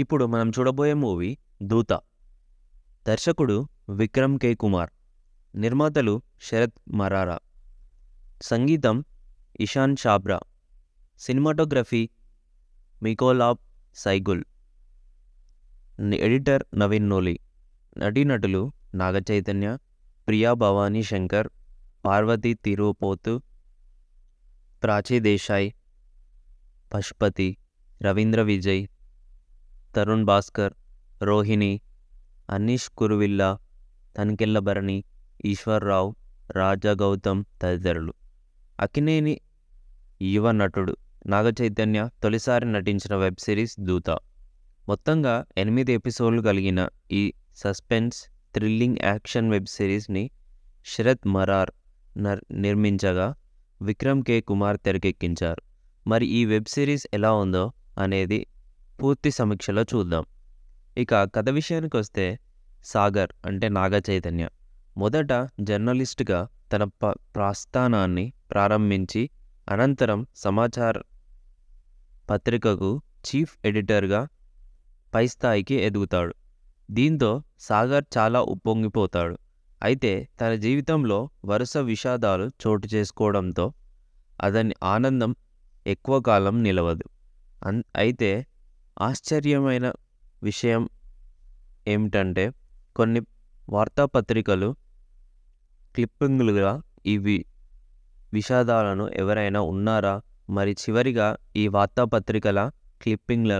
ఇప్పుడు మనం చూడబోయే మూవీ దూత. దర్శకుడు విక్రమ్ కే. కుమార్. నిర్మాతలు శరత్ మరారా. సంగీతం ఇషాన్ షాబ్రా సినిమాటోగ్రఫీ మికోలాబ్ సైగుల్. ఎడిటర్ నవీన్ నోలి. నటీనటులు నాగచైతన్య ప్రియా భవానీ శంకర్ పార్వతి తిరుపోతు ప్రాచీ దేశాయ్ పశుపతి రవీంద్ర విజయ్ తరుణ్ భాస్కర్ రోహిణి అనీష్ కురువిల్లా తనికెళ్ళ భరణి ఈశ్వర్రావు రాజా గౌతమ్ తదితరులు. అకినేని యువ నటుడు నాగచైతన్య తొలిసారి నటించిన వెబ్ సిరీస్ దూత. మొత్తంగా ఎనిమిది ఎపిసోడ్లు కలిగిన ఈ సస్పెన్స్ థ్రిల్లింగ్ యాక్షన్ వెబ్ సిరీస్ని శరత్ మరార్ నర్ నిర్మించగా విక్రమ్ కే. కుమార్ తెరకెక్కించారు. మరి ఈ వెబ్ సిరీస్ ఎలా ఉందో అనేది పూర్తి సమీక్షలో చూద్దాం. ఇక కథ విషయానికి వస్తే సాగర్ అంటే నాగ చైతన్య మొదట జర్నలిస్ట్గా తన ప ప్రస్థానాన్ని ప్రారంభించి అనంతరం సమాచార పత్రికకు చీఫ్ ఎడిటర్గా పై స్థాయికి ఎదుగుతాడు. దీంతో సాగర్ చాలా ఉప్పొంగిపోతాడు. అయితే తన జీవితంలో వరుస విషాదాలు చోటు చేసుకోవడంతో అతని ఆనందం ఎక్కువ కాలం నిలవదు. అన్ అయితే ఆశ్చర్యమైన విషయం ఏమిటంటే కొన్ని వార్తాపత్రికలు క్లిప్పింగ్లుగా ఇవి విషాదాలను ఎవరైనా ఉన్నారా? మరి చివరిగా ఈ వార్తాపత్రికల క్లిప్పింగ్ల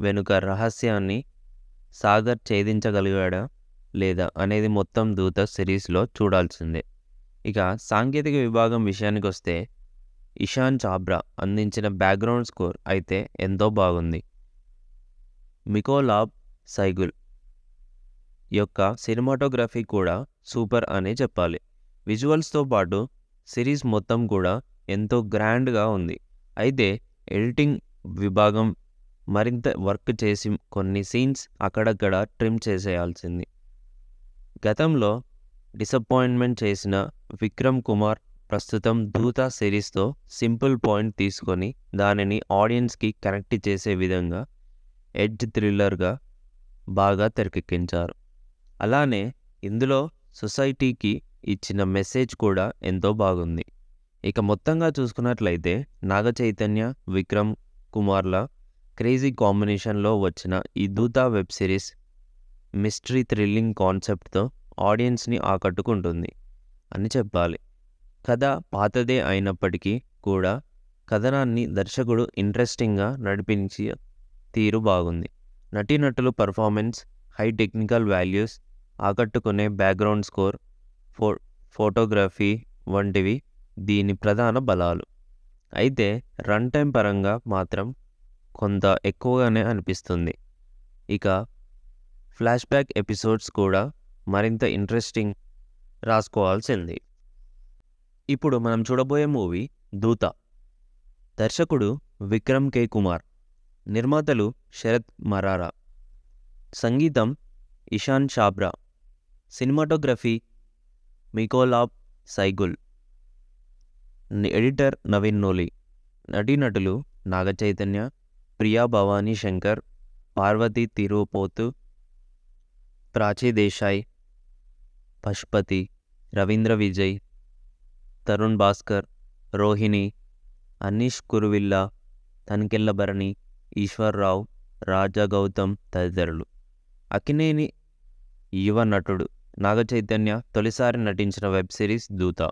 వెనుక రహస్యాన్ని సాగర్ ఛేదించగలిగాడా లేదా అనేది మొత్తం దూత సిరీస్లో చూడాల్సిందే. ఇక సాంకేతిక విభాగం విషయానికి వస్తే ఇషాన్ చాబ్రా అందించిన బ్యాక్గ్రౌండ్ స్కోర్ అయితే ఎంతో బాగుంది. మికోలాబ్ సైగుల్ యొక్క సినిమాటోగ్రఫీ కూడా సూపర్ అనే చెప్పాలి. విజువల్స్తో పాటు సిరీస్ మొత్తం కూడా ఎంతో గ్రాండ్గా ఉంది. అయితే ఎడిటింగ్ విభాగం మరింత వర్క్ చేసి కొన్ని సీన్స్ అక్కడక్కడ ట్రిమ్ చేసేయాల్సింది. గతంలో డిసప్పాయింట్మెంట్ చేసిన విక్రమ్ కుమార్ ప్రస్తుతం దూత సిరీస్తో సింపుల్ పాయింట్ తీసుకొని దానిని ఆడియన్స్కి కనెక్ట్ చేసే విధంగా ఎడ్జ్ థ్రిల్లర్గా బాగా తెరకెక్కించారు. అలానే ఇందులో సొసైటీకి ఇచ్చిన మెసేజ్ కూడా ఎంతో బాగుంది. ఇక మొత్తంగా చూసుకున్నట్లయితే నాగ చైతన్య విక్రమ్ కుమార్ల క్రేజీ కాంబినేషన్లో వచ్చిన ఈ దూత వెబ్ సిరీస్ మిస్టరీ థ్రిల్లింగ్ కాన్సెప్ట్తో ఆడియన్స్ని ఆకట్టుకుంటుంది అని చెప్పాలి. కథ పాతదే అయినప్పటికీ కూడా కథనాన్ని దర్శకుడు ఇంట్రెస్టింగ్గా నడిపించి తీరు బాగుంది. నటీనటులు పర్ఫార్మెన్స్ హై టెక్నికల్ వాల్యూస్ ఆకట్టుకునే బ్యాక్గ్రౌండ్ స్కోర్ ఫో ఫోటోగ్రఫీ వంటివి దీని ప్రధాన బలాలు. అయితే రన్ టైం పరంగా మాత్రం కొంత ఎక్కువగానే అనిపిస్తుంది. ఇక ఫ్లాష్ బ్యాక్ ఎపిసోడ్స్ కూడా మరింత ఇంట్రెస్టింగ్ రాసుకోవాల్సింది. ఇప్పుడు మనం చూడబోయే మూవీ దూత. దర్శకుడు విక్రమ్ కే. కుమార్. నిర్మాతలు శరత్ మరారా. సంగీతం ఇషాన్ షాబ్రా సినిమాటోగ్రఫీ మికోలాబ్ సైగుల్. ఎడిటర్ నవీన్ నోలి. నటీనటులు నాగచైతన్య ప్రియా భవానీ శంకర్ పార్వతి తిరుపోతు ప్రాచీ దేశాయ్ పశుపతి రవీంద్ర విజయ్ తరుణ్ భాస్కర్ రోహిణి అనీష్ కురువిల్లా తనికెళ్ళ భరణి ఈశ్వర్రావు రాజా గౌతమ్ తదితరులు. అక్కినేని యువ నటుడు నాగచైతన్య తొలిసారి నటించిన వెబ్ సిరీస్ దూత.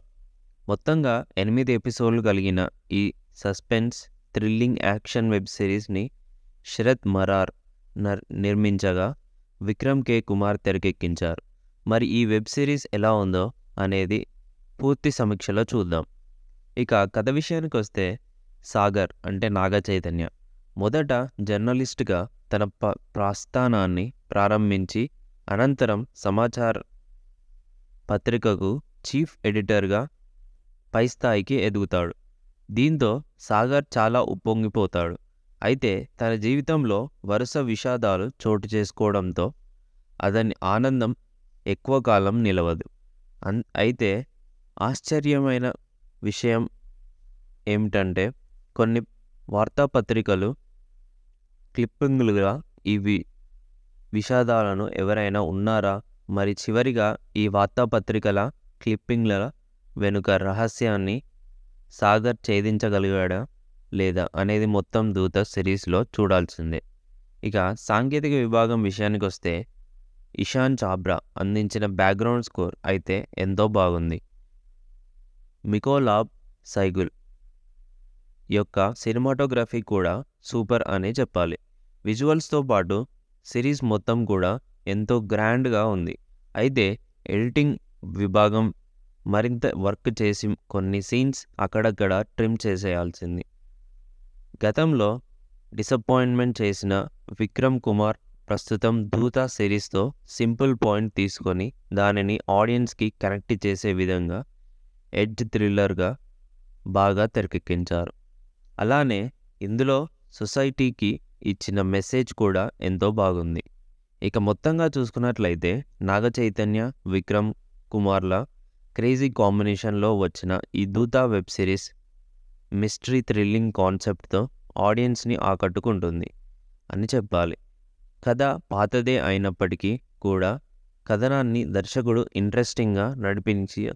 మొత్తంగా ఎనిమిది ఎపిసోడ్లు కలిగిన ఈ సస్పెన్స్ థ్రిల్లింగ్ యాక్షన్ వెబ్ సిరీస్ని శరత్ మరార్ నర్ నిర్మించగా విక్రమ్ కే. కుమార్ తెరకెక్కించారు. మరి ఈ వెబ్ సిరీస్ ఎలా ఉందో అనేది పూర్తి సమీక్షలో చూద్దాం. ఇక కథ విషయానికి వస్తే సాగర్ అంటే నాగ చైతన్య. మొదట జర్నలిస్ట్గా తన ప ప్రస్థానాన్ని ప్రారంభించి అనంతరం సమాచార పత్రికకు చీఫ్ ఎడిటర్గా పై స్థాయికి ఎదుగుతాడు. దీంతో సాగర్ చాలా ఉప్పొంగిపోతాడు. అయితే తన జీవితంలో వరుస విషాదాలు చోటు చేసుకోవడంతో అతని ఆనందం ఎక్కువ కాలం నిలవదు. అన్ అయితే ఆశ్చర్యమైన విషయం ఏమిటంటే కొన్ని వార్తాపత్రికలు క్లిప్పింగ్లుగా ఈ వి విషాదాలను ఎవరైనా ఉన్నారా? మరి చివరిగా ఈ వార్తాపత్రికల క్లిప్పింగ్ల వెనుక రహస్యాన్ని సాగర్ ఛేదించగలిగాడా లేదా అనేది మొత్తం దూత సిరీస్లో చూడాల్సిందే. ఇక సాంకేతిక విభాగం విషయానికి వస్తే ఇషాన్ చాబ్రా అందించిన బ్యాక్గ్రౌండ్ స్కోర్ అయితే ఎంతో బాగుంది. మికోలాబ్ సైగుల్ యొక్క సినిమాటోగ్రఫీ కూడా సూపర్ అనే చెప్పాలి. విజువల్స్తో పాటు సిరీస్ మొత్తం కూడా ఎంతో గ్రాండ్గా ఉంది. అయితే ఎడిటింగ్ విభాగం మరింత వర్క్ చేసి కొన్ని సీన్స్ అక్కడక్కడ ట్రిమ్ చేసేయాల్సింది. గతంలో డిసప్పాయింట్మెంట్ చేసిన విక్రమ్ కుమార్ ప్రస్తుతం దూత సిరీస్తో సింపుల్ పాయింట్ తీసుకొని దానిని ఆడియన్స్కి కనెక్ట్ చేసే విధంగా ఎడ్జ్ థ్రిల్లర్గా బాగా తెరకెక్కించారు. అలానే ఇందులో సొసైటీకి ఇచ్చిన మెసేజ్ కూడా ఎంతో బాగుంది. ఇక మొత్తంగా చూసుకున్నట్లయితే నాగ చైతన్య విక్రమ్ కుమార్ల క్రేజీ కాంబినేషన్లో వచ్చిన ఈ దూత వెబ్ సిరీస్ మిస్టరీ థ్రిల్లింగ్ కాన్సెప్ట్తో ఆడియన్స్ని ఆకట్టుకుంటుంది. అని చెప్పాలి. కథ పాతదే అయినప్పటికీ కూడా కథనాన్ని దర్శకుడు ఇంట్రెస్టింగ్గా నడిపించి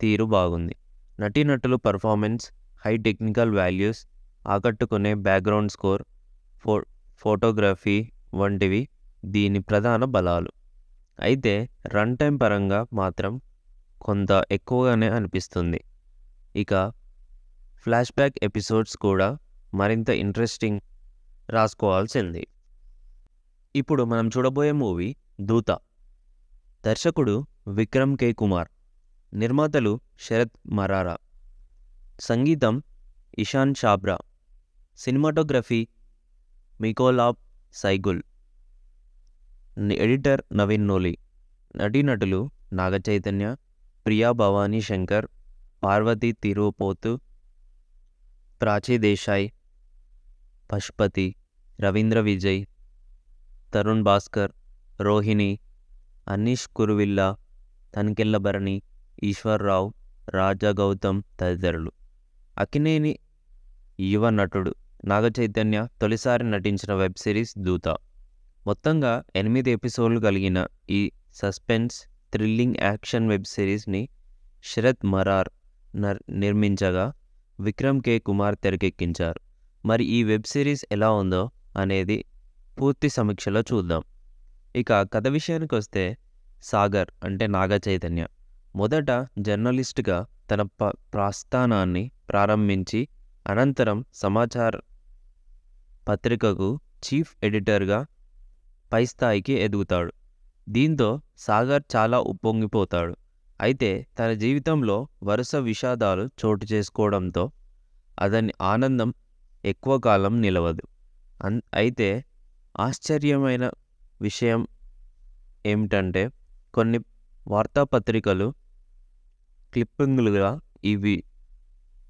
తీరు బాగుంది. నటీనటులు పర్ఫార్మెన్స్ హై టెక్నికల్ వాల్యూస్ ఆకట్టుకునే బ్యాక్గ్రౌండ్ స్కోర్ ఫో ఫోటోగ్రఫీ వంటివి దీని ప్రధాన బలాలు. అయితే రన్ టైం పరంగా మాత్రం కొంత ఎక్కువగానే అనిపిస్తుంది. ఇక ఫ్లాష్ బ్యాక్ ఎపిసోడ్స్ కూడా మరింత ఇంట్రెస్టింగ్ రాసుకోవాల్సింది. ఇప్పుడు మనం చూడబోయే మూవీ దూత. దర్శకుడు విక్రమ్ కే. కుమార్ నిర్మాతలు శరత్ మరారా సంగీతం ఇషాన్ షాబ్రా సినిమాటోగ్రఫీ మికోలాబ్ సైగుల్ ఎడిటర్ నవీన్ నోలి. నటీనటులు నాగచైతన్య ప్రియా భవానీ శంకర్ పార్వతి తిరుపోతు ప్రాచీ దేశాయ్ పశుపతి రవీంద్ర విజయ్ తరుణ్ భాస్కర్ రోహిణి అనీష్ కురువిల్లా తనికెళ్ళభరణి ఈశ్వర్రావు రాజా గౌతమ్ తదితరులు. అకినేని యువ నటుడు. నాగచైతన్య తొలిసారి నటించిన వెబ్ సిరీస్ దూత. మొత్తంగా ఎనిమిది ఎపిసోడ్లు కలిగిన ఈ సస్పెన్స్ థ్రిల్లింగ్ యాక్షన్ వెబ్ సిరీస్ని శరత్ మరార్ నర్ నిర్మించగా విక్రమ్ కే. కుమార్ తెరకెక్కించారు. మరి ఈ వెబ్ సిరీస్ ఎలా ఉందో అనేది పూర్తి సమీక్షలో చూద్దాం. ఇక కథ విషయానికి వస్తే సాగర్ అంటే నాగ చైతన్య మొదట జర్నలిస్ట్గా తన ప ప్రస్థానాన్ని ప్రారంభించి అనంతరం సమాచార పత్రికకు చీఫ్ ఎడిటర్గా పై స్థాయికి ఎదుగుతాడు. దీంతో సాగర్ చాలా ఉప్పొంగిపోతాడు. అయితే తన జీవితంలో వరుస విషాదాలు చోటు చేసుకోవడంతో అతని ఆనందం ఎక్కువ కాలం నిలవదు. అన్ అయితే ఆశ్చర్యమైన విషయం ఏమిటంటే కొన్ని వార్తాపత్రికలు క్లిప్పింగ్లుగా ఇవి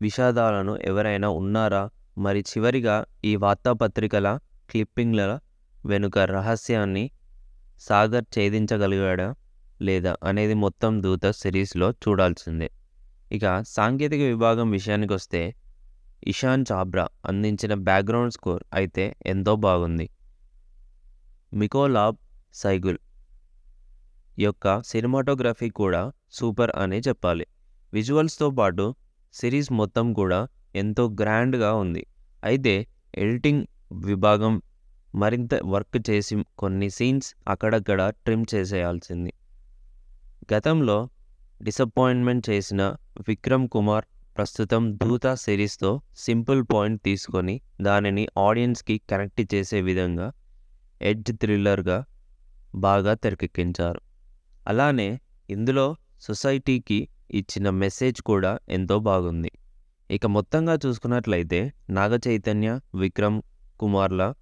విషాదాలను ఎవరైనా ఉన్నారా? మరి చివరిగా ఈ వార్తాపత్రికల క్లిప్పింగ్ల వెనుక రహస్యాన్ని సాగర్ ఛేదించగలిగాడా లేదా అనేది మొత్తం దూత సిరీస్లో చూడాల్సిందే. ఇక సాంకేతిక విభాగం విషయానికి వస్తే ఇషాన్ చాబ్రా అందించిన బ్యాక్గ్రౌండ్ స్కోర్ అయితే ఎంతో బాగుంది. మికోలాబ్ సైగుల్ యొక్క సినిమాటోగ్రఫీ కూడా సూపర్ అనే చెప్పాలి. విజువల్స్తో పాటు సిరీస్ మొత్తం కూడా ఎంతో గ్రాండ్గా ఉంది. అయితే ఎడిటింగ్ విభాగం మరింత వర్క్ చేసి కొన్ని సీన్స్ అక్కడక్కడ ట్రిమ్ చేసేయాల్సింది. గతంలో డిసప్పాయింట్మెంట్ చేసిన విక్రమ్ కుమార్ ప్రస్తుతం దూత సిరీస్తో సింపుల్ పాయింట్ తీసుకొని దానిని ఆడియన్స్కి కనెక్ట్ చేసే విధంగా ఎడ్జ్ థ్రిల్లర్గా బాగా తెరకెక్కించారు. అలానే ఇందులో సొసైటీకి ఇచ్చిన మెసేజ్ కూడా ఎంతో బాగుంది. ఇక మొత్తంగా చూసుకున్నట్లయితే నాగ చైతన్య విక్రమ్ కుమార్ల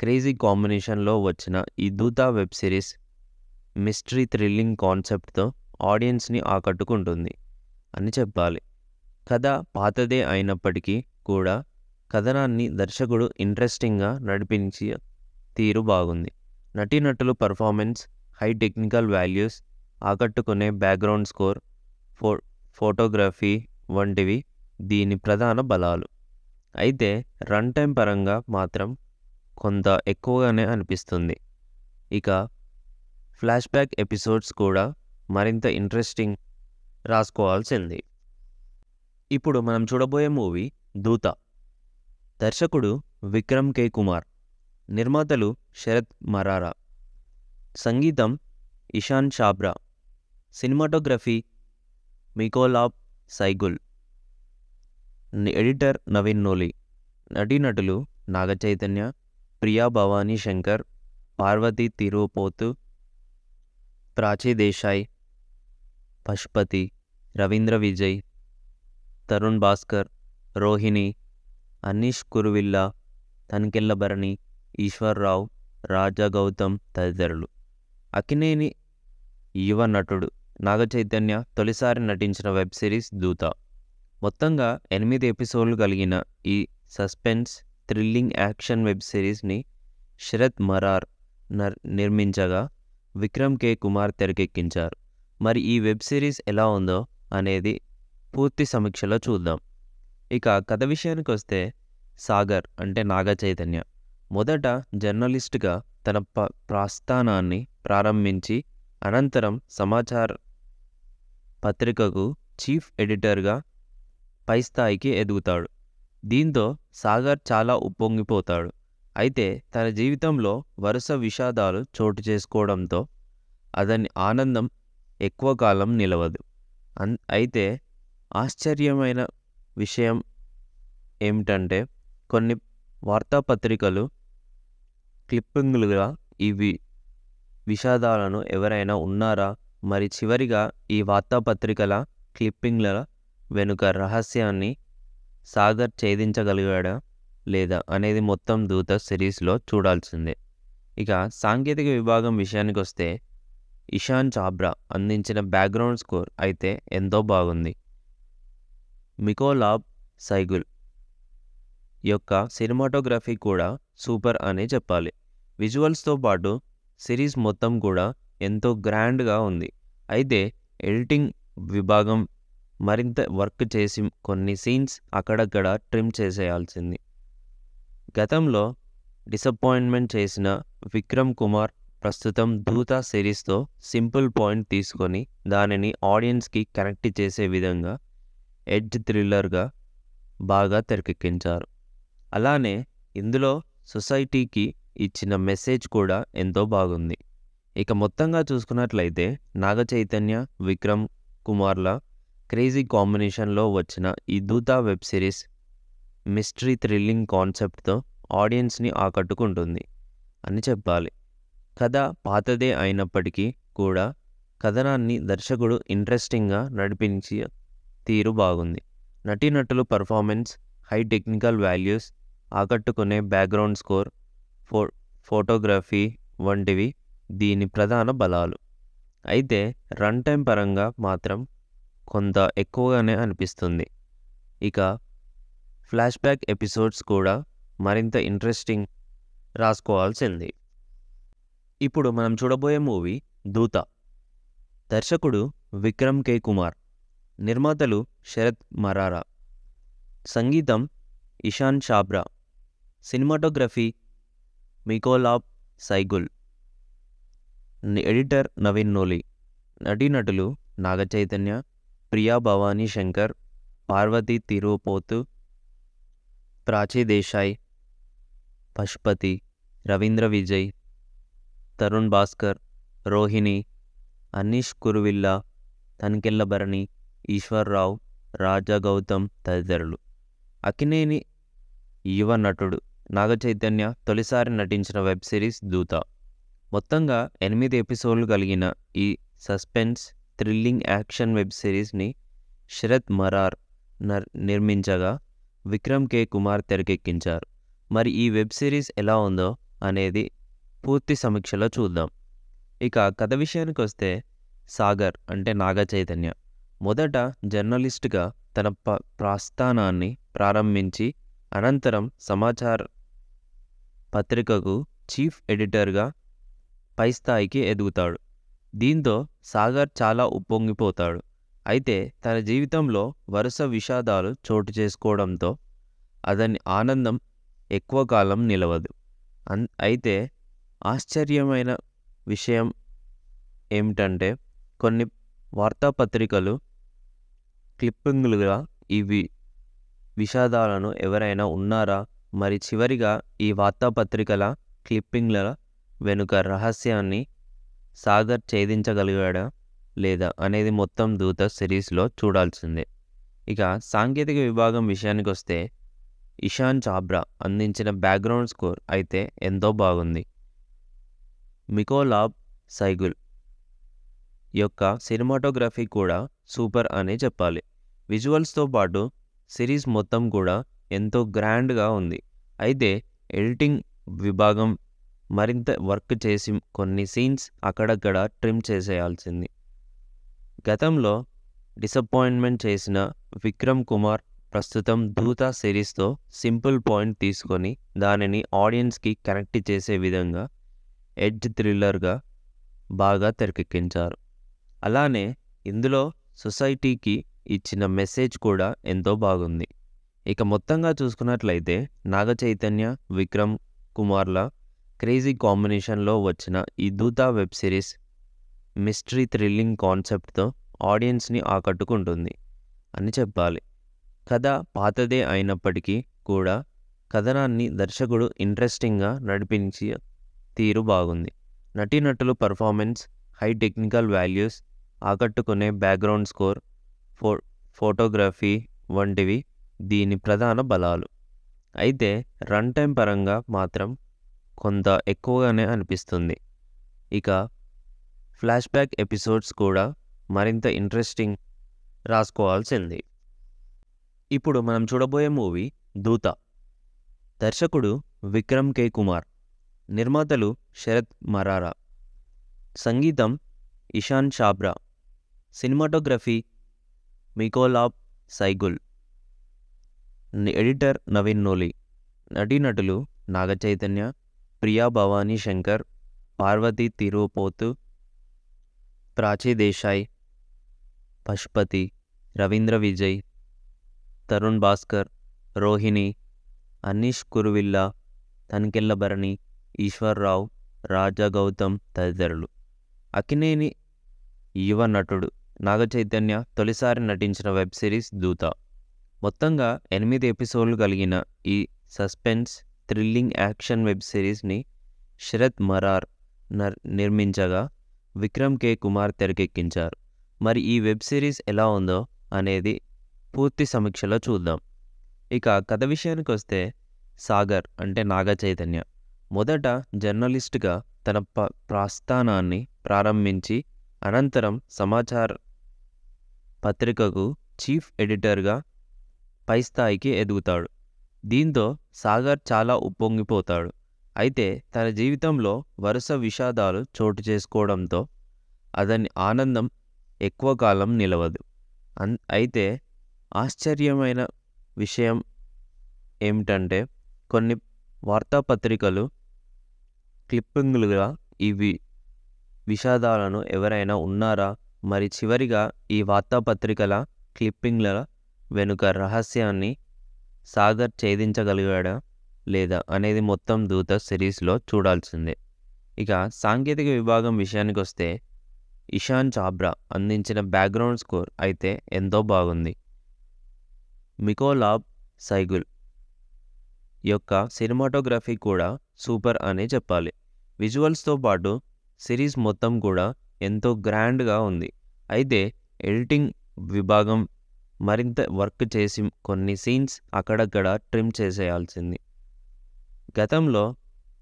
క్రేజీ కాంబినేషన్లో వచ్చిన ఈ దూత వెబ్ సిరీస్ మిస్టరీ థ్రిల్లింగ్ కాన్సెప్ట్తో ఆడియన్స్ని ఆకట్టుకుంటుంది. అని చెప్పాలి. కథ పాతదే అయినప్పటికీ కూడా కథనాన్ని దర్శకుడు ఇంట్రెస్టింగ్గా నడిపించి తీరు బాగుంది. నటీనటులు పర్ఫార్మెన్స్ హై టెక్నికల్ వాల్యూస్ ఆకట్టుకునే బ్యాక్గ్రౌండ్ స్కోర్ ఫో ఫోటోగ్రఫీ వంటివి దీని ప్రధాన బలాలు. అయితే రన్ టైం పరంగా మాత్రం కొంత ఎక్కువగానే అనిపిస్తుంది. ఇక ఫ్లాష్ బ్యాక్ ఎపిసోడ్స్ కూడా మరింత ఇంట్రెస్టింగ్ రాసుకోవాల్సింది. ఇప్పుడు మనం చూడబోయే మూవీ దూత. దర్శకుడు విక్రమ్ కే. కుమార్ నిర్మాతలు శరత్ మరారా సంగీతం ఇషాన్ షాబ్రా సినిమాటోగ్రఫీ మికోలాబ్ సైగుల్. ఎడిటర్ నవీన్ నోలి. నటీనటులు నాగచైతన్య ప్రియా భవానీ శంకర్ పార్వతి తిరుపోతు ప్రాచీ దేశాయ్ పశుపతి రవీంద్ర విజయ్ తరుణ్ భాస్కర్ రోహిణి అనీష్ కురువిల్లా తనికెళ్ళభరణి ఈశ్వర్రావు రాజా గౌతమ్ తదితరులు. అకినేని యువ నటుడు నాగచైతన్య తొలిసారి నటించిన వెబ్ సిరీస్ దూత. మొత్తంగా ఎనిమిది ఎపిసోడ్లు కలిగిన ఈ సస్పెన్స్ థ్రిల్లింగ్ యాక్షన్ వెబ్ సిరీస్ని శరత్ మరార్ నర్ నిర్మించగా విక్రమ్ కే. కుమార్ తెరకెక్కించారు. మరి ఈ వెబ్ సిరీస్ ఎలా ఉందో అనేది పూర్తి సమీక్షలో చూద్దాం. ఇక కథ విషయానికి వస్తే సాగర్ అంటే నాగ చైతన్య మొదట జర్నలిస్ట్గా తన ప ప్రస్థానాన్ని ప్రారంభించి అనంతరం సమాచార పత్రికకు చీఫ్ ఎడిటర్గా పై స్థాయికి ఎదుగుతాడు. దీంతో సాగర్ చాలా ఉప్పొంగిపోతాడు. అయితే తన జీవితంలో వరుస విషాదాలు చోటు చేసుకోవడంతో అతని ఆనందం ఎక్కువ కాలం నిలవదు. అన్ అయితే ఆశ్చర్యమైన విషయం ఏమిటంటే కొన్ని వార్తాపత్రికలు క్లిప్పింగ్లుగా ఇవి విషాదాలను ఎవరైనా ఉన్నారా? మరి చివరిగా ఈ వార్తాపత్రికల క్లిప్పింగ్ల వెనుక రహస్యాన్ని సాగర్ ఛేదించగలిగాడా లేదా అనేది మొత్తం దూత సిరీస్లో చూడాల్సిందే. ఇక సాంకేతిక విభాగం విషయానికి వస్తే ఇషాన్ చాబ్రా అందించిన బ్యాక్గ్రౌండ్ స్కోర్ అయితే ఎంతో బాగుంది. మికోలాబ్ సైగుల్ యొక్క సినిమాటోగ్రఫీ కూడా సూపర్ అనే చెప్పాలి. విజువల్స్తో పాటు సిరీస్ మొత్తం కూడా ఎంతో గ్రాండ్గా ఉంది. అయితే ఎడిటింగ్ విభాగం మరింత వర్క్ చేసి కొన్ని సీన్స్ అక్కడక్కడ ట్రిమ్ చేసేయాల్సింది. గతంలో డిసప్పాయింట్మెంట్ చేసిన విక్రమ్ కుమార్ ప్రస్తుతం దూత సిరీస్తో సింపుల్ పాయింట్ తీసుకొని దానిని ఆడియన్స్కి కనెక్ట్ చేసే విధంగా ఎడ్జ్ థ్రిల్లర్గా బాగా తెరకెక్కించారు. అలానే ఇందులో సొసైటీకి ఇచ్చిన మెసేజ్ కూడా ఎంతో బాగుంది. ఇక మొత్తంగా చూసుకున్నట్లయితే నాగ చైతన్య విక్రమ్ కుమార్ల క్రేజీ కాంబినేషన్లో వచ్చిన ఈ దూత వెబ్ సిరీస్ మిస్టరీ థ్రిల్లింగ్ కాన్సెప్ట్తో ఆడియన్స్ని ఆకట్టుకుంటుంది. అని చెప్పాలి. కథ పాతదే అయినప్పటికీ కూడా కథనాన్ని దర్శకుడు ఇంట్రెస్టింగ్గా నడిపించి తీరు బాగుంది. నటీనటులు పర్ఫార్మెన్స్ హై టెక్నికల్ వాల్యూస్ ఆకట్టుకునే బ్యాక్గ్రౌండ్ స్కోర్ ఫో ఫోటోగ్రఫీ వంటివి దీని ప్రధాన బలాలు. అయితే రన్ టైం పరంగా మాత్రం కొంత ఎక్కువగానే అనిపిస్తుంది. ఇక ఫ్లాష్ బ్యాక్ ఎపిసోడ్స్ కూడా మరింత ఇంట్రెస్టింగ్ రాసుకోవాల్సింది. ఇప్పుడు మనం చూడబోయే మూవీ దూత. దర్శకుడు విక్రమ్ కే. కుమార్ నిర్మాతలు శరత్ మరారా సంగీతం Ishaan Chhabra cinematography Mikolaj Sygula editor Naveen Nooli నటీనటులు నాగచైతన్య ప్రియా భవానీ శంకర్ పార్వతి తిరుపోతు ప్రాచీ దేశాయ్ పశుపతి రవీంద్ర విజయ్ తరుణ్ భాస్కర్ రోహిణి అనీష్ కురువిల్లా తనికెళ్ళభరణి ఈశ్వర్రావు రాజా గౌతమ్ తదితరులు. అకినేని యువ నటుడు నాగచైతన్య తొలిసారి నటించిన వెబ్ సిరీస్ దూత. మొత్తంగా ఎనిమిది ఎపిసోడ్లు కలిగిన ఈ సస్పెన్స్ థ్రిల్లింగ్ యాక్షన్ వెబ్ సిరీస్ని శరత్ మరార్ నర్ నిర్మించగా విక్రమ్ కే. కుమార్ తెరకెక్కించారు. మరి ఈ వెబ్ సిరీస్ ఎలా ఉందో అనేది పూర్తి సమీక్షలో చూద్దాం. ఇక కథ విషయానికి వస్తే సాగర్ అంటే నాగ చైతన్య మొదట జర్నలిస్ట్గా తన ప ప్రస్థానాన్ని ప్రారంభించి అనంతరం సమాచార పత్రికకు చీఫ్ ఎడిటర్గా పై స్థాయికి ఎదుగుతాడు. దీంతో సాగర్ చాలా ఉప్పొంగిపోతాడు. అయితే తన జీవితంలో వరుస విషాదాలు చోటు చేసుకోవడంతో అతని ఆనందం ఎక్కువ కాలం నిలవదు. అన్ అయితే ఆశ్చర్యమైన విషయం ఏమిటంటే కొన్ని వార్తాపత్రికలు క్లిప్పింగ్లుగా ఇవి విషాదాలను ఎవరైనా ఉన్నారా? మరి చివరిగా ఈ వార్తాపత్రికల క్లిప్పింగ్ల వెనుక రహస్యాన్ని సాగర్ ఛేదించగలిగాడా లేదా అనేది మొత్తం దూత సిరీస్లో చూడాల్సిందే. ఇక సాంకేతిక విభాగం విషయానికి వస్తే ఇషాన్ చాబ్రా అందించిన బ్యాక్గ్రౌండ్ స్కోర్ అయితే ఎంతో బాగుంది. మికోలాబ్ సైగుల్ యొక్క సినిమాటోగ్రఫీ కూడా సూపర్ అనే చెప్పాలి. విజువల్స్తో పాటు సిరీస్ మొత్తం కూడా ఎంతో గ్రాండ్గా ఉంది. అయితే ఎడిటింగ్ విభాగం మరింత వర్క్ చేసి కొన్ని సీన్స్ అక్కడక్కడ ట్రిమ్ చేసేయాల్సింది. గతంలో డిసప్పాయింట్మెంట్ చేసిన విక్రమ్ కుమార్ ప్రస్తుతం దూత సిరీస్తో సింపుల్ పాయింట్ తీసుకొని దానిని ఆడియన్స్కి కనెక్ట్ చేసే విధంగా ఎడ్జ్ థ్రిల్లర్గా బాగా తెరకెక్కించారు. అలానే ఇందులో సొసైటీకి ఇచ్చిన మెసేజ్ కూడా ఎంతో బాగుంది. ఇక మొత్తంగా చూసుకున్నట్లయితే నాగ చైతన్య విక్రమ్ కుమార్ల క్రేజీ కాంబినేషన్లో వచ్చిన ఈ దూత వెబ్ సిరీస్ మిస్టరీ థ్రిల్లింగ్ కాన్సెప్ట్తో ఆడియన్స్ని ఆకట్టుకుంటుంది. అని చెప్పాలి. కథ పాతదే అయినప్పటికీ కూడా కథనాన్ని దర్శకుడు ఇంట్రెస్టింగ్గా నడిపించి తీరు బాగుంది. నటీనటులు పర్ఫార్మెన్స్ హై టెక్నికల్ వాల్యూస్ ఆకట్టుకునే బ్యాక్గ్రౌండ్ స్కోర్ ఫో ఫోటోగ్రఫీ వంటివి దీని ప్రధాన బలాలు. అయితే రన్ టైం పరంగా మాత్రం కొంత ఎక్కువగానే అనిపిస్తుంది. ఇక ఫ్లాష్ బ్యాక్ ఎపిసోడ్స్ కూడా మరింత ఇంట్రెస్టింగ్ రాసుకోవాల్సింది. ఇప్పుడు మనం చూడబోయే మూవీ దూత. దర్శకుడు విక్రమ్ కే. కుమార్ నిర్మాతలు శరత్ మరారా సంగీతం Ishaan Chhabra cinematography Mikolaj Sygula editor Naveen Nooli నటీనటులు నాగచైతన్య ప్రియా భవానీ శంకర్ పార్వతి తిరుపోతు ప్రాచీ దేశాయ్ పశుపతి రవీంద్ర విజయ్ తరుణ్ భాస్కర్ రోహిణి అనీష్ కురువిల్లా తనికెళ్ళభరణి ఈశ్వర్రావు రాజా గౌతమ్ తదితరులు. అకినేని యువ నటుడు నాగచైతన్య తొలిసారి నటించిన వెబ్ సిరీస్ దూత. మొత్తంగా ఎనిమిది ఎపిసోడ్లు కలిగిన ఈ సస్పెన్స్ థ్రిల్లింగ్ యాక్షన్ వెబ్ సిరీస్ని శరత్ మరార్ నర్ నిర్మించగా విక్రమ్ కే. కుమార్ తెరకెక్కించారు. మరి ఈ వెబ్ సిరీస్ ఎలా ఉందో అనేది పూర్తి సమీక్షలో చూద్దాం. ఇక కథ విషయానికి వస్తే సాగర్ అంటే నాగ చైతన్య. మొదట జర్నలిస్ట్గా తన ప ప్రస్థానాన్ని ప్రారంభించి అనంతరం సమాచార పత్రికకు చీఫ్ ఎడిటర్గా పై స్థాయికి ఎదుగుతాడు. దీంతో సాగర్ చాలా ఉప్పొంగిపోతాడు. అయితే తన జీవితంలో వరుస విషాదాలు చోటు చేసుకోవడంతో అతని ఆనందం ఎక్కువ కాలం నిలవదు. అన్ అయితే ఆశ్చర్యమైన విషయం ఏమిటంటే కొన్ని వార్తాపత్రికలు క్లిప్పింగ్లుగా ఇవి విషాదాలను ఎవరైనా ఉన్నారా? మరి చివరిగా ఈ వార్తాపత్రికల క్లిప్పింగ్ల వెనుక రహస్యాన్ని సాగర్ ఛేదించగలిగాడా లేదా అనేది మొత్తం దూత సిరీస్లో చూడాల్సిందే. ఇక సాంకేతిక విభాగం విషయానికి వస్తే ఇషాన్ చాబ్రా అందించిన బ్యాక్గ్రౌండ్ స్కోర్ అయితే ఎంతో బాగుంది. మికోలాబ్ సైగుల్ యొక్క సినిమాటోగ్రఫీ కూడా సూపర్ అనే చెప్పాలి. విజువల్స్తో పాటు సిరీస్ మొత్తం కూడా ఎంతో గ్రాండ్గా ఉంది. అయితే ఎడిటింగ్ విభాగం మరింత వర్క్ చేసి కొన్ని సీన్స్ అక్కడక్కడ ట్రిమ్ చేసేయాల్సింది. గతంలో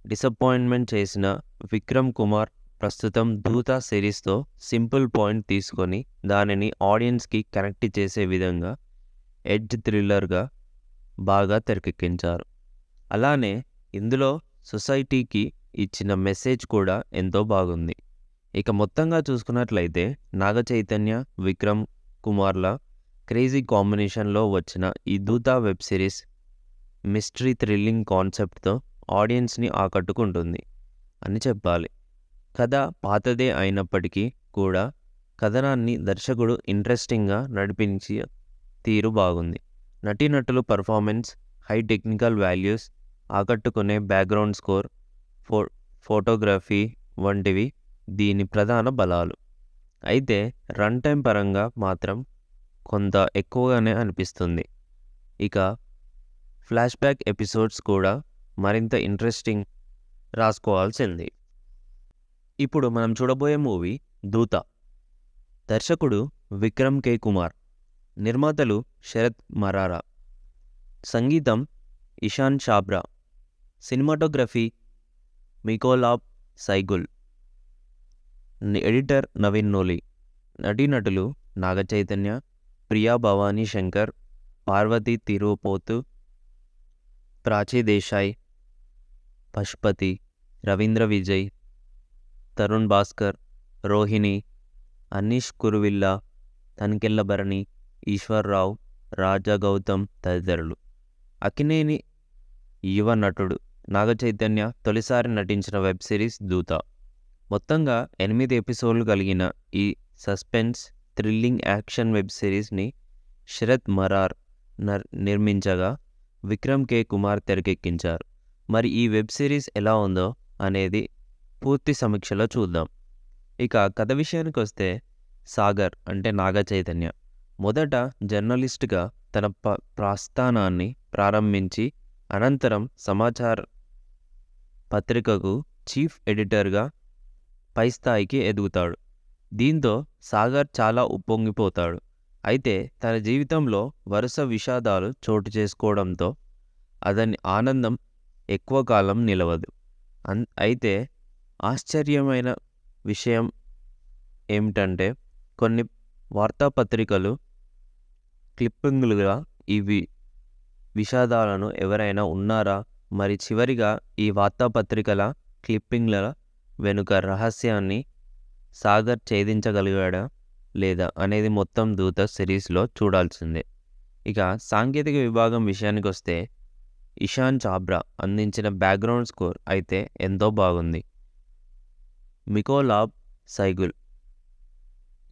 డిసప్పాయింట్మెంట్ చేసిన విక్రమ్ కుమార్ ప్రస్తుతం దూత సిరీస్తో సింపుల్ పాయింట్ తీసుకొని దానిని ఆడియన్స్కి కనెక్ట్ చేసే విధంగా ఎడ్జ్ థ్రిల్లర్గా బాగా తెరకెక్కించారు. అలానే ఇందులో సొసైటీకి ఇచ్చిన మెసేజ్ కూడా ఎంతో బాగుంది. ఇక మొత్తంగా చూసుకున్నట్లయితే నాగ చైతన్య విక్రమ్ కుమార్ల క్రేజీ కాంబినేషన్లో వచ్చిన ఈ దూత వెబ్ సిరీస్ మిస్టరీ థ్రిల్లింగ్ కాన్సెప్ట్తో ఆడియన్స్ని ఆకట్టుకుంటుంది. అని చెప్పాలి. కథ పాతదే అయినప్పటికీ కూడా కథనాన్ని దర్శకుడు ఇంట్రెస్టింగ్గా నడిపించి తీరు బాగుంది. నటీనటులు పర్ఫార్మెన్స్ హై టెక్నికల్ వాల్యూస్ ఆకట్టుకునే బ్యాక్గ్రౌండ్ స్కోర్ ఫో ఫోటోగ్రఫీ వంటివి దీని ప్రధాన బలాలు. అయితే రన్ టైం పరంగా మాత్రం కొంత ఎక్కువగానే అనిపిస్తుంది. ఇక ఫ్లాష్ బ్యాక్ ఎపిసోడ్స్ కూడా మరింత ఇంట్రెస్టింగ్ రాసుకోవాల్సింది. ఇప్పుడు మనం చూడబోయే మూవీ దూత. దర్శకుడు విక్రమ్ కే. కుమార్ నిర్మాతలు శరత్ మరారా సంగీతం Ishaan Chhabra cinematography Mikolaj Sygula editor Naveen Nooli నటీనటులు నాగచైతన్య ప్రియా భవానీ శంకర్ పార్వతి తిరుపోతు ప్రాచీ దేశాయ్ పశుపతి రవీంద్ర విజయ్ తరుణ్ భాస్కర్ రోహిణి అనీష్ కురువిల్లా తనికెళ్ళభరణి ఈశ్వర్రావు రాజా గౌతమ్ తదితరులు. అకినేని యువ నటుడు నాగచైతన్య తొలిసారి నటించిన వెబ్ సిరీస్ దూత. మొత్తంగా ఎనిమిది ఎపిసోడ్లు కలిగిన ఈ సస్పెన్స్ థ్రిల్లింగ్ యాక్షన్ వెబ్ సిరీస్ని శరత్ మరార్ నర్ నిర్మించగా విక్రమ్ కే. కుమార్ తెరకెక్కించారు. మరి ఈ వెబ్ సిరీస్ ఎలా ఉందో అనేది పూర్తి సమీక్షలో చూద్దాం. ఇక కథ విషయానికి వస్తే సాగర్ అంటే నాగ చైతన్య. మొదట జర్నలిస్ట్గా తన ప ప్రస్థానాన్ని ప్రారంభించి అనంతరం సమాచార పత్రికకు చీఫ్ ఎడిటర్గా పై స్థాయికి ఎదుగుతాడు. దీంతో సాగర్ చాలా ఉప్పొంగిపోతాడు. అయితే తన జీవితంలో వరుస విషాదాలు చోటు చేసుకోవడంతో అతని ఆనందం ఎక్కువ కాలం నిలవదు. అన్ అయితే ఆశ్చర్యమైన విషయం ఏమిటంటే కొన్ని వార్తాపత్రికలు క్లిప్పింగ్లుగా ఇవి విషాదాలను ఎవరైనా ఉన్నారా? మరి చివరిగా ఈ వార్తాపత్రికల క్లిప్పింగ్ల వెనుక రహస్యాన్ని సాగర్ ఛేదించగలిగాడా లేదా అనేది మొత్తం దూత సిరీస్లో చూడాల్సిందే. ఇక సాంకేతిక విభాగం విషయానికి వస్తే ఇషాన్ చాబ్రా అందించిన బ్యాక్గ్రౌండ్ స్కోర్ అయితే ఎంతో బాగుంది. మికోలాబ్ సైగుల్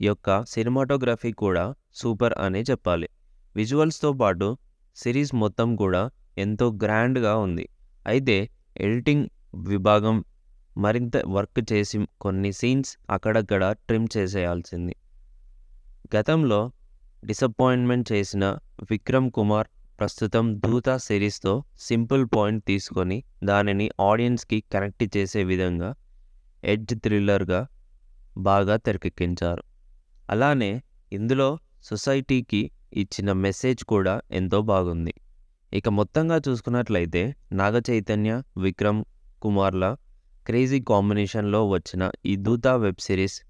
యొక్క సినిమాటోగ్రఫీ కూడా సూపర్ అనే చెప్పాలి. విజువల్స్తో పాటు సిరీస్ మొత్తం కూడా ఎంతో గ్రాండ్గా ఉంది. అయితే ఎడిటింగ్ విభాగం మరింత వర్క్ చేసి కొన్ని సీన్స్ అక్కడక్కడ ట్రిమ్ చేసేయాల్సింది. గతంలో డిసప్పాయింట్మెంట్ చేసిన విక్రమ్ కుమార్ ప్రస్తుతం దూత సిరీస్తో సింపుల్ పాయింట్ తీసుకొని దానిని ఆడియన్స్కి కనెక్ట్ చేసే విధంగా ఎడ్జ్ థ్రిల్లర్గా బాగా తెరకెక్కించారు. అలానే ఇందులో సొసైటీకి ఇచ్చిన మెసేజ్ కూడా ఎంతో బాగుంది. ఇక మొత్తంగా చూసుకున్నట్లయితే నాగ చైతన్య విక్రమ్ కుమార్ల క్రేజీ కాంబినేషన్లో వచ్చిన ఈ Dhootha web series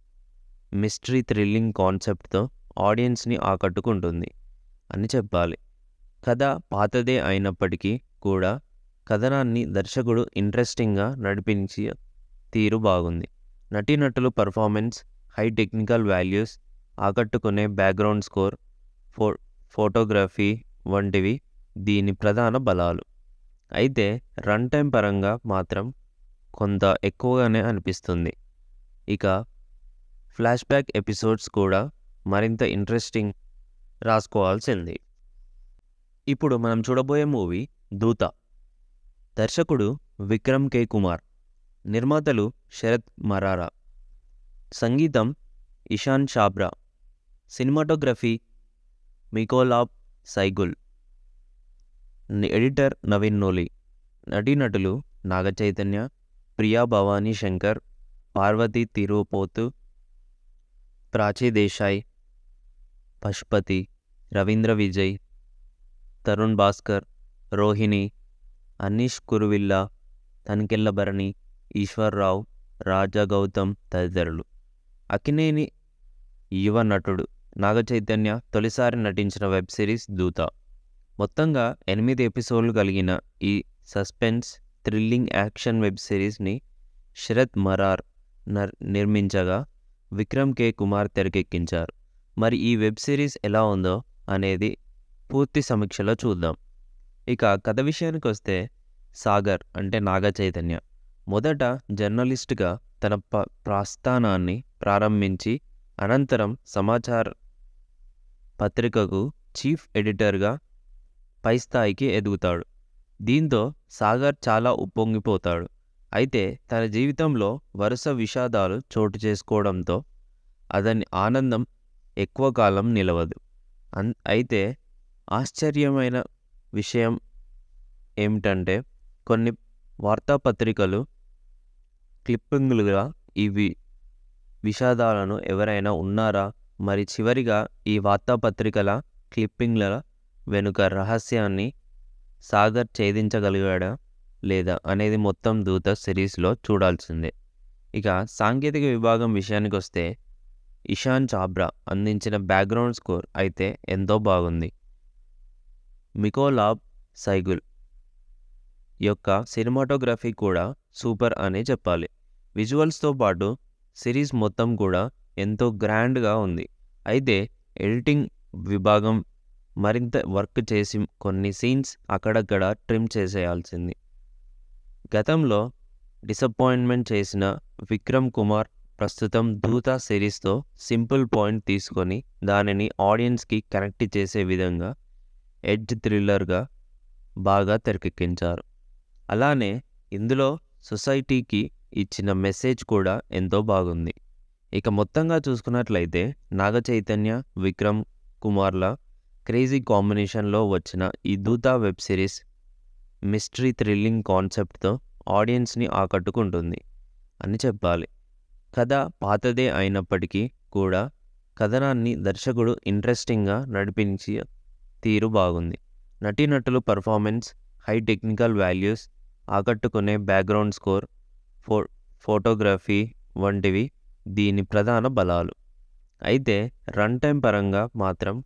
mystery thrilling కాన్సెప్ట్తో ఆడియన్స్ని ఆకట్టుకుంటుంది. అని చెప్పాలి. కథ పాతదే అయినప్పటికీ కూడా కథనాన్ని దర్శకుడు ఇంట్రెస్టింగ్గా నడిపించి తీరు బాగుంది. నటీనటులు పర్ఫార్మెన్స్ హై టెక్నికల్ వాల్యూస్ ఆకట్టుకునే బ్యాక్గ్రౌండ్ స్కోర్ ఫో ఫోటోగ్రఫీ వంటివి దీని ప్రధాన బలాలు. అయితే రన్ టైం పరంగా మాత్రం కొంత ఎక్కువగానే అనిపిస్తుంది. ఇక ఫ్లాష్ బ్యాక్ ఎపిసోడ్స్ కూడా మరింత ఇంట్రెస్టింగ్ రాసుకోవాల్సింది. ఇప్పుడు మనం చూడబోయే మూవీ దూత. దర్శకుడు విక్రమ్ కే. కుమార్ నిర్మాతలు శరత్ మరారా సంగీతం Ishaan Chhabra cinematography Mikolaj Sygula editor Naveen Nooli నటీనటులు నాగచైతన్య ప్రియా భవానీ శంకర్ పార్వతి తిరుపోతు ప్రాచీ దేశాయ్ పశుపతి రవీంద్ర విజయ్ తరుణ్ భాస్కర్ రోహిణి అనీష్ కురువిల్లా తనికెళ్ళభరణి ఈశ్వర్రావు రాజా గౌతమ్ తదితరులు. అకినేని యువ నటుడు నాగచైతన్య తొలిసారి నటించిన వెబ్ సిరీస్ దూత. మొత్తంగా ఎనిమిది ఎపిసోడ్లు కలిగిన ఈ సస్పెన్స్ థ్రిల్లింగ్ యాక్షన్ వెబ్ సిరీస్ని శరత్ మరార్ నర్ నిర్మించగా విక్రమ్ కే. కుమార్ తెరకెక్కించారు. మరి ఈ వెబ్ సిరీస్ ఎలా ఉందో అనేది పూర్తి సమీక్షలో చూద్దాం. ఇక కథ విషయానికి వస్తే సాగర్ అంటే నాగ చైతన్య. మొదట జర్నలిస్ట్గా తన ప ప్రస్థానాన్ని ప్రారంభించి అనంతరం సమాచార పత్రికకు చీఫ్ ఎడిటర్గా పై స్థాయికి ఎదుగుతాడు. దీంతో సాగర్ చాలా ఉప్పొంగిపోతాడు. అయితే తన జీవితంలో వరుస విషాదాలు చోటు చేసుకోవడంతో అతని ఆనందం ఎక్కువ కాలం నిలవదు. అన్ అయితే ఆశ్చర్యమైన విషయం ఏమిటంటే కొన్ని వార్తాపత్రికలు క్లిప్పింగ్లుగా ఇవి విషాదాలను ఎవరైనా ఉన్నారా? మరి చివరిగా ఈ వార్తాపత్రికల క్లిప్పింగ్ల వెనుక రహస్యాన్ని సాగర్ ఛేదించగలిగాడా లేదా అనేది మొత్తం దూత సిరీస్లో చూడాల్సిందే. ఇక సాంకేతిక విభాగం విషయానికి వస్తే ఇషాన్ చాబ్రా అందించిన బ్యాక్గ్రౌండ్ స్కోర్ అయితే ఎంతో బాగుంది. మికోలాబ్ సైగుల్ యొక్క సినిమాటోగ్రఫీ కూడా సూపర్ అనే చెప్పాలి. విజువల్స్తో పాటు సిరీస్ మొత్తం కూడా ఎంతో గ్రాండ్గా ఉంది. అయితే ఎడిటింగ్ విభాగం మరింత వర్క్ చేసి కొన్ని సీన్స్ అక్కడక్కడ ట్రిమ్ చేసేయాల్సింది. గతంలో డిసప్పాయింట్మెంట్ చేసిన విక్రమ్ కుమార్ ప్రస్తుతం దూత సిరీస్తో సింపుల్ పాయింట్ తీసుకొని దానిని ఆడియన్స్కి కనెక్ట్ చేసే విధంగా ఎడ్జ్ థ్రిల్లర్గా బాగా తెరకెక్కించారు. అలానే ఇందులో సొసైటీకి ఇచ్చిన మెసేజ్ కూడా ఎంతో బాగుంది. ఇక మొత్తంగా చూసుకున్నట్లయితే నాగ చైతన్య విక్రమ్ కుమార్ల క్రేజీ కాంబినేషన్లో వచ్చిన ఈ Dhootha web series mystery thrilling కాన్సెప్ట్తో ఆడియన్స్ని ఆకట్టుకుంటుంది. అని చెప్పాలి. కథ పాతదే అయినప్పటికీ కూడా కథనాన్ని దర్శకుడు ఇంట్రెస్టింగ్గా నడిపించి తీరు బాగుంది. నటీనటులు పర్ఫార్మెన్స్ హై టెక్నికల్ వాల్యూస్ ఆకట్టుకునే బ్యాక్గ్రౌండ్ స్కోర్ ఫో ఫోటోగ్రఫీ వంటివి దీని ప్రధాన బలాలు. అయితే రన్ టైం పరంగా మాత్రం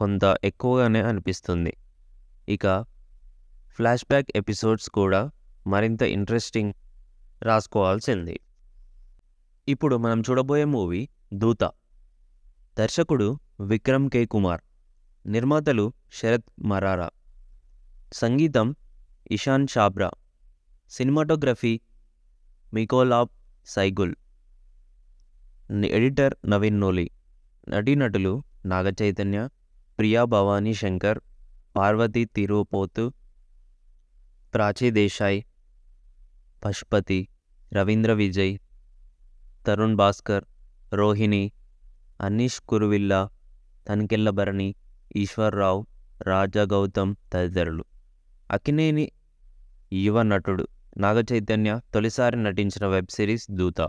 కొంత ఎక్కువగానే అనిపిస్తుంది. ఇక ఫ్లాష్ బ్యాక్ ఎపిసోడ్స్ కూడా మరింత ఇంట్రెస్టింగ్ రాసుకోవాల్సింది. ఇప్పుడు మనం చూడబోయే మూవీ దూత. దర్శకుడు విక్రమ్ కే. కుమార్ నిర్మాతలు శరత్ మరారా సంగీతం Ishaan Chhabra cinematography Mikolaj Sygula editor Naveen Nooli నటీనటులు నాగచైతన్య ప్రియా భవానీ శంకర్ పార్వతి తిరుపోతు ప్రాచీ దేశాయ్ పశుపతి రవీంద్ర విజయ్ తరుణ్ భాస్కర్ రోహిణి అనీష్ కురువిల్లా తనికెళ్ళభరణి ఈశ్వర్రావు రాజా గౌతమ్ తదితరులు. అకినేని యువ నటుడు నాగచైతన్య తొలిసారి నటించిన వెబ్ సిరీస్ దూత.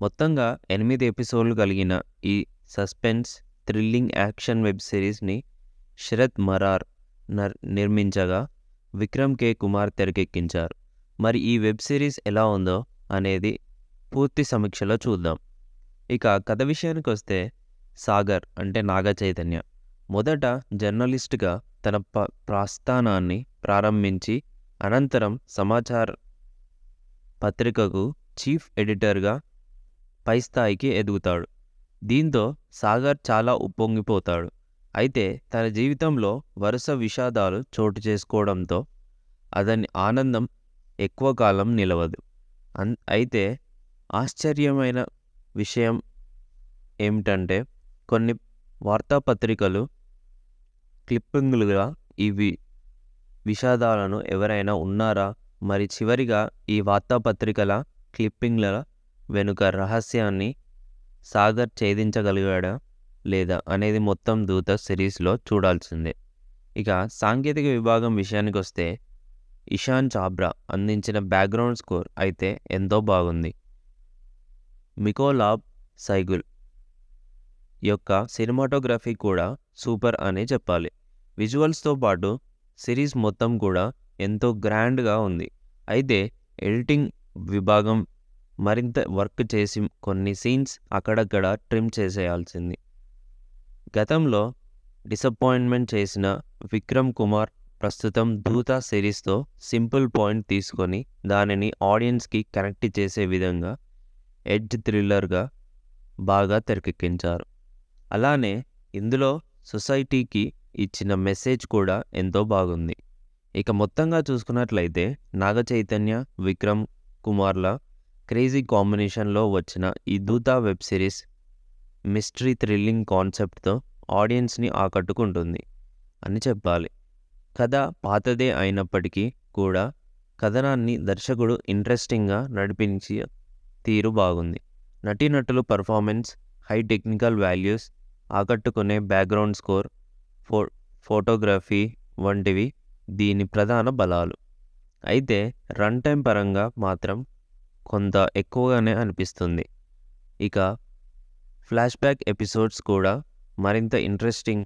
మొత్తంగా ఎనిమిది ఎపిసోడ్లు కలిగిన ఈ సస్పెన్స్ థ్రిల్లింగ్ యాక్షన్ వెబ్ సిరీస్ని శరత్ మరార్ నర్ నిర్మించగా విక్రమ్ కే. కుమార్ తెరకెక్కించారు. మరి ఈ వెబ్ సిరీస్ ఎలా ఉందో అనేది పూర్తి సమీక్షలో చూద్దాం. ఇక కథ విషయానికి వస్తే సాగర్ అంటే నాగ చైతన్య. మొదట జర్నలిస్ట్గా తన ప ప్రస్థానాన్ని ప్రారంభించి అనంతరం సమాచార పత్రికకు చీఫ్ ఎడిటర్గా పై స్థాయికి ఎదుగుతాడు. దీంతో సాగర్ చాలా ఉప్పొంగిపోతాడు. అయితే తన జీవితంలో వరుస విషాదాలు చోటు చేసుకోవడంతో అతని ఆనందం ఎక్కువ కాలం నిలవదు. అన్ అయితే ఆశ్చర్యమైన విషయం ఏమిటంటే కొన్ని వార్తాపత్రికలు క్లిప్పింగ్లుగా ఇవి విషాదాలను ఎవరైనా ఉన్నారా? మరి చివరిగా ఈ వార్తాపత్రికల క్లిప్పింగ్ల వెనుక రహస్యాన్ని సాగర్ ఛేదించగలిగాడా లేదా అనేది మొత్తం దూత సిరీస్లో చూడాల్సిందే. ఇక సాంకేతిక విభాగం విషయానికి వస్తే ఇషాన్ చాబ్రా అందించిన బ్యాక్గ్రౌండ్ స్కోర్ అయితే ఎంతో బాగుంది. మికోలాబ్ సైగుల్ యొక్క సినిమాటోగ్రఫీ కూడా సూపర్ అనే చెప్పాలి. విజువల్స్తో పాటు సిరీస్ మొత్తం కూడా ఎంతో గ్రాండ్గా ఉంది. అయితే ఎడిటింగ్ విభాగం మరింత వర్క్ చేసి కొన్ని సీన్స్ అక్కడక్కడ ట్రిమ్ చేసేయాల్సింది. గతంలో డిసప్పాయింట్మెంట్ చేసిన విక్రమ్ కుమార్ ప్రస్తుతం దూత సిరీస్తో సింపుల్ పాయింట్ తీసుకొని దానిని ఆడియన్స్కి కనెక్ట్ చేసే విధంగా ఎడ్జ్ థ్రిల్లర్గా బాగా తెరకెక్కించారు. అలానే ఇందులో సొసైటీకి ఇచ్చిన మెసేజ్ కూడా ఎంతో బాగుంది. ఇక మొత్తంగా చూసుకున్నట్లయితే నాగ చైతన్య విక్రమ్ కుమార్ల క్రేజీ కాంబినేషన్లో వచ్చిన ఈ Dhootha web series mystery thrilling కాన్సెప్ట్తో ఆడియన్స్ని ఆకట్టుకుంటుంది. అని చెప్పాలి. కథ పాతదే అయినప్పటికీ కూడా కథనాన్ని దర్శకుడు ఇంట్రెస్టింగ్గా నడిపించి తీరు బాగుంది. నటీనటులు పర్ఫార్మెన్స్ హై టెక్నికల్ వాల్యూస్ ఆకట్టుకునే బ్యాక్గ్రౌండ్ స్కోర్ ఫో ఫోటోగ్రఫీ వంటివి దీని ప్రధాన బలాలు. అయితే రన్ టైం పరంగా మాత్రం కొంత ఎక్కువగానే అనిపిస్తుంది. ఇక ఫ్లాష్ బ్యాక్ ఎపిసోడ్స్ కూడా మరింత ఇంట్రెస్టింగ్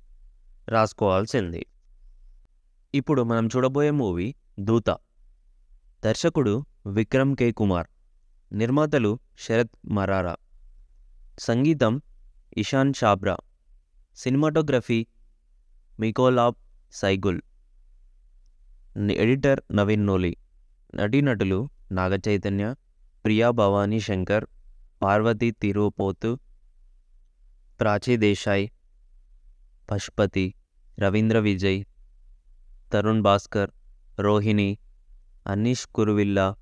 రాసుకోవాల్సింది. ఇప్పుడు మనం చూడబోయే మూవీ దూత. దర్శకుడు విక్రమ్ కే. కుమార్ నిర్మాతలు శరత్ మరారా సంగీతం Ishaan Chhabra cinematography Mikolaj Sygula editor Naveen Nooli నటీనటులు నాగచైతన్య ప్రియా భవానీ శంకర్ పార్వతి తిరుపోతు ప్రాచీ దేశాయ్ పశుపతి రవీంద్ర విజయ్ తరుణ్ భాస్కర్ రోహిణి అనీష్ కురువిల్లా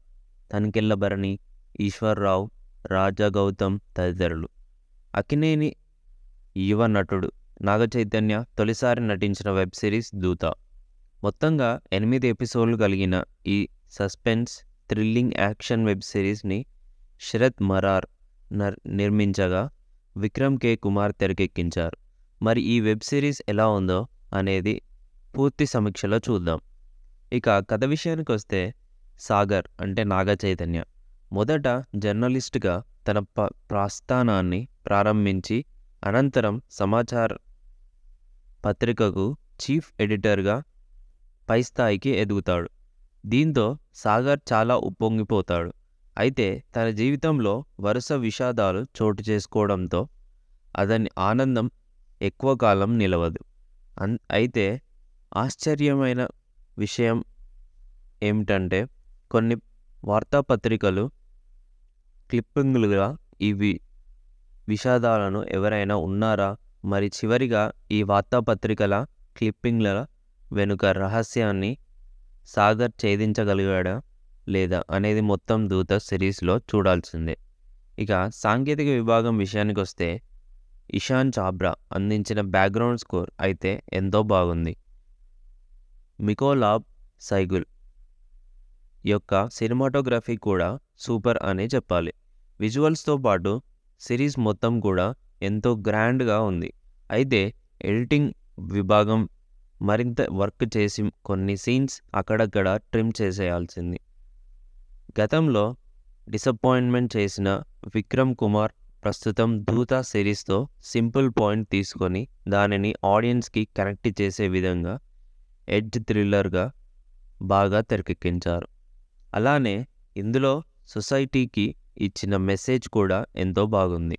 తనికెళ్ళ భరణి ఈశ్వర్రావు రాజా గౌతమ్ తదితరులు. అకినేని యువ నటుడు నాగచైతన్య తొలిసారి నటించిన వెబ్ సిరీస్ దూత. మొత్తంగా ఎనిమిది ఎపిసోడ్లు కలిగిన ఈ సస్పెన్స్ థ్రిల్లింగ్ యాక్షన్ వెబ్ సిరీస్ని శరత్ మరార్ నర్ నిర్మించగా విక్రమ్ కే. కుమార్ తెరకెక్కించారు. మరి ఈ వెబ్ సిరీస్ ఎలా ఉందో అనేది పూర్తి సమీక్షలో చూద్దాం. ఇక కథ విషయానికి వస్తే సాగర్ అంటే నాగ చైతన్య. మొదట జర్నలిస్ట్గా తన ప ప్రస్థానాన్ని ప్రారంభించి అనంతరం సమాచార పత్రికకు చీఫ్ ఎడిటర్గా పై స్థాయికి ఎదుగుతాడు. దీంతో సాగర్ చాలా ఉప్పొంగిపోతాడు. అయితే తన జీవితంలో వరుస విషాదాలు చోటు చేసుకోవడంతో అతని ఆనందం ఎక్కువ కాలం నిలవదు. అన్ అయితే ఆశ్చర్యమైన విషయం ఏమిటంటే కొన్ని వార్తాపత్రికలు క్లిప్పింగ్లుగా ఈ వి విషాదాలను ఎవరైనా ఉన్నారా? మరి చివరిగా ఈ వార్తాపత్రికల క్లిప్పింగ్ల వెనుక రహస్యాన్ని సాగర్ ఛేదించగలిగాడా లేదా అనేది మొత్తం దూత సిరీస్లో చూడాల్సిందే. ఇక సాంకేతిక విభాగం విషయానికి వస్తే ఇషాన్ చాబ్రా అందించిన బ్యాక్గ్రౌండ్ స్కోర్ అయితే ఎంతో బాగుంది. మికోలాబ్ సైగుల్ యొక్క సినిమాటోగ్రఫీ కూడా సూపర్ అనే చెప్పాలి. విజువల్స్తో పాటు సిరీస్ మొత్తం కూడా ఎంతో గ్రాండ్గా ఉంది. అయితే ఎడిటింగ్ విభాగం మరింత వర్క్ చేసి కొన్ని సీన్స్ అక్కడక్కడ ట్రిమ్ చేసేయాల్సింది. గతంలో డిసప్పాయింట్మెంట్ చేసిన విక్రమ్ కుమార్ ప్రస్తుతం దూత సిరీస్తో సింపుల్ పాయింట్ తీసుకొని దానిని ఆడియన్స్కి కనెక్ట్ చేసే విధంగా ఎడ్జ్ థ్రిల్లర్గా బాగా తెరకెక్కించారు. అలానే ఇందులో సొసైటీకి ఇచ్చిన మెసేజ్ కూడా ఎంతో బాగుంది.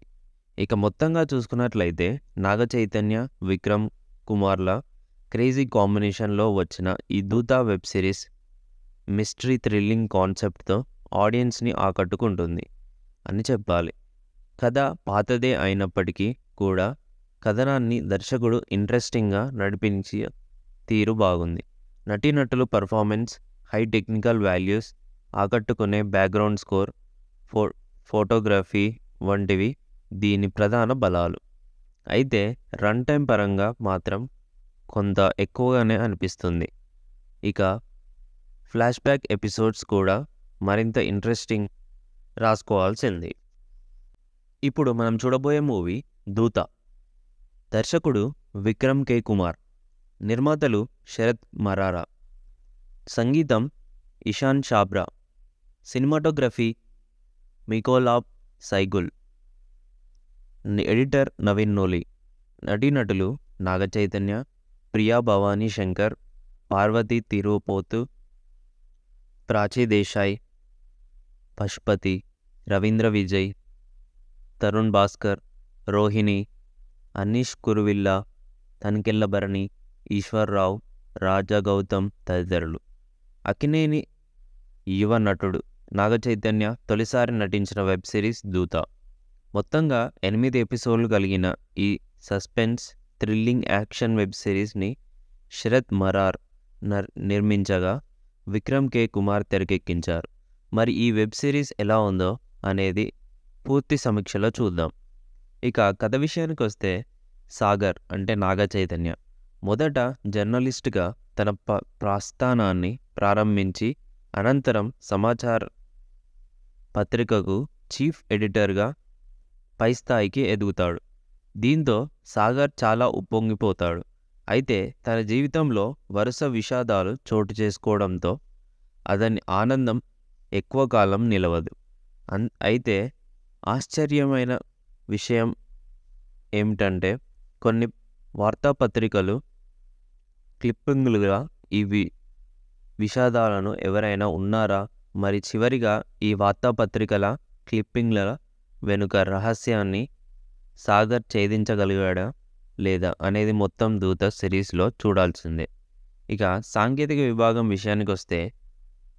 ఇక మొత్తంగా చూసుకున్నట్లయితే నాగ చైతన్య విక్రమ్ కుమార్ల క్రేజీ కాంబినేషన్లో వచ్చిన ఈ దూత వెబ్ సిరీస్ మిస్టరీ థ్రిల్లింగ్ కాన్సెప్ట్తో ఆడియన్స్ని ఆకట్టుకుంటుంది. అని చెప్పాలి. కథ పాతదే అయినప్పటికీ కూడా కథనాన్ని దర్శకుడు ఇంట్రెస్టింగ్గా నడిపించి తీరు బాగుంది. నటీనటులు పర్ఫార్మెన్స్ హై టెక్నికల్ వాల్యూస్ ఆకట్టుకునే బ్యాక్గ్రౌండ్ స్కోర్ ఫో ఫోటోగ్రఫీ వంటివి దీని ప్రధాన బలాలు. అయితే రన్ టైం పరంగా మాత్రం కొంత ఎక్కువగానే అనిపిస్తుంది. ఇక ఫ్లాష్ బ్యాక్ ఎపిసోడ్స్ కూడా మరింత ఇంట్రెస్టింగ్ రాసుకోవాల్సింది. ఇప్పుడు మనం చూడబోయే మూవీ దూత. దర్శకుడు విక్రమ్ కే. కుమార్ నిర్మాతలు శరత్ మరారా సంగీతం Ishaan Chhabra cinematography Mikolaj Sygula editor Naveen Nooli నటీనటులు నాగచైతన్య ప్రియా భవానీ శంకర్ పార్వతి తిరుపోతు ప్రాచీ దేశాయ్ పశుపతి రవీంద్ర విజయ్ తరుణ్ భాస్కర్ రోహిణి అనీష్ కురువిల్లా తనికెళ్ళభరణి ఈశ్వర్రావు రాజా గౌతమ్ తదితరులు. అకినేని యువ నటుడు నాగచైతన్య తొలిసారి నటించిన వెబ్ సిరీస్ దూత. మొత్తంగా ఎనిమిది ఎపిసోడ్లు కలిగిన ఈ సస్పెన్స్ థ్రిల్లింగ్ యాక్షన్ వెబ్ సిరీస్ని శరత్ మరార్ నర్ నిర్మించగా విక్రమ్ కే. కుమార్ తెరకెక్కించారు. మరి ఈ వెబ్ సిరీస్ ఎలా ఉందో అనేది పూర్తి సమీక్షలో చూద్దాం. ఇక కథ విషయానికి వస్తే సాగర్ అంటే నాగ చైతన్య. మొదట జర్నలిస్ట్గా తన ప ప్రస్థానాన్ని ప్రారంభించి అనంతరం సమాచార పత్రికకు చీఫ్ ఎడిటర్గా పై స్థాయికి ఎదుగుతాడు. దీంతో సాగర్ చాలా ఉప్పొంగిపోతాడు. అయితే తన జీవితంలో వరుస విషాదాలు చోటు చేసుకోవడంతో అతని ఆనందం ఎక్కువ కాలం నిలవదు. అన్ అయితే ఆశ్చర్యమైన విషయం ఏమిటంటే కొన్ని వార్తాపత్రికలు క్లిప్పింగ్లుగా ఈ వి విషాదాలను ఎవరైనా ఉన్నారా? మరి చివరిగా ఈ వార్తాపత్రికల క్లిప్పింగ్ల వెనుక రహస్యాన్ని సాగర్ ఛేదించగలిగాడా లేదా అనేది మొత్తం దూత సిరీస్లో చూడాల్సిందే. ఇక సాంకేతిక విభాగం విషయానికి వస్తే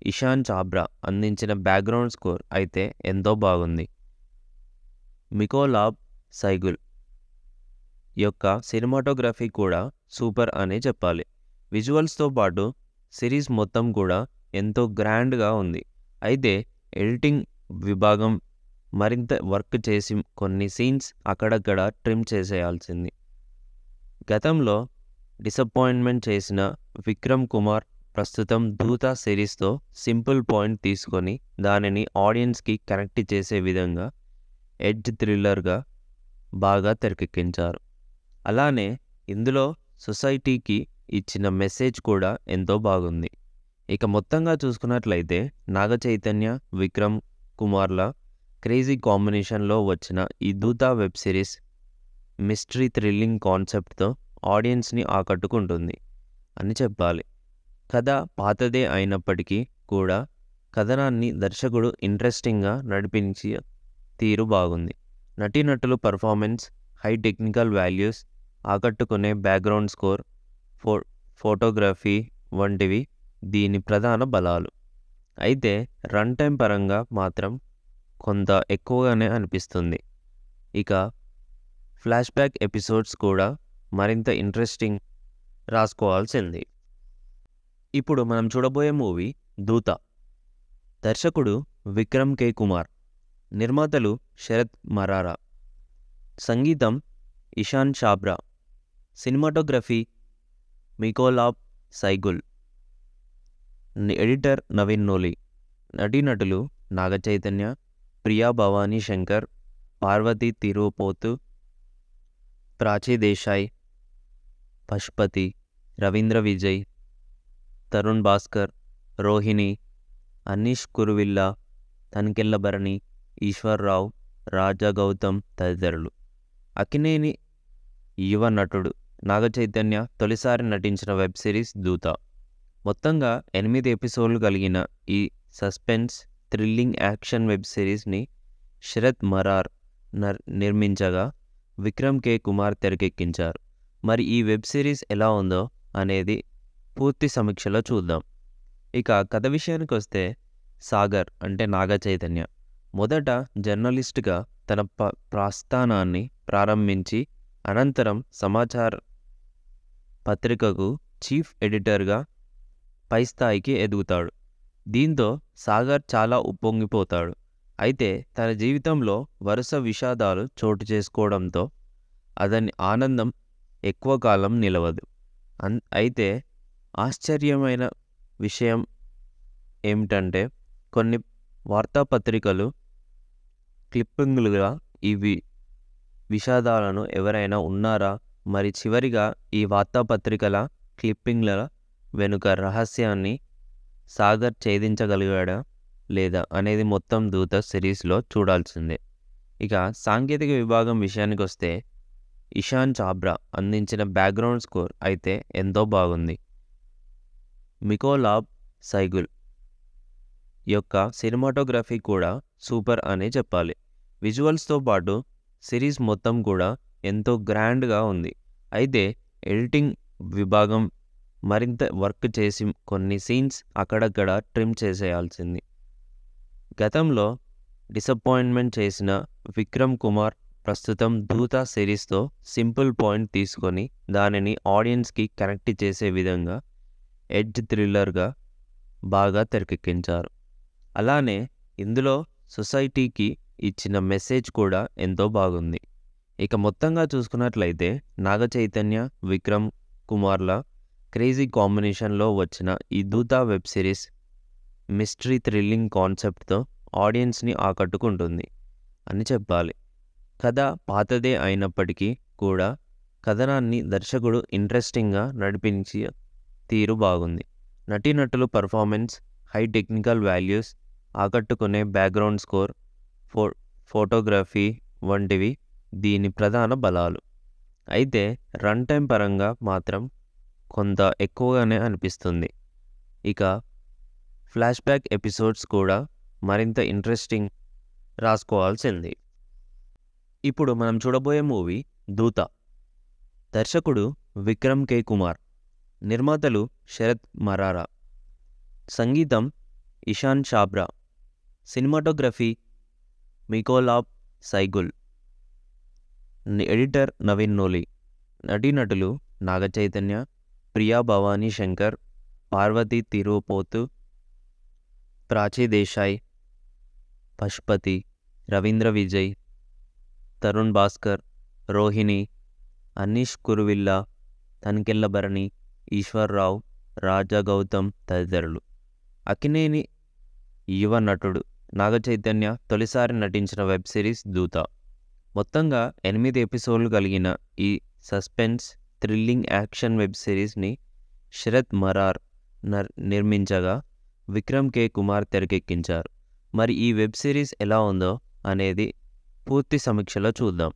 ఇషాన్ చాబ్రా అందించిన బ్యాక్గ్రౌండ్ స్కోర్ అయితే ఎంతో బాగుంది. మికోలాబ్ సైగుల్ యొక్క సినిమాటోగ్రఫీ కూడా సూపర్ అనే చెప్పాలి. విజువల్స్తో పాటు సిరీస్ మొత్తం కూడా ఎంతో గ్రాండ్గా ఉంది. అయితే ఎడిటింగ్ విభాగం మరింత వర్క్ చేసి కొన్ని సీన్స్ అక్కడక్కడ ట్రిమ్ చేసేయాల్సింది. గతంలో డిసప్పాయింట్మెంట్ చేసిన విక్రమ్ కుమార్ ప్రస్తుతం దూత సిరీస్తో సింపుల్ పాయింట్ తీసుకొని దానిని ఆడియన్స్కి కనెక్ట్ చేసే విధంగా ఎడ్జ్ థ్రిల్లర్గా బాగా తెరకెక్కించారు. అలానే ఇందులో సొసైటీకి ఇచ్చిన మెసేజ్ కూడా ఎంతో బాగుంది. ఇక మొత్తంగా చూసుకున్నట్లయితే నాగ చైతన్య విక్రమ్ కుమార్ల క్రేజీ కాంబినేషన్లో వచ్చిన ఈ దూత వెబ్ సిరీస్ మిస్టరీ థ్రిల్లింగ్ కాన్సెప్ట్తో ఆడియన్స్ని ఆకట్టుకుంటుంది. అని చెప్పాలి. కథ పాతదే అయినప్పటికీ కూడా కథనాన్ని దర్శకుడు ఇంట్రెస్టింగ్గా నడిపించి తీరు బాగుంది. నటీనటులు పర్ఫార్మెన్స్ హై టెక్నికల్ వాల్యూస్ ఆకట్టుకునే బ్యాక్గ్రౌండ్ స్కోర్ ఫో ఫోటోగ్రఫీ వంటివి దీని ప్రధాన బలాలు. అయితే రన్ టైం పరంగా మాత్రం కొంత ఎక్కువగానే అనిపిస్తుంది. ఇక ఫ్లాష్ బ్యాక్ ఎపిసోడ్స్ కూడా మరింత ఇంట్రెస్టింగ్ రాసుకోవాల్సింది. ఇప్పుడు మనం చూడబోయే మూవీ దూత. దర్శకుడు విక్రమ్ కే. కుమార్ నిర్మాతలు శరత్ మరారా సంగీతం Ishaan Chhabra cinematography Mikolaj Sygula editor Naveen Nooli నటీనటులు నాగచైతన్య ప్రియా భవానీ శంకర్ పార్వతి తిరుపోతు ప్రాచీ దేశాయ్ పశుపతి రవీంద్ర విజయ్ తరుణ్ భాస్కర్ రోహిణి అనీష్ కురువిల్లా తనికెళ్ళ భరణి ఈశ్వర్రావు రాజా గౌతమ్ తదితరులు. అకినేని యువ నటుడు నాగచైతన్య తొలిసారి నటించిన వెబ్ సిరీస్ దూత. మొత్తంగా ఎనిమిది ఎపిసోడ్లు కలిగిన ఈ సస్పెన్స్ థ్రిల్లింగ్ యాక్షన్ వెబ్ సిరీస్ని శరత్ మరార్ నర్ నిర్మించగా విక్రమ్ కే. కుమార్ తెరకెక్కించారు. మరి ఈ వెబ్ సిరీస్ ఎలా ఉందో అనేది పూర్తి సమీక్షలో చూద్దాం. ఇక కథ విషయానికి వస్తే సాగర్ అంటే నాగ చైతన్య. మొదట జర్నలిస్ట్గా తన ప ప్రస్థానాన్ని ప్రారంభించి అనంతరం సమాచార పత్రికకు చీఫ్ ఎడిటర్గా పై స్థాయికి ఎదుగుతాడు. దీంతో సాగర్ చాలా ఉప్పొంగిపోతాడు. అయితే తన జీవితంలో వరుస విషాదాలు చోటు చేసుకోవడంతో అతని ఆనందం ఎక్కువ కాలం నిలవదు. అన్ అయితే ఆశ్చర్యమైన విషయం ఏమిటంటే కొన్ని వార్తాపత్రికలు క్లిప్పింగ్లుగా ఈ వి విషాదాలను ఎవరైనా ఉన్నారా? మరి చివరిగా ఈ వార్తాపత్రికల క్లిప్పింగ్ల వెనుక రహస్యాన్ని సాగర్ ఛేదించగలిగాడా లేదా అనేది మొత్తం దూత సిరీస్లో చూడాల్సిందే. ఇక సాంకేతిక విభాగం విషయానికి వస్తే ఇషాన్ చాబ్రా అందించిన బ్యాక్గ్రౌండ్ స్కోర్ అయితే ఎంతో బాగుంది. మికోలాబ్ సైగుల్ యొక్క సినిమాటోగ్రఫీ కూడా సూపర్ అనే చెప్పాలి. విజువల్స్తో పాటు సిరీస్ మొత్తం కూడా ఎంతో గ్రాండ్గా ఉంది. అయితే ఎడిటింగ్ విభాగం మరింత వర్క్ చేసి కొన్ని సీన్స్ అక్కడక్కడ ట్రిమ్ చేసేయాల్సింది. గతంలో డిసప్పాయింట్మెంట్ చేసిన విక్రమ్ కుమార్ ప్రస్తుతం దూత సిరీస్తో సింపుల్ పాయింట్ తీసుకొని దానిని ఆడియన్స్కి కనెక్ట్ చేసే విధంగా ఎడ్జ్ థ్రిల్లర్గా బాగా తెరకెక్కించారు. అలానే ఇందులో సొసైటీకి ఇచ్చిన మెసేజ్ కూడా ఎంతో బాగుంది. ఇక మొత్తంగా చూసుకున్నట్లయితే నాగ చైతన్య విక్రమ్ కుమార్ల క్రేజీ కాంబినేషన్లో వచ్చిన ఈ దూత వెబ్ సిరీస్ మిస్టరీ థ్రిల్లింగ్ కాన్సెప్ట్తో ఆడియన్స్ని ఆకట్టుకుంటుంది. అని చెప్పాలి. కథ పాతదే అయినప్పటికీ కూడా కథనాన్ని దర్శకుడు ఇంట్రెస్టింగ్గా నడిపించి తీరు బాగుంది. నటీనటులు పర్ఫార్మెన్స్ హై టెక్నికల్ వాల్యూస్ ఆకట్టుకునే బ్యాక్గ్రౌండ్ స్కోర్ ఫో ఫోటోగ్రఫీ వంటివి దీని ప్రధాన బలాలు. అయితే రన్ టైం పరంగా మాత్రం కొంత ఎక్కువగానే అనిపిస్తుంది. ఇక ఫ్లాష్ బ్యాక్ ఎపిసోడ్స్ కూడా మరింత ఇంట్రెస్టింగ్ రాసుకోవాల్సింది. ఇప్పుడు మనం చూడబోయే మూవీ దూత. దర్శకుడు విక్రమ్ కే. కుమార్ నిర్మాతలు శరత్ మరారా సంగీతం Ishaan Chhabra cinematography Mikolaj Sygula editor Naveen Nooli నటీనటులు నాగచైతన్య ప్రియా భవానీ శంకర్ పార్వతి తిరుపోతు ప్రాచీ దేశాయ్ పశుపతి రవీంద్ర విజయ్ తరుణ్ భాస్కర్ రోహిణి అనీష్ కురువిల్లా తనికెళ్ళభరణి ఈశ్వర్రావు రాజా గౌతమ్ తదితరులు. అకినేని యువ నటుడు నాగచైతన్య తొలిసారి నటించిన వెబ్ సిరీస్ దూత. మొత్తంగా ఎనిమిది ఎపిసోడ్లు కలిగిన ఈ సస్పెన్స్ థ్రిల్లింగ్ యాక్షన్ వెబ్ సిరీస్ని శరత్ మరార్ నర్ నిర్మించగా విక్రమ్ కే. కుమార్ తెరకెక్కించారు. మరి ఈ వెబ్ సిరీస్ ఎలా ఉందో అనేది పూర్తి సమీక్షలో చూద్దాం.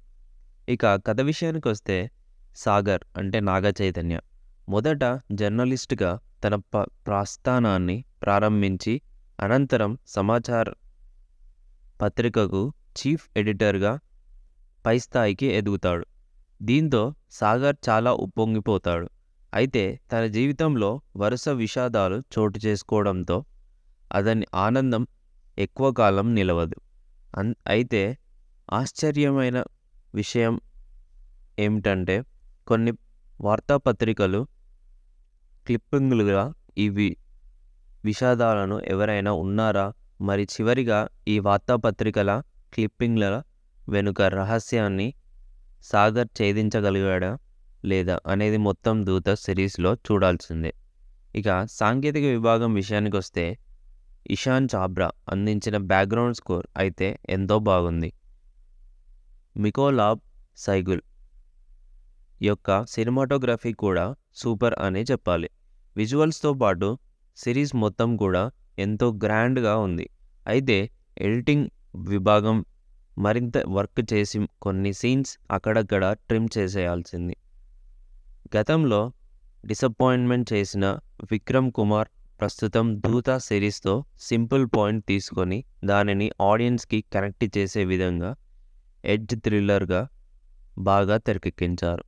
ఇక కథ విషయానికి వస్తే సాగర్ అంటే నాగ చైతన్య. మొదట జర్నలిస్ట్గా తన ప ప్రస్థానాన్ని ప్రారంభించి అనంతరం సమాచార పత్రికకు చీఫ్ ఎడిటర్గా పై స్థాయికి ఎదుగుతాడు. దీంతో సాగర్ చాలా ఉప్పొంగిపోతాడు. అయితే తన జీవితంలో వరుస విషాదాలు చోటు చేసుకోవడంతో అతని ఆనందం ఎక్కువ కాలం నిలవదు. అన్ అయితే ఆశ్చర్యమైన విషయం ఏమిటంటే కొన్ని వార్తాపత్రికలు క్లిప్పింగ్లుగా ఈ వి విషాదాలను ఎవరైనా ఉన్నారా? మరి చివరిగా ఈ వార్తాపత్రికల క్లిప్పింగ్ల వెనుక రహస్యాన్ని సాగర్ ఛేదించగలిగాడా లేదా అనేది మొత్తం దూత సిరీస్లో చూడాల్సిందే. ఇక సాంకేతిక విభాగం విషయానికి వస్తే ఇషాన్ చాబ్రా అందించిన బ్యాక్గ్రౌండ్ స్కోర్ అయితే ఎంతో బాగుంది. మికోలాబ్ సైగుల్ యొక్క సినిమాటోగ్రఫీ కూడా సూపర్ అనే చెప్పాలి. విజువల్స్తో పాటు సిరీస్ మొత్తం కూడా ఎంతో గ్రాండ్గా ఉంది. అయితే ఎడిటింగ్ విభాగం మరింత వర్క్ చేసి కొన్ని సీన్స్ అక్కడక్కడ ట్రిమ్ చేసేయాల్సింది. గతంలో డిసప్పాయింట్మెంట్ చేసిన విక్రమ్ కుమార్ ప్రస్తుతం దూత సిరీస్తో సింపుల్ పాయింట్ తీసుకొని దానిని ఆడియన్స్కి కనెక్ట్ చేసే విధంగా ఎడ్జ్ థ్రిల్లర్గా బాగా తెరకెక్కించారు.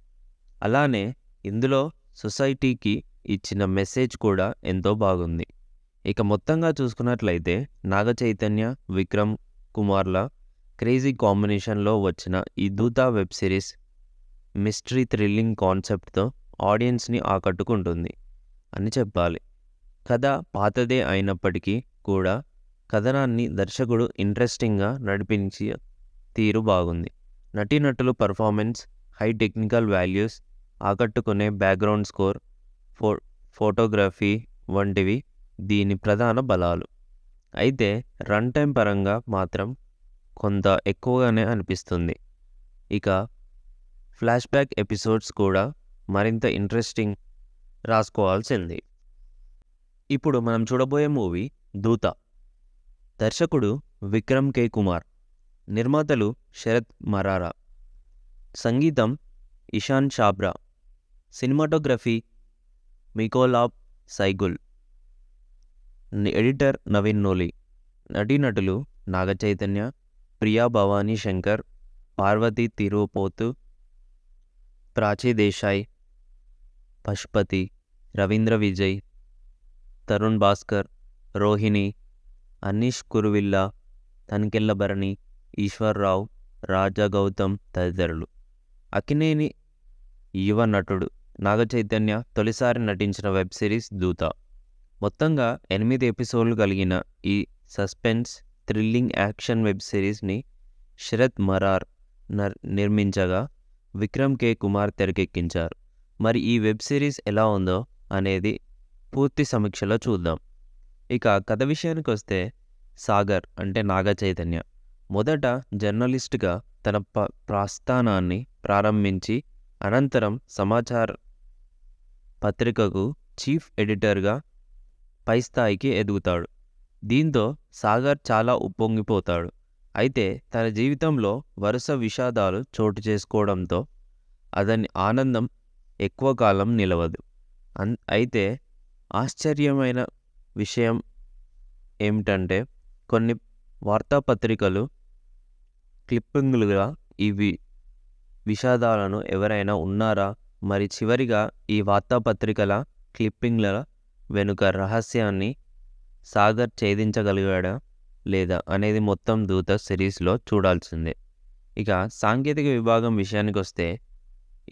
అలానే ఇందులో సొసైటీకి ఇచ్చిన మెసేజ్ కూడా ఎంతో బాగుంది. ఇక మొత్తంగా చూసుకున్నట్లయితే నాగ చైతన్య విక్రమ్ కుమార్ల క్రేజీ కాంబినేషన్లో వచ్చిన ఈ దూత వెబ్ సిరీస్ మిస్టరీ థ్రిల్లింగ్ కాన్సెప్ట్తో ఆడియన్స్ని ఆకట్టుకుంటుంది. అని చెప్పాలి. కథ పాతదే అయినప్పటికీ కూడా కథనాన్ని దర్శకుడు ఇంట్రెస్టింగ్గా నడిపించి తీరు బాగుంది. నటీనటులు పర్ఫార్మెన్స్ హై టెక్నికల్ వాల్యూస్ ఆకట్టుకునే బ్యాక్గ్రౌండ్ స్కోర్ ఫో ఫోటోగ్రఫీ వంటివి దీని ప్రధాన బలాలు. అయితే రన్ టైం పరంగా మాత్రం కొంత ఎక్కువగానే అనిపిస్తుంది. ఇక ఫ్లాష్ బ్యాక్ ఎపిసోడ్స్ కూడా మరింత ఇంట్రెస్టింగ్ రాసుకోవాల్సింది. ఇప్పుడు మనం చూడబోయే మూవీ దూత. దర్శకుడు విక్రమ్ కే. కుమార్ నిర్మాతలు శరత్ మరారా సంగీతం Ishaan Chhabra cinematography Mikolaj Sygula editor Naveen Nooli నటీనటులు నాగచైతన్య ప్రియా భవానీ శంకర్ పార్వతి తిరుపోతు ప్రాచీ దేశాయ్ పశుపతి రవీంద్ర విజయ్ తరుణ్ భాస్కర్ రోహిణి అనీష్ కురువిల్లా తనికెళ్ళభరణి ఈశ్వర్రావు రాజా గౌతమ్ తదితరులు. అకినేని యువ నటుడు నాగచైతన్య తొలిసారి నటించిన వెబ్ సిరీస్ దూత. మొత్తంగా ఎనిమిది ఎపిసోడ్లు కలిగిన ఈ సస్పెన్స్ థ్రిల్లింగ్ యాక్షన్ వెబ్ సిరీస్ని శరత్ మరార్ నర్ నిర్మించగా విక్రమ్ కే. కుమార్ తెరకెక్కించారు. మరి ఈ వెబ్ సిరీస్ ఎలా ఉందో అనేది పూర్తి సమీక్షలో చూద్దాం. ఇక కథ విషయానికొస్తే సాగర్ అంటే నాగ చైతన్య. మొదట జర్నలిస్ట్గా తన ప ప్రస్థానాన్ని ప్రారంభించి అనంతరం సమాచార పత్రికకు చీఫ్ ఎడిటర్గా పై స్థాయికి ఎదుగుతాడు. దీంతో సాగర్ చాలా ఉప్పొంగిపోతాడు. అయితే తన జీవితంలో వరుస విషాదాలు చోటు చేసుకోవడంతో అతని ఆనందం ఎక్కువ కాలం నిలవదు. అన్ అయితే ఆశ్చర్యమైన విషయం ఏమిటంటే కొన్ని వార్తాపత్రికలు క్లిప్పింగ్లుగా ఈ వి విషాదాలను ఎవరైనా ఉన్నారా? మరి చివరిగా ఈ వార్తాపత్రికల క్లిప్పింగ్ల వెనుక రహస్యాన్ని సాగర్ ఛేదించగలిగాడా లేదా అనేది మొత్తం దూత సిరీస్లో చూడాల్సిందే. ఇక సాంకేతిక విభాగం విషయానికి వస్తే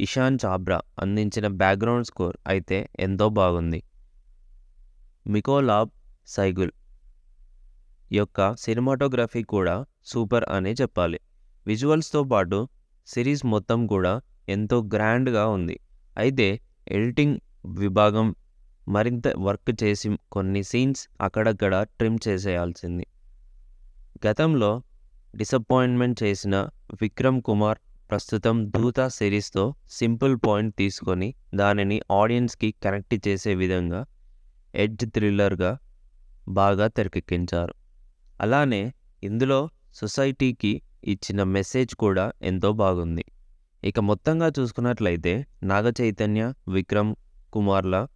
ఇషాన్ చాబ్రా అందించిన బ్యాక్గ్రౌండ్ స్కోర్ అయితే ఎంతో బాగుంది. మికోలాబ్ సైగుల్ యొక్క సినిమాటోగ్రఫీ కూడా సూపర్ అనే చెప్పాలి. విజువల్స్తో పాటు సిరీస్ మొత్తం కూడా ఎంతో గ్రాండ్గా ఉంది. అయితే ఎడిటింగ్ విభాగం మరింత వర్క్ చేసి కొన్ని సీన్స్ అక్కడక్కడ ట్రిమ్ చేసేయాల్సింది. గతంలో డిసప్పాయింట్మెంట్ చేసిన విక్రమ్ కుమార్ ప్రస్తుతం దూత సిరీస్తో సింపుల్ పాయింట్ తీసుకొని దానిని ఆడియన్స్కి కనెక్ట్ చేసే విధంగా ఎడ్జ్ థ్రిల్లర్గా బాగా తెరకెక్కించారు. అలానే ఇందులో సొసైటీకి ఇచ్చిన మెసేజ్ కూడా ఎంతో బాగుంది. ఇక మొత్తంగా చూసుకున్నట్లయితే నాగ చైతన్య విక్రమ్ కుమార్ల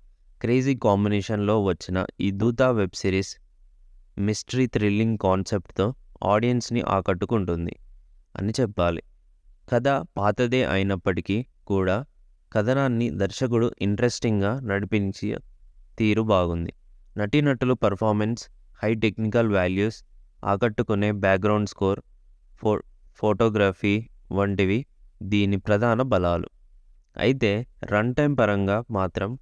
క్రేజీ కాంబినేషన్లో వచ్చిన ఈ దూత వెబ్ సిరీస్ మిస్టరీ థ్రిల్లింగ్ కాన్సెప్ట్తో ఆడియన్స్ని ఆకట్టుకుంటుంది. అని చెప్పాలి. కథ పాతదే అయినప్పటికీ కూడా కథనాన్ని దర్శకుడు ఇంట్రెస్టింగ్గా నడిపించి తీరు బాగుంది. నటీనటులు పర్ఫార్మెన్స్ హై టెక్నికల్ వాల్యూస్ ఆకట్టుకునే బ్యాక్గ్రౌండ్ స్కోర్ ఫో ఫోటోగ్రఫీ వంటివి దీని ప్రధాన బలాలు. అయితే రన్ టైం పరంగా మాత్రం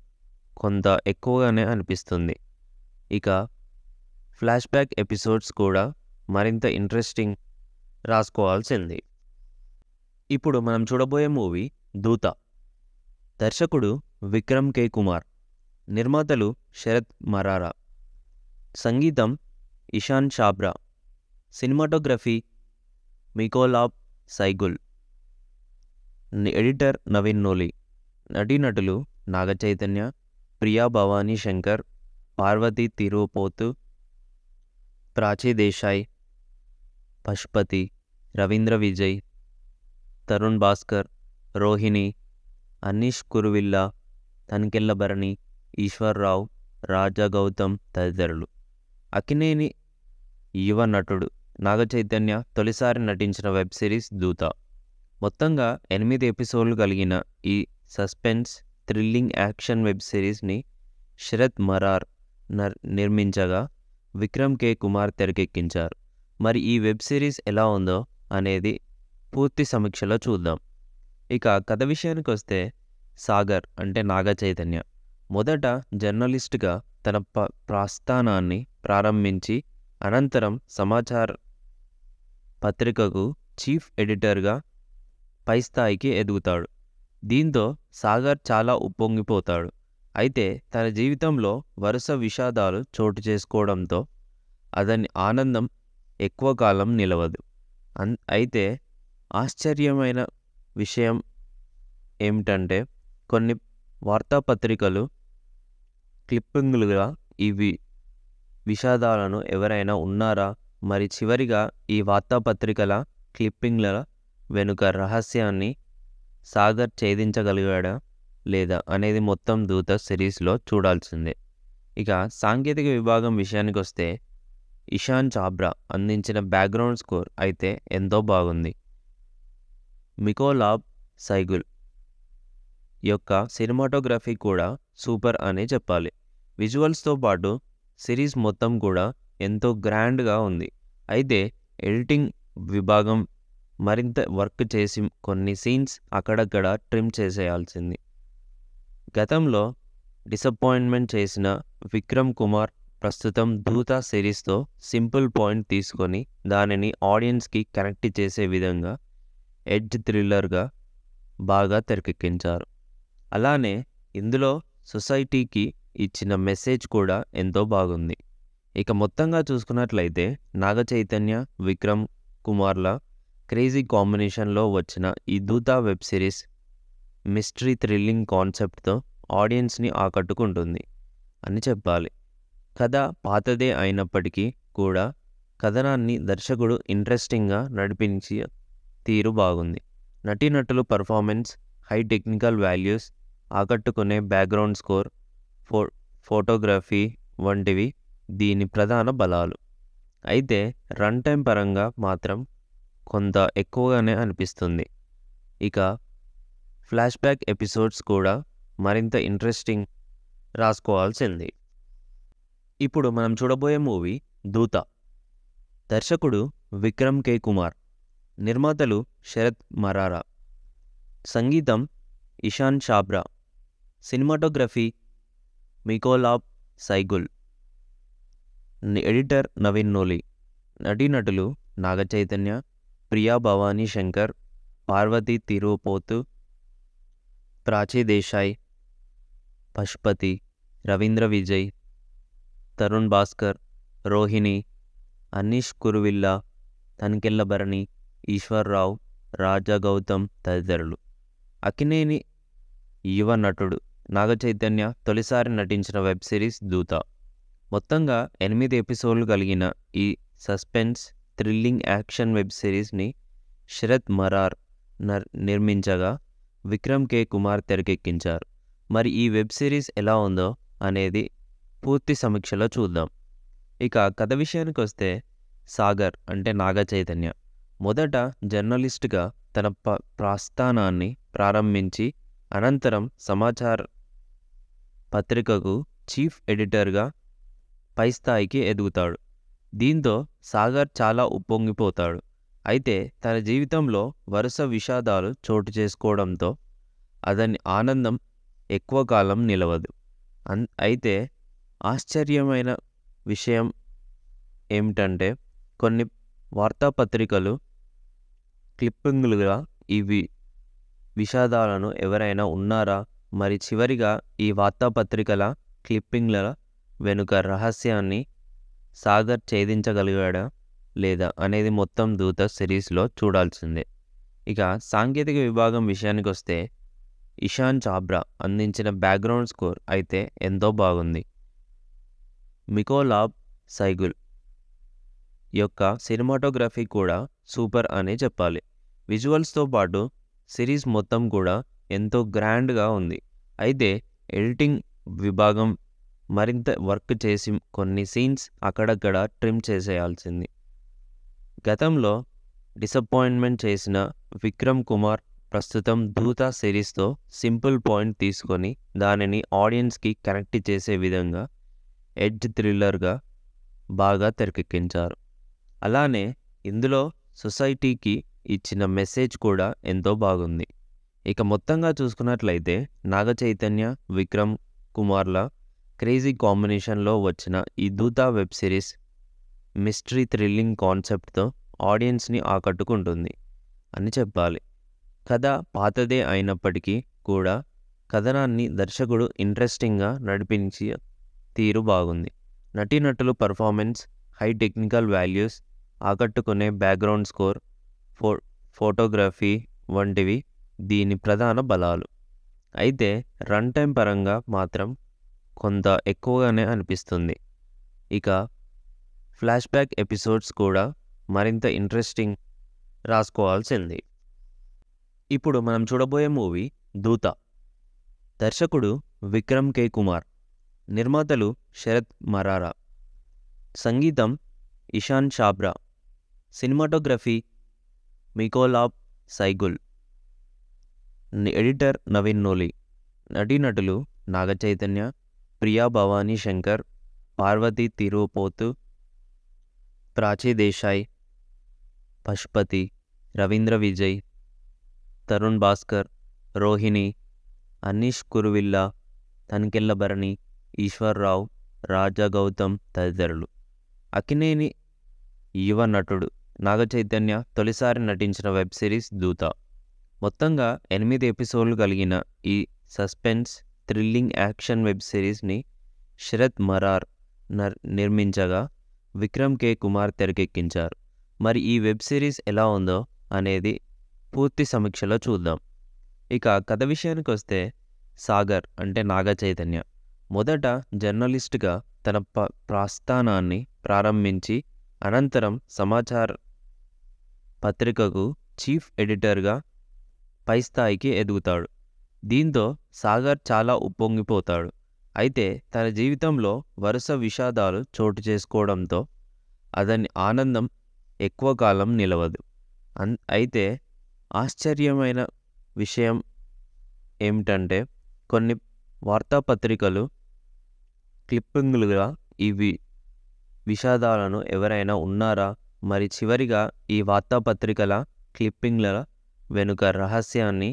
కొంత ఎక్కువగానే అనిపిస్తుంది. ఇక ఫ్లాష్ బ్యాక్ ఎపిసోడ్స్ కూడా మరింత ఇంట్రెస్టింగ్ రాసుకోవాల్సింది. ఇప్పుడు మనం చూడబోయే మూవీ దూత. దర్శకుడు విక్రమ్ కే. కుమార్ నిర్మాతలు శరత్ మరారా సంగీతం Ishaan Chhabra cinematography Mikolaj Sygula editor Naveen Nooli నటీనటులు నాగచైతన్య ప్రియా భవానీ శంకర్ పార్వతి తిరుపోతు ప్రాచీ దేశాయ్ పశుపతి రవీంద్ర విజయ్ తరుణ్ భాస్కర్ రోహిణి అనీష్ కురువిల్లా తనికెళ్ళభరణి ఈశ్వర్రావు రాజా గౌతమ్ తదితరులు. అకినేని యువ నటుడు నాగచైతన్య తొలిసారి నటించిన వెబ్ సిరీస్ దూత. మొత్తంగా ఎనిమిది ఎపిసోడ్లు కలిగిన ఈ సస్పెన్స్ థ్రిల్లింగ్ యాక్షన్ వెబ్ సిరీస్ని శరత్ మరార్ నర్ నిర్మించగా విక్రమ్ కే. కుమార్ తెరకెక్కించారు. మరి ఈ వెబ్ సిరీస్ ఎలా ఉందో అనేది పూర్తి సమీక్షలో చూద్దాం. ఇక కథ విషయానికి వస్తే సాగర్ అంటే నాగ చైతన్య. మొదట జర్నలిస్ట్గా తన ప ప్రస్థానాన్ని ప్రారంభించి అనంతరం సమాచార పత్రికకు చీఫ్ ఎడిటర్గా పై స్థాయికి ఎదుగుతాడు. దీంతో సాగర్ చాలా ఉప్పొంగిపోతాడు. అయితే తన జీవితంలో వరుస విషాదాలు చోటు చేసుకోవడంతో అతని ఆనందం ఎక్కువ కాలం నిలవదు. అన్ అయితే ఆశ్చర్యమైన విషయం ఏమిటంటే కొన్ని వార్తాపత్రికలు క్లిప్పింగ్లుగా ఈ వి విషాదాలను ఎవరైనా ఉన్నారా? మరి చివరిగా ఈ వార్తాపత్రికల క్లిప్పింగ్ల వెనుక రహస్యాన్ని సాగర్ ఛేదించగలిగాడా లేదా అనేది మొత్తం దూత సిరీస్లో చూడాల్సిందే. ఇక సాంకేతిక విభాగం విషయానికి వస్తే ఇషాన్ చాబ్రా అందించిన బ్యాక్గ్రౌండ్ స్కోర్ అయితే ఎంతో బాగుంది. మికోలాబ్ సైగుల్ యొక్క సినిమాటోగ్రఫీ కూడా సూపర్ అనే చెప్పాలి. విజువల్స్తో పాటు సిరీస్ మొత్తం కూడా ఎంతో గ్రాండ్గా ఉంది. అయితే ఎడిటింగ్ విభాగం మరింత వర్క్ చేసి కొన్ని సీన్స్ అక్కడక్కడ ట్రిమ్ చేసేయాల్సింది. గతంలో డిసప్పాయింట్మెంట్ చేసిన విక్రమ్ కుమార్ ప్రస్తుతం దూత సిరీస్తో సింపుల్ పాయింట్ తీసుకొని దానిని ఆడియన్స్కి కనెక్ట్ చేసే విధంగా ఎడ్జ్ థ్రిల్లర్గా బాగా తెరకెక్కించారు. అలానే ఇందులో సొసైటీకి ఇచ్చిన మెసేజ్ కూడా ఎంతో బాగుంది. ఇక మొత్తంగా చూసుకున్నట్లయితే నాగ చైతన్య విక్రమ్ కుమార్ల క్రేజీ కాంబినేషన్లో వచ్చిన ఈ దూత వెబ్ సిరీస్ మిస్టరీ థ్రిల్లింగ్ కాన్సెప్ట్తో ఆడియన్స్ని ఆకట్టుకుంటుంది. అని చెప్పాలి. కథ పాతదే అయినప్పటికీ కూడా కథనాన్ని దర్శకుడు ఇంట్రెస్టింగ్గా నడిపించి తీరు బాగుంది. నటీనటులు పర్ఫార్మెన్స్ హై టెక్నికల్ వాల్యూస్ ఆకట్టుకునే బ్యాక్గ్రౌండ్ స్కోర్ ఫో ఫోటోగ్రఫీ వంటివి దీని ప్రధాన బలాలు. అయితే రన్ టైం పరంగా మాత్రం కొంత ఎక్కువగానే అనిపిస్తుంది. ఇక ఫ్లాష్ బ్యాక్ ఎపిసోడ్స్ కూడా మరింత ఇంట్రెస్టింగ్ రాసుకోవాల్సింది. ఇప్పుడు మనం చూడబోయే మూవీ దూత. దర్శకుడు విక్రమ్ కే. కుమార్ నిర్మాతలు శరత్ మరారా సంగీతం Ishaan Chhabra cinematography Mikolaj Sygula editor Naveen Nooli నటీనటులు నాగచైతన్య ప్రియా భవానీ శంకర్ పార్వతి తిరుపోతు ప్రాచీ దేశాయ్ పశుపతి రవీంద్ర విజయ్ తరుణ్ భాస్కర్ రోహిణి అనీష్ కురువిల్లా తనికెళ్ళ భరణి ఈశ్వర్రావు రాజా గౌతమ్ తదితరులు. అకినేని యువ నటుడు నాగచైతన్య తొలిసారి నటించిన వెబ్ సిరీస్ దూత. మొత్తంగా ఎనిమిది ఎపిసోడ్లు కలిగిన ఈ సస్పెన్స్ థ్రిల్లింగ్ యాక్షన్ వెబ్ సిరీస్ని శరత్ మరార్ నర్ నిర్మించగా విక్రమ్ కే. కుమార్ తెరకెక్కించారు. మరి ఈ వెబ్ సిరీస్ ఎలా ఉందో అనేది పూర్తి సమీక్షలో చూద్దాం. ఇక కథ విషయానికి వస్తే సాగర్ అంటే నాగ చైతన్య మొదట జర్నలిస్ట్గా తన ప ప్రస్థానాన్ని ప్రారంభించి అనంతరం సమాచార పత్రికకు చీఫ్ ఎడిటర్గా పై స్థాయికి ఎదుగుతాడు. దీంతో సాగర్ చాలా ఉప్పొంగిపోతాడు. అయితే తన జీవితంలో వరుస విషాదాలు చోటు చేసుకోవడంతో అతని ఆనందం ఎక్కువ కాలం నిలవదు. అన్ అయితే ఆశ్చర్యమైన విషయం ఏమిటంటే కొన్ని వార్తాపత్రికలు క్లిప్పింగ్లుగా ఇవి విషాదాలను ఎవరైనా ఉన్నారా? మరి చివరిగా ఈ వార్తాపత్రికల క్లిప్పింగ్ల వెనుక రహస్యాన్ని సాగర్ ఛేదించగలిగాడా లేదా అనేది మొత్తం దూత సిరీస్లో చూడాల్సిందే. ఇక సాంకేతిక విభాగం విషయానికి వస్తే ఇషాన్ చాబ్రా అందించిన బ్యాక్గ్రౌండ్ స్కోర్ అయితే ఎంతో బాగుంది. మికోలాబ్ సైగుల్ యొక్క సినిమాటోగ్రఫీ కూడా సూపర్ అనే చెప్పాలి. విజువల్స్తో పాటు సిరీస్ మొత్తం కూడా ఎంతో గ్రాండ్గా ఉంది. అయితే ఎడిటింగ్ విభాగం మరింత వర్క్ చేసి కొన్ని సీన్స్ అక్కడక్కడ ట్రిమ్ చేసేయాల్సింది. గతంలో డిసప్పాయింట్మెంట్ చేసిన విక్రమ్ కుమార్ ప్రస్తుతం దూత సిరీస్తో సింపుల్ పాయింట్ తీసుకొని దానిని ఆడియన్స్కి కనెక్ట్ చేసే విధంగా ఎడ్జ్ థ్రిల్లర్గా బాగా తెరకెక్కించారు. అలానే ఇందులో సొసైటీకి ఇచ్చిన మెసేజ్ కూడా ఎంతో బాగుంది. ఇక మొత్తంగా చూసుకున్నట్లయితే నాగ చైతన్య విక్రమ్ కుమార్ల క్రేజీ కాంబినేషన్లో వచ్చిన ఈ దూత వెబ్ సిరీస్ మిస్టరీ థ్రిల్లింగ్ కాన్సెప్ట్తో ఆడియన్స్ని ఆకట్టుకుంటుంది. అని చెప్పాలి. కథ పాతదే అయినప్పటికీ కూడా కథనాన్ని దర్శకుడు ఇంట్రెస్టింగ్గా నడిపించి తీరు బాగుంది. నటీనటులు పర్ఫార్మెన్స్ హై టెక్నికల్ వాల్యూస్ ఆకట్టుకునే బ్యాక్గ్రౌండ్ స్కోర్ ఫో ఫోటోగ్రఫీ వంటివి దీని ప్రధాన బలాలు. అయితే రన్ టైం పరంగా మాత్రం కొంత ఎక్కువగానే అనిపిస్తుంది. ఇక ఫ్లాష్ బ్యాక్ ఎపిసోడ్స్ కూడా మరింత ఇంట్రెస్టింగ్ రాసుకోవాల్సింది. ఇప్పుడు మనం చూడబోయే మూవీ దూత. దర్శకుడు విక్రమ్ కే. కుమార్ నిర్మాతలు శరత్ మరారా సంగీతం Ishaan Chhabra cinematography Mikolaj Sygula editor Naveen Nooli నటీనటులు నాగచైతన్య ప్రియా భవానీ శంకర్ పార్వతి తిరుపోతు ప్రాచీ దేశాయ్ పశుపతి రవీంద్ర విజయ్ తరుణ్ భాస్కర్ రోహిణి అనీష్ కురువిల్లా తనికెళ్ళ భరణి ఈశ్వర్రావు రాజా గౌతమ్ తదితరులు. అకినేని యువ నటుడు నాగచైతన్య తొలిసారి నటించిన వెబ్ సిరీస్ దూత. మొత్తంగా ఎనిమిది ఎపిసోడ్లు కలిగిన ఈ సస్పెన్స్ థ్రిల్లింగ్ యాక్షన్ వెబ్ సిరీస్ని శరత్ మరార్ నర్ నిర్మించగా విక్రమ్ కే. కుమార్ తెరకెక్కించారు. మరి ఈ వెబ్ సిరీస్ ఎలా ఉందో అనేది పూర్తి సమీక్షలో చూద్దాం. ఇక కథ విషయానికి వస్తే సాగర్ అంటే నాగ చైతన్య. మొదట జర్నలిస్ట్గా తన ప ప్రస్థానాన్ని ప్రారంభించి అనంతరం సమాచార పత్రికకు చీఫ్ ఎడిటర్గా పై స్థాయికి ఎదుగుతాడు. దీంతో సాగర్ చాలా ఉప్పొంగిపోతాడు. అయితే తన జీవితంలో వరుస విషాదాలు చోటు చేసుకోవడంతో అతని ఆనందం ఎక్కువ కాలం నిలవదు. అన్ అయితే ఆశ్చర్యమైన విషయం ఏమిటంటే కొన్ని వార్తాపత్రికలు క్లిప్పింగ్లుగా ఇవి విషాదాలను ఎవరైనా ఉన్నారా? మరి చివరిగా ఈ వార్తాపత్రికల క్లిప్పింగ్ల వెనుక రహస్యాన్ని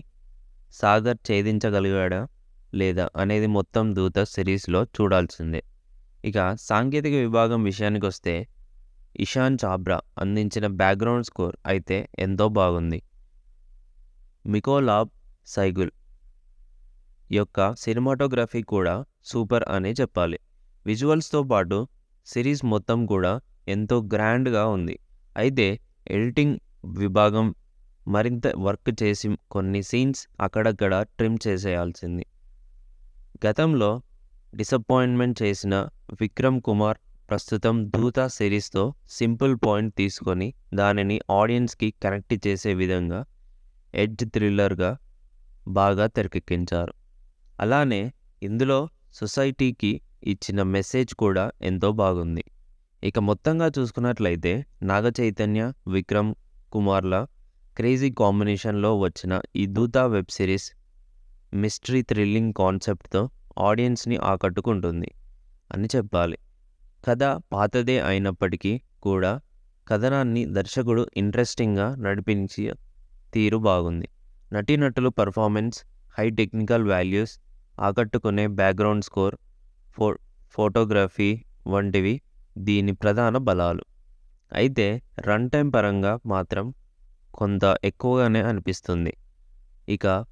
సాగర్ ఛేదించగలిగాడా లేదా అనేది మొత్తం దూత సిరీస్లో చూడాల్సిందే. ఇక సాంకేతిక విభాగం విషయానికి వస్తే ఇషాన్ చాబ్రా అందించిన బ్యాక్గ్రౌండ్ స్కోర్ అయితే ఎంతో బాగుంది. మికోలాబ్ సైగుల్ యొక్క సినిమాటోగ్రఫీ కూడా సూపర్ అనే చెప్పాలి. విజువల్స్తో పాటు సిరీస్ మొత్తం కూడా ఎంతో గ్రాండ్గా ఉంది. అయితే ఎడిటింగ్ విభాగం మరింత వర్క్ చేసి కొన్ని సీన్స్ అక్కడక్కడ ట్రిమ్ చేసేయాల్సింది. గతంలో డిసప్పాయింట్మెంట్ చేసిన విక్రమ్ కుమార్ ప్రస్తుతం దూత సిరీస్తో సింపుల్ పాయింట్ తీసుకొని దానిని ఆడియన్స్కి కనెక్ట్ చేసే విధంగా ఎడ్జ్ థ్రిల్లర్గా బాగా తెరకెక్కించారు. అలానే ఇందులో సొసైటీకి ఇచ్చిన మెసేజ్ కూడా ఎంతో బాగుంది. ఇక మొత్తంగా చూసుకున్నట్లయితే నాగ చైతన్య విక్రమ్ కుమార్ల క్రేజీ కాంబినేషన్లో వచ్చిన ఈ దూత వెబ్ సిరీస్ మిస్టరీ థ్రిల్లింగ్ కాన్సెప్ట్తో ఆడియన్స్ని ఆకట్టుకుంటుంది. అని చెప్పాలి. కథ పాతదే అయినప్పటికీ కూడా కథనాన్ని దర్శకుడు ఇంట్రెస్టింగ్గా నడిపించి తీరు బాగుంది. నటీనటులు పర్ఫార్మెన్స్ హై టెక్నికల్ వాల్యూస్ ఆకట్టుకునే బ్యాక్గ్రౌండ్ స్కోర్ ఫో ఫోటోగ్రఫీ వంటివి దీని ప్రధాన బలాలు. అయితే రన్ టైం పరంగా మాత్రం కొంత ఎక్కువగానే అనిపిస్తుంది. ఇక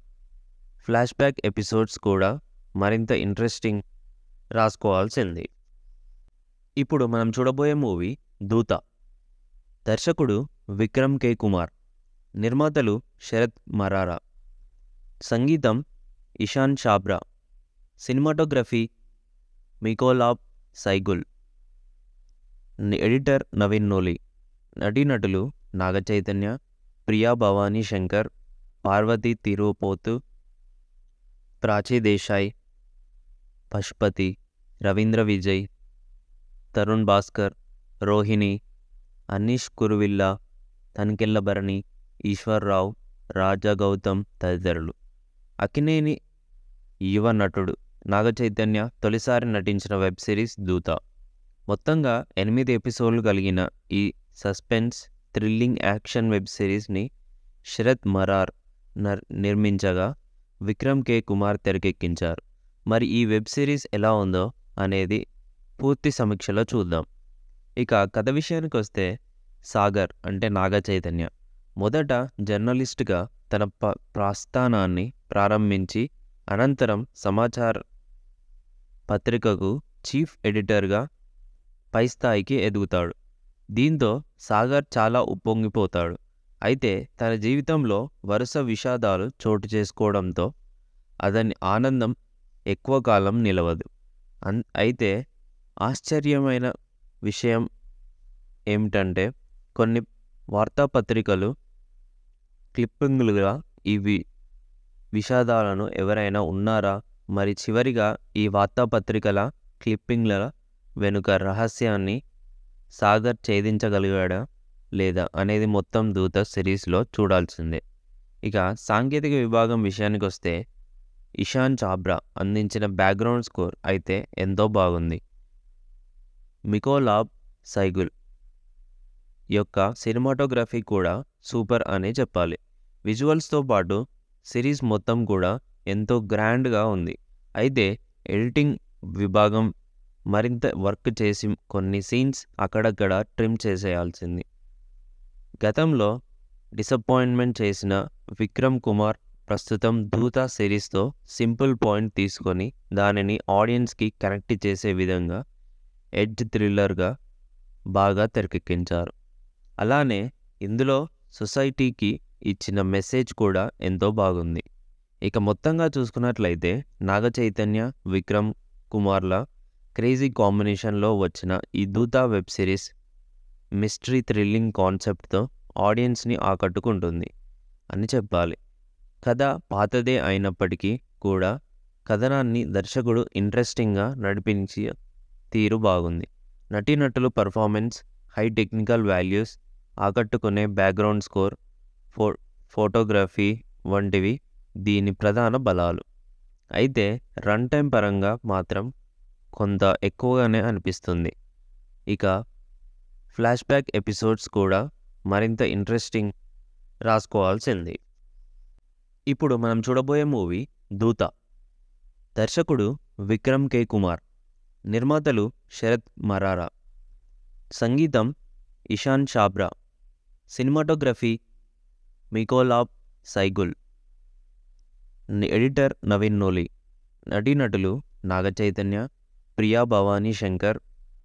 ఫ్లాష్ బ్యాక్ ఎపిసోడ్స్ కూడా మరింత ఇంట్రెస్టింగ్ రాసుకోవాల్సింది. ఇప్పుడు మనం చూడబోయే మూవీ దూత. దర్శకుడు విక్రమ్ కే. కుమార్ నిర్మాతలు శరత్ మరారా సంగీతం Ishaan Chhabra cinematography Mikolaj Sygula editor Naveen Nooli నటీనటులు నాగచైతన్య ప్రియా భవానీ శంకర్ పార్వతి తిరుపోతు ప్రాచీ దేశాయ్ పశుపతి రవీంద్ర విజయ్ తరుణ్ భాస్కర్ రోహిణి అనీష్ కురువిల్లా తనికెళ్ళభరణి ఈశ్వర్రావు రాజా గౌతమ్ తదితరులు. అకినేని యువ నటుడు నాగచైతన్య తొలిసారి నటించిన వెబ్ సిరీస్ దూత. మొత్తంగా ఎనిమిది ఎపిసోడ్లు కలిగిన ఈ సస్పెన్స్ థ్రిల్లింగ్ యాక్షన్ వెబ్ సిరీస్ని శరత్ మరార్ నర్ నిర్మించగా విక్రమ్ కే. కుమార్ తెరకెక్కించారు. మరి ఈ వెబ్ సిరీస్ ఎలా ఉందో అనేది పూర్తి సమీక్షలో చూద్దాం. ఇక కథ విషయానికి వస్తే సాగర్ అంటే నాగ చైతన్య. మొదట జర్నలిస్ట్గా తన ప ప్రస్థానాన్ని ప్రారంభించి అనంతరం సమాచార పత్రికకు చీఫ్ ఎడిటర్గా పై స్థాయికి ఎదుగుతాడు. దీంతో సాగర్ చాలా ఉప్పొంగిపోతాడు. అయితే తన జీవితంలో వరుస విషాదాలు చోటు చేసుకోవడంతో అతని ఆనందం ఎక్కువ కాలం నిలవదు. అన్ అయితే ఆశ్చర్యమైన విషయం ఏమిటంటే కొన్ని వార్తాపత్రికలు క్లిప్పింగ్లుగా ఇవి విషాదాలను ఎవరైనా ఉన్నారా? మరి చివరిగా ఈ వార్తాపత్రికల క్లిప్పింగ్ల వెనుక రహస్యాన్ని సాగర్ ఛేదించగలిగాడా లేదా అనేది మొత్తం దూత సిరీస్లో చూడాల్సిందే. ఇక సాంకేతిక విభాగం విషయానికి వస్తే ఇషాన్ చాబ్రా అందించిన బ్యాక్గ్రౌండ్ స్కోర్ అయితే ఎంతో బాగుంది. మికోలాబ్ సైగుల్ యొక్క సినిమాటోగ్రఫీ కూడా సూపర్ అనే చెప్పాలి. విజువల్స్తో పాటు సిరీస్ మొత్తం కూడా ఎంతో గ్రాండ్గా ఉంది. అయితే ఎడిటింగ్ విభాగం మరింత వర్క్ చేసి కొన్ని సీన్స్ అక్కడక్కడ ట్రిమ్ చేసేయాల్సింది. గతంలో డిసప్పాయింట్మెంట్ చేసిన విక్రమ్ కుమార్ ప్రస్తుతం దూత సిరీస్తో సింపుల్ పాయింట్ తీసుకొని దానిని ఆడియన్స్కి కనెక్ట్ చేసే విధంగా ఎడ్జ్ థ్రిల్లర్గా బాగా తెరకెక్కించారు. అలానే ఇందులో సొసైటీకి ఇచ్చిన మెసేజ్ కూడా ఎంతో బాగుంది. ఇక మొత్తంగా చూసుకున్నట్లయితే నాగ చైతన్య విక్రమ్ కుమార్ల క్రేజీ కాంబినేషన్లో వచ్చిన ఈ దూత వెబ్ సిరీస్ మిస్టరీ థ్రిల్లింగ్ కాన్సెప్ట్తో ఆడియన్స్ని ఆకట్టుకుంటుంది. అని చెప్పాలి. కథ పాతదే అయినప్పటికీ కూడా కథనాన్ని దర్శకుడు ఇంట్రెస్టింగ్గా నడిపించి తీరు బాగుంది. నటీనటులు పర్ఫార్మెన్స్ హై టెక్నికల్ వాల్యూస్ ఆకట్టుకునే బ్యాక్గ్రౌండ్ స్కోర్ ఫో ఫోటోగ్రఫీ వంటివి దీని ప్రధాన బలాలు. అయితే రన్ టైం పరంగా మాత్రం కొంత ఎక్కువగానే అనిపిస్తుంది. ఇక ఫ్లాష్ బ్యాక్ ఎపిసోడ్స్ కూడా మరింత ఇంట్రెస్టింగ్ రాసుకోవాల్సింది. ఇప్పుడు మనం చూడబోయే మూవీ దూత. దర్శకుడు విక్రమ్ కే. కుమార్ నిర్మాతలు శరత్ మరారా సంగీతం Ishaan Chhabra cinematography Mikolaj Sygula editor Naveen Nooli నటీనటులు నాగచైతన్య ప్రియా భవానీ శంకర్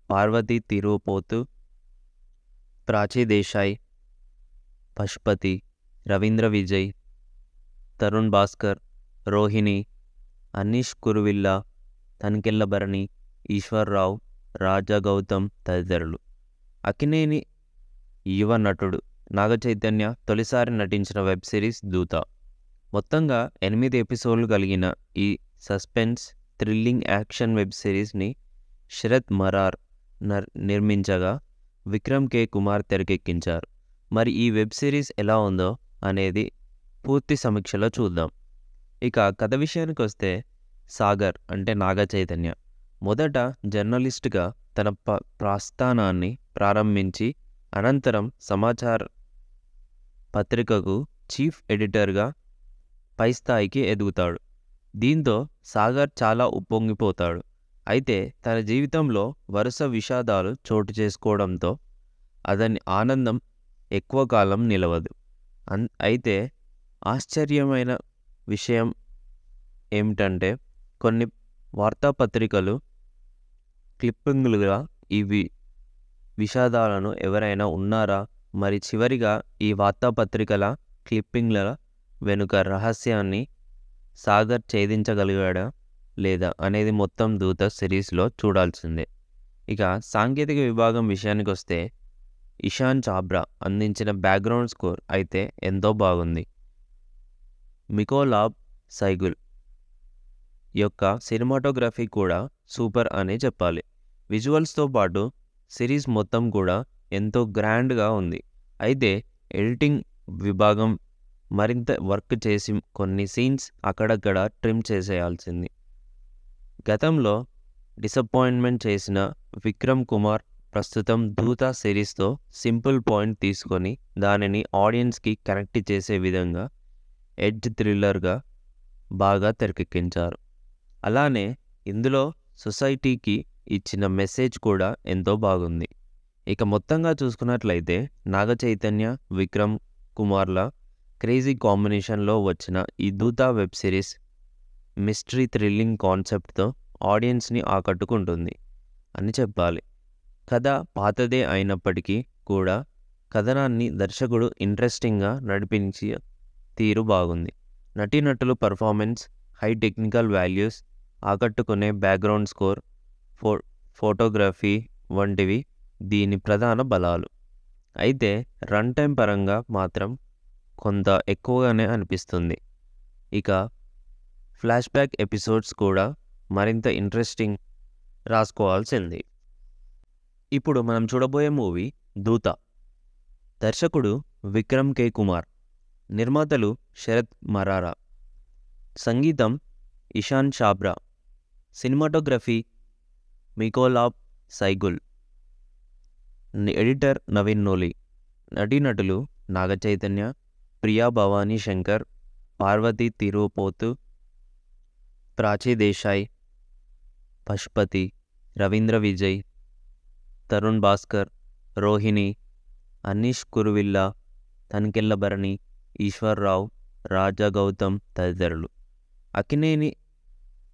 పార్వతి తిరుపోతు ప్రాచీ దేశాయ్ పశుపతి రవీంద్ర విజయ్ తరుణ్ భాస్కర్ రోహిణి అనీష్ కురువిల్లా తనికెళ్ళభరణి ఈశ్వర్రావు రాజా గౌతమ్ తదితరులు. అకినేని యువ నటుడు నాగచైతన్య తొలిసారి నటించిన వెబ్ సిరీస్ దూత. మొత్తంగా ఎనిమిది ఎపిసోడ్లు కలిగిన ఈ సస్పెన్స్ థ్రిల్లింగ్ యాక్షన్ వెబ్ సిరీస్ని శరత్ మరార్ నర్ నిర్మించగా విక్రమ్ కే. కుమార్ తెరకెక్కించారు. మరి ఈ వెబ్ సిరీస్ ఎలా ఉందో అనేది పూర్తి సమీక్షలో చూద్దాం. ఇక కథ విషయానికి వస్తే సాగర్ అంటే నాగ చైతన్య. మొదట జర్నలిస్ట్గా తన ప ప్రస్థానాన్ని ప్రారంభించి అనంతరం సమాచార పత్రికకు చీఫ్ ఎడిటర్గా పై స్థాయికి ఎదుగుతాడు. దీంతో సాగర్ చాలా ఉప్పొంగిపోతాడు. అయితే తన జీవితంలో వరుస విషాదాలు చోటు చేసుకోవడంతో అతని ఆనందం ఎక్కువ కాలం నిలవదు. అన్ అయితే ఆశ్చర్యమైన విషయం ఏమిటంటే కొన్ని వార్తాపత్రికలు క్లిప్పింగ్లుగా ఇవి విషాదాలను ఎవరైనా ఉన్నారా? మరి చివరిగా ఈ వార్తాపత్రికల క్లిప్పింగ్ల వెనుక రహస్యాన్ని సాగర్ ఛేదించగలిగాడా లేదా అనేది మొత్తం దూత సిరీస్లో చూడాల్సిందే. ఇక సాంకేతిక విభాగం విషయానికి వస్తే ఇషాన్ చాబ్రా అందించిన బ్యాక్గ్రౌండ్ స్కోర్ అయితే ఎంతో బాగుంది. మికోలాబ్ సైగుల్ యొక్క సినిమాటోగ్రఫీ కూడా సూపర్ అనే చెప్పాలి. విజువల్స్తో పాటు సిరీస్ మొత్తం కూడా ఎంతో గ్రాండ్గా ఉంది. అయితే ఎడిటింగ్ విభాగం మరింత వర్క్ చేసి కొన్ని సీన్స్ అక్కడక్కడ ట్రిమ్ చేసేయాల్సింది. గతంలో డిసప్పాయింట్మెంట్ చేసిన విక్రమ్ కుమార్ ప్రస్తుతం దూత సిరీస్తో సింపుల్ పాయింట్ తీసుకొని దానిని ఆడియన్స్కి కనెక్ట్ చేసే విధంగా ఎడ్జ్ థ్రిల్లర్గా బాగా తెరకెక్కించారు. అలానే ఇందులో సొసైటీకి ఇచ్చిన మెసేజ్ కూడా ఎంతో బాగుంది. ఇక మొత్తంగా చూసుకున్నట్లయితే నాగ చైతన్య విక్రమ్ కుమార్ల క్రేజీ కాంబినేషన్లో వచ్చిన ఈ దూత వెబ్ సిరీస్ మిస్టరీ థ్రిల్లింగ్ కాన్సెప్ట్తో ఆడియన్స్ని ఆకట్టుకుంటుంది. అని చెప్పాలి. కథ పాతదే అయినప్పటికీ కూడా కథనాన్ని దర్శకుడు ఇంట్రెస్టింగ్గా నడిపించి తీరు బాగుంది. నటీనటులు పర్ఫార్మెన్స్ హై టెక్నికల్ వాల్యూస్ ఆకట్టుకునే బ్యాక్గ్రౌండ్ స్కోర్ ఫో ఫోటోగ్రఫీ వంటివి దీని ప్రధాన బలాలు. అయితే రన్ టైం పరంగా మాత్రం కొంత ఎక్కువగానే అనిపిస్తుంది. ఇక ఫ్లాష్ బ్యాక్ ఎపిసోడ్స్ కూడా మరింత ఇంట్రెస్టింగ్ రాసుకోవాల్సింది. ఇప్పుడు మనం చూడబోయే మూవీ దూత. దర్శకుడు విక్రమ్ కే. కుమార్ నిర్మాతలు శరత్ మరారా సంగీతం Ishaan Chhabra cinematography Mikolaj Sygula editor Naveen Nooli నటీనటులు నాగచైతన్య ప్రియా భవానీ శంకర్ పార్వతి తిరుపోతు ప్రాచీ దేశాయ్ పశుపతి రవీంద్ర విజయ్ తరుణ్ భాస్కర్ రోహిణి అనీష్ కురువిల్లా తనికెళ్ళభరణి ఈశ్వర్రావు రాజా గౌతమ్ తదితరులు. అకినేని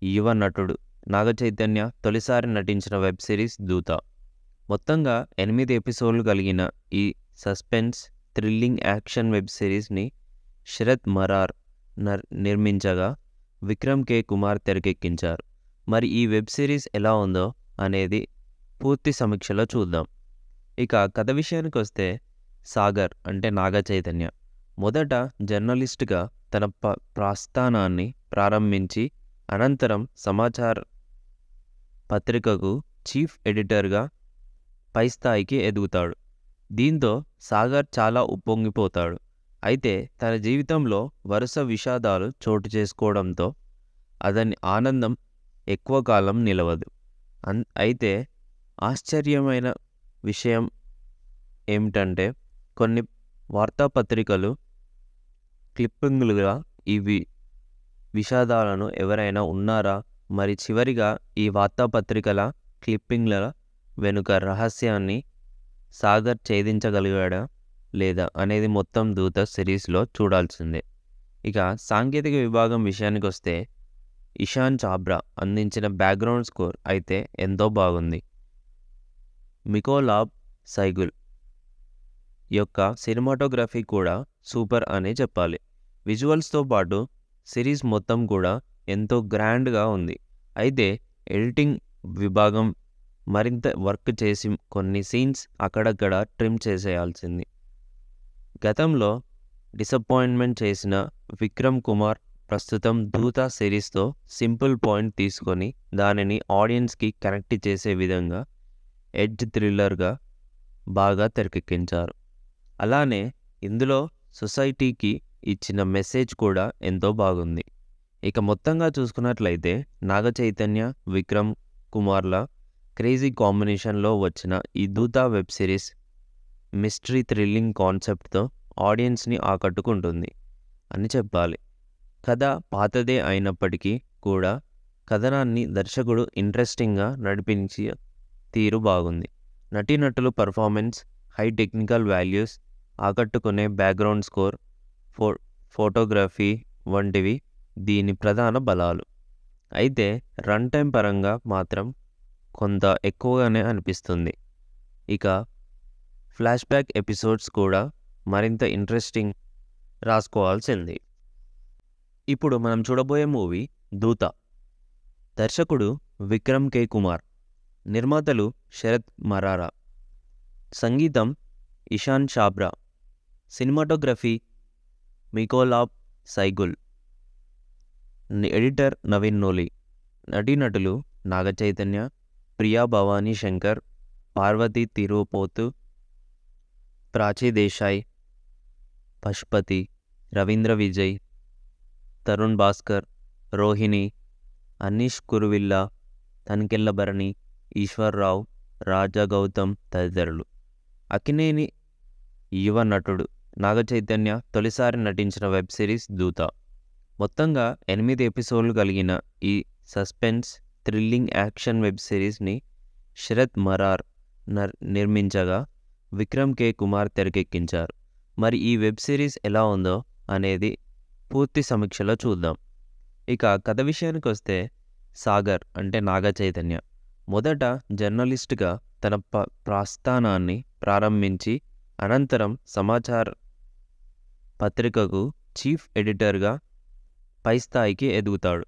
యువ నటుడు నాగచైతన్య తొలిసారి నటించిన వెబ్ సిరీస్ దూత. మొత్తంగా ఎనిమిది ఎపిసోడ్లు కలిగిన ఈ సస్పెన్స్ థ్రిల్లింగ్ యాక్షన్ వెబ్ సిరీస్ని శరత్ మరార్ నర్ నిర్మించగా విక్రమ్ కే. కుమార్ తెరకెక్కించారు. మరి ఈ వెబ్ సిరీస్ ఎలా ఉందో అనేది పూర్తి సమీక్షలో చూద్దాం. ఇక కథ విషయానికి వస్తే సాగర్ అంటే నాగ చైతన్య. మొదట జర్నలిస్ట్గా తన ప ప్రస్థానాన్ని ప్రారంభించి అనంతరం సమాచార పత్రికకు చీఫ్ ఎడిటర్గా పై స్థాయికి ఎదుగుతాడు. దీంతో సాగర్ చాలా ఉప్పొంగిపోతాడు. అయితే తన జీవితంలో వరుస విషాదాలు చోటు చేసుకోవడంతో అతని ఆనందం ఎక్కువ కాలం నిలవదు. అన్ అయితే ఆశ్చర్యమైన విషయం ఏమిటంటే కొన్ని వార్తాపత్రికలు క్లిప్పింగ్లుగా ఇవి విషాదాలను ఎవరైనా ఉన్నారా? మరి చివరిగా ఈ వార్తాపత్రికల క్లిప్పింగ్ల వెనుక రహస్యాన్ని సాగర్ ఛేదించగలిగాడా లేదా అనేది మొత్తం దూత సిరీస్లో చూడాల్సిందే. ఇక సాంకేతిక విభాగం విషయానికి వస్తే ఇషాన్ చాబ్రా అందించిన బ్యాక్గ్రౌండ్ స్కోర్ అయితే ఎంతో బాగుంది. మికోలాబ్ సైగుల్ యొక్క సినిమాటోగ్రఫీ కూడా సూపర్ అనే చెప్పాలి. విజువల్స్తో పాటు సిరీస్ మొత్తం కూడా ఎంతో గ్రాండ్గా ఉంది. అయితే ఎడిటింగ్ విభాగం మరింత వర్క్ చేసి కొన్ని సీన్స్ అక్కడక్కడ ట్రిమ్ చేసేయాల్సింది. గతంలో డిసప్పాయింట్మెంట్ చేసిన విక్రమ్ కుమార్ ప్రస్తుతం దూత సిరీస్తో సింపుల్ పాయింట్ తీసుకొని దానిని ఆడియన్స్కి కనెక్ట్ చేసే విధంగా ఎడ్జ్ థ్రిల్లర్గా బాగా తెరకెక్కించారు. అలానే ఇందులో సొసైటీకి ఇచ్చిన మెసేజ్ కూడా ఎంతో బాగుంది. ఇక మొత్తంగా చూసుకున్నట్లయితే నాగ చైతన్య విక్రమ్ కుమార్ల క్రేజీ కాంబినేషన్లో వచ్చిన ఈ దూత వెబ్ సిరీస్ మిస్టరీ థ్రిల్లింగ్ కాన్సెప్ట్తో ఆడియన్స్ని ఆకట్టుకుంటుంది. అని చెప్పాలి. కథ పాతదే అయినప్పటికీ కూడా కథనాన్ని దర్శకుడు ఇంట్రెస్టింగ్గా నడిపించి తీరు బాగుంది. నటీనటులు పర్ఫార్మెన్స్ హై టెక్నికల్ వాల్యూస్ ఆకట్టుకునే బ్యాక్గ్రౌండ్ స్కోర్ ఫో ఫోటోగ్రఫీ వంటివి దీని ప్రధాన బలాలు. అయితే రన్ టైం పరంగా మాత్రం కొంత ఎక్కువగానే అనిపిస్తుంది. ఇక ఫ్లాష్ బ్యాక్ ఎపిసోడ్స్ కూడా మరింత ఇంట్రెస్టింగ్ రాసుకోవాల్సింది. ఇప్పుడు మనం చూడబోయే మూవీ దూత. దర్శకుడు విక్రమ్ కే. కుమార్ నిర్మాతలు శరత్ మరారా సంగీతం Ishaan Chhabra cinematography Mikolaj Sygula editor Naveen Nooli నటీనటులు నాగచైతన్య ప్రియా భవానీ శంకర్ పార్వతి తిరుపోతు ప్రాచీ దేశాయ్ పశుపతి రవీంద్ర విజయ్ తరుణ్ భాస్కర్ రోహిణి అనీష్ కురువిల్లా తనికెళ్ళభరణి ఈశ్వర్రావు రాజా గౌతమ్ తదితరులు. అకినేని యువ నటుడు నాగచైతన్య తొలిసారి నటించిన వెబ్ సిరీస్ దూత. మొత్తంగా ఎనిమిది ఎపిసోడ్లు కలిగిన ఈ సస్పెన్స్ థ్రిల్లింగ్ యాక్షన్ వెబ్ సిరీస్ని శరత్ మరార్ నర్ నిర్మించగా విక్రమ్ కే. కుమార్ తెరకెక్కించారు. మరి ఈ వెబ్ సిరీస్ ఎలా ఉందో అనేది పూర్తి సమీక్షలో చూద్దాం. ఇక కథ విషయానికి వస్తే సాగర్ అంటే నాగ చైతన్య. మొదట జర్నలిస్ట్గా తన ప ప్రస్థానాన్ని ప్రారంభించి అనంతరం సమాచార పత్రికకు చీఫ్ ఎడిటర్గా పై స్థాయికి ఎదుగుతాడు.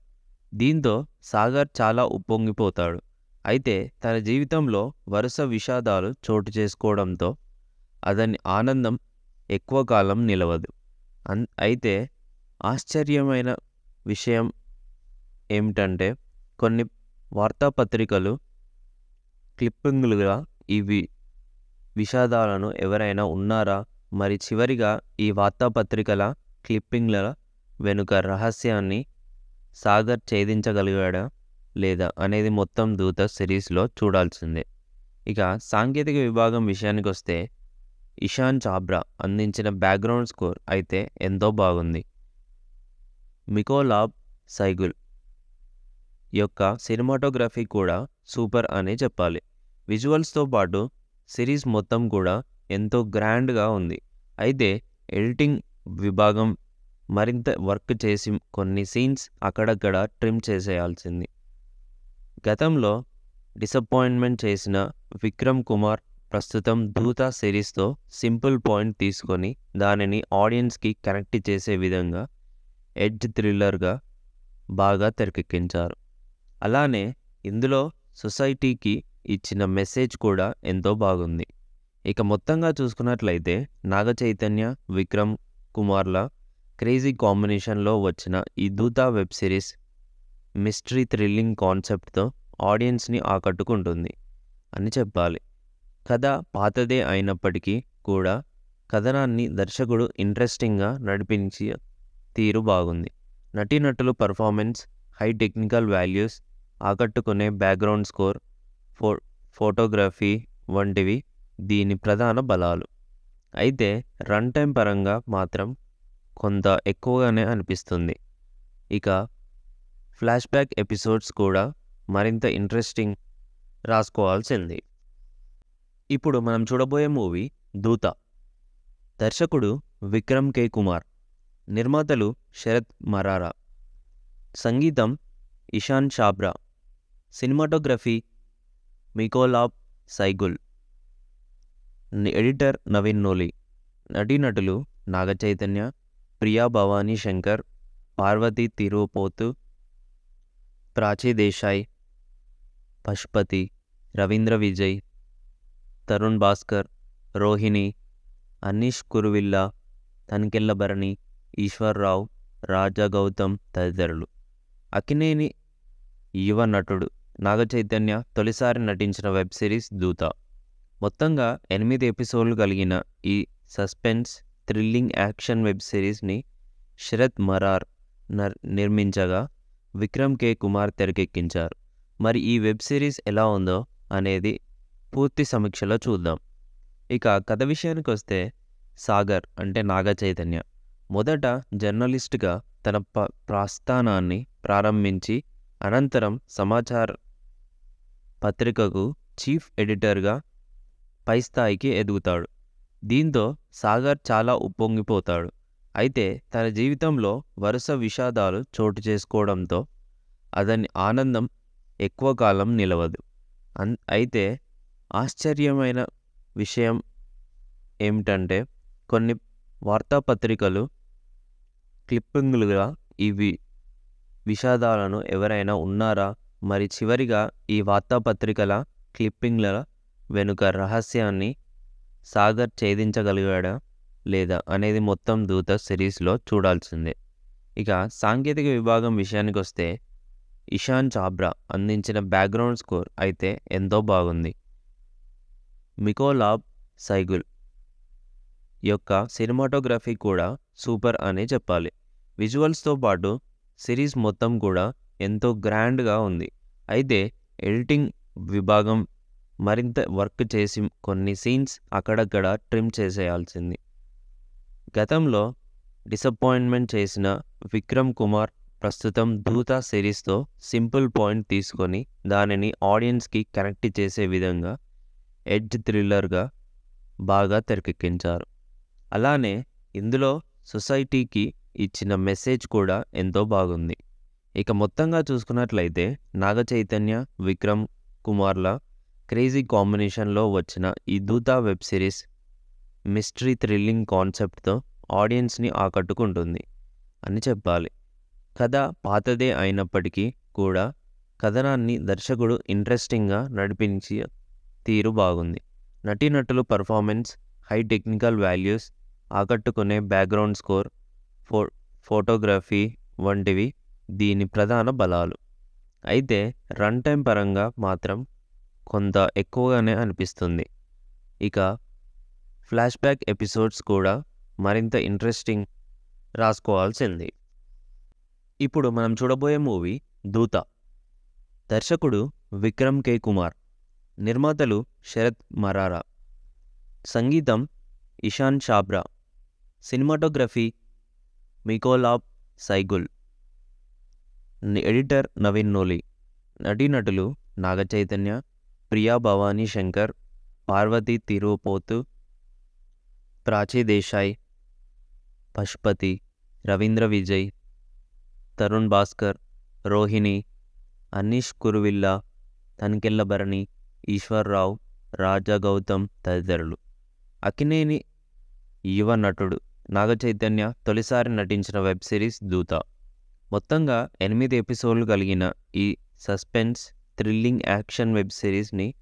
దీంతో సాగర్ చాలా ఉప్పొంగిపోతాడు. అయితే తన జీవితంలో వరుస విషాదాలు చోటు చేసుకోవడంతో అతని ఆనందం ఎక్కువ కాలం నిలవదు. అన్ అయితే ఆశ్చర్యమైన విషయం ఏమిటంటే కొన్ని వార్తాపత్రికలు క్లిప్పింగ్లుగా ఇవి విషాదాలను ఎవరైనా ఉన్నారా? మరి చివరిగా ఈ వార్తాపత్రికల క్లిప్పింగ్ల వెనుక రహస్యాన్ని సాగర్ ఛేదించగలిగాడా లేదా అనేది మొత్తం దూత సిరీస్లో చూడాల్సిందే. ఇక సాంకేతిక విభాగం విషయానికి వస్తే ఇషాన్ చాబ్రా అందించిన బ్యాక్గ్రౌండ్ స్కోర్ అయితే ఎంతో బాగుంది. మికోలాబ్ సైగుల్ యొక్క సినిమాటోగ్రఫీ కూడా సూపర్ అనే చెప్పాలి. విజువల్స్తో పాటు సిరీస్ మొత్తం కూడా ఎంతో గ్రాండ్గా ఉంది. అయితే ఎడిటింగ్ విభాగం మరింత వర్క్ చేసి కొన్ని సీన్స్ అక్కడక్కడ ట్రిమ్ చేసేయాల్సింది. గతంలో డిసప్పాయింట్మెంట్ చేసిన విక్రమ్ కుమార్ ప్రస్తుతం దూత సిరీస్తో సింపుల్ పాయింట్ తీసుకొని దానిని ఆడియన్స్కి కనెక్ట్ చేసే విధంగా ఎడ్జ్ థ్రిల్లర్గా బాగా తెరకెక్కించారు. అలానే ఇందులో సొసైటీకి ఇచ్చిన మెసేజ్ కూడా ఎంతో బాగుంది. ఇక మొత్తంగా చూసుకున్నట్లయితే నాగ చైతన్య విక్రమ్ కుమార్ల క్రేజీ కాంబినేషన్లో వచ్చిన ఈ దూత వెబ్ సిరీస్ మిస్టరీ థ్రిల్లింగ్ కాన్సెప్ట్తో ఆడియన్స్ని ఆకట్టుకుంటుంది. అని చెప్పాలి. కథ పాతదే అయినప్పటికీ కూడా కథనాన్ని దర్శకుడు ఇంట్రెస్టింగ్గా నడిపించి తీరు బాగుంది. నటీనటులు పర్ఫార్మెన్స్ హై టెక్నికల్ వాల్యూస్ ఆకట్టుకునే బ్యాక్గ్రౌండ్ స్కోర్ ఫో ఫోటోగ్రఫీ వంటివి దీని ప్రధాన బలాలు. అయితే రన్ టైం పరంగా మాత్రం కొంత ఎక్కువగానే అనిపిస్తుంది. ఇక ఫ్లాష్ బ్యాక్ ఎపిసోడ్స్ కూడా మరింత ఇంట్రెస్టింగ్ రాసుకోవాల్సింది. ఇప్పుడు మనం చూడబోయే మూవీ దూత. దర్శకుడు విక్రమ్ కే. కుమార్ నిర్మాతలు శరత్ మరారా సంగీతం Ishaan Chhabra cinematography Mikolaj Sygula editor Naveen Nooli నటీనటులు నాగచైతన్య ప్రియా భవానీ శంకర్ పార్వతి తిరుపోతు ప్రాచీ దేశాయ్ పశుపతి రవీంద్ర విజయ్ తరుణ్ భాస్కర్ రోహిణి అనీష్ కురువిల్లా తనికెళ్ళ భరణి ఈశ్వర్రావు రాజా గౌతమ్ తదితరులు. అకినేని యువ నటుడు నాగచైతన్య తొలిసారి నటించిన వెబ్ సిరీస్ దూత. మొత్తంగా ఎనిమిది ఎపిసోడ్లు కలిగిన ఈ సస్పెన్స్ థ్రిల్లింగ్ యాక్షన్ వెబ్ సిరీస్ని శరత్ మరార్ నర్ నిర్మించగా విక్రమ్ కే. కుమార్ తెరకెక్కించారు. మరి ఈ వెబ్ సిరీస్ ఎలా ఉందో అనేది పూర్తి సమీక్షలో చూద్దాం. ఇక కథ విషయానికి వస్తే సాగర్ అంటే నాగ చైతన్య. మొదట జర్నలిస్ట్గా తన ప ప్రస్థానాన్ని ప్రారంభించి అనంతరం సమాచార పత్రికకు చీఫ్ ఎడిటర్గా పై స్థాయికి ఎదుగుతాడు. దీంతో సాగర్ చాలా ఉప్పొంగిపోతాడు. అయితే తన జీవితంలో వరుస విషాదాలు చోటు చేసుకోవడంతో అతని ఆనందం ఎక్కువ కాలం నిలవదు. అన్ అయితే ఆశ్చర్యమైన విషయం ఏమిటంటే కొన్ని వార్తాపత్రికలు క్లిప్పింగ్లుగా ఇవి విషాదాలను ఎవరైనా ఉన్నారా? మరి చివరిగా ఈ వార్తాపత్రికల క్లిప్పింగ్ల వెనుక రహస్యాన్ని సాగర్ ఛేదించగలిగాడా లేదా అనేది మొత్తం దూత సిరీస్లో చూడాల్సిందే. ఇక సాంకేతిక విభాగం విషయానికి వస్తే ఇషాన్ చాబ్రా అందించిన బ్యాక్గ్రౌండ్ స్కోర్ అయితే ఎంతో బాగుంది. మికోలాబ్ సైగుల్ యొక్క సినిమాటోగ్రఫీ కూడా సూపర్ అనే చెప్పాలి. విజువల్స్తో పాటు సిరీస్ మొత్తం కూడా ఎంతో గ్రాండ్గా ఉంది. అయితే ఎడిటింగ్ విభాగం మరింత వర్క్ చేసి కొన్ని సీన్స్ అక్కడక్కడ ట్రిమ్ చేసేయాల్సింది. గతంలో డిసప్పాయింట్మెంట్ చేసిన విక్రమ్ కుమార్ ప్రస్తుతం దూత సిరీస్తో సింపుల్ పాయింట్ తీసుకొని దానిని ఆడియన్స్కి కనెక్ట్ చేసే విధంగా ఎడ్జ్ థ్రిల్లర్గా బాగా తెరకెక్కించారు. అలానే ఇందులో సొసైటీకి ఇచ్చిన మెసేజ్ కూడా ఎంతో బాగుంది. ఇక మొత్తంగా చూసుకున్నట్లయితే నాగ చైతన్య విక్రమ్ కుమార్ల క్రేజీ కాంబినేషన్లో వచ్చిన ఈ దూత వెబ్ సిరీస్ మిస్టరీ థ్రిల్లింగ్ కాన్సెప్ట్తో ఆడియన్స్ని ఆకట్టుకుంటుంది. అని చెప్పాలి. కథ పాతదే అయినప్పటికీ కూడా కథనాన్ని దర్శకుడు ఇంట్రెస్టింగ్గా నడిపించి తీరు బాగుంది. నటీనటులు పర్ఫార్మెన్స్ హై టెక్నికల్ వాల్యూస్ ఆకట్టుకునే బ్యాక్గ్రౌండ్ స్కోర్ ఫో ఫోటోగ్రఫీ వంటివి దీని ప్రధాన బలాలు. అయితే రన్ టైం పరంగా మాత్రం కొంత ఎక్కువగానే అనిపిస్తుంది. ఇక ఫ్లాష్ బ్యాక్ ఎపిసోడ్స్ కూడా మరింత ఇంట్రెస్టింగ్ రాసుకోవాల్సింది. ఇప్పుడు మనం చూడబోయే మూవీ దూత. దర్శకుడు విక్రమ్ కే. కుమార్ నిర్మాతలు శరత్ మరారా సంగీతం Ishaan Chhabra cinematography Mikolaj Sygula editor Naveen Nooli నటీనటులు నాగచైతన్య ప్రియా భవానీ శంకర్ పార్వతి తిరుపోతు ప్రాచీ దేశాయ్ పశుపతి రవీంద్ర విజయ్ తరుణ్ భాస్కర్ రోహిణి అనీష్ కురువిల్లా తనికెళ్ళ భరణి ఈశ్వర్రావు రాజా గౌతమ్ తదితరులు. అకినేని యువ నటుడు నాగచైతన్య తొలిసారి నటించిన వెబ్ సిరీస్ దూత. మొత్తంగా ఎనిమిది ఎపిసోడ్లు కలిగిన ఈ సస్పెన్స్ థ్రిల్లింగ్ యాక్షన్ వెబ్ సిరీస్ని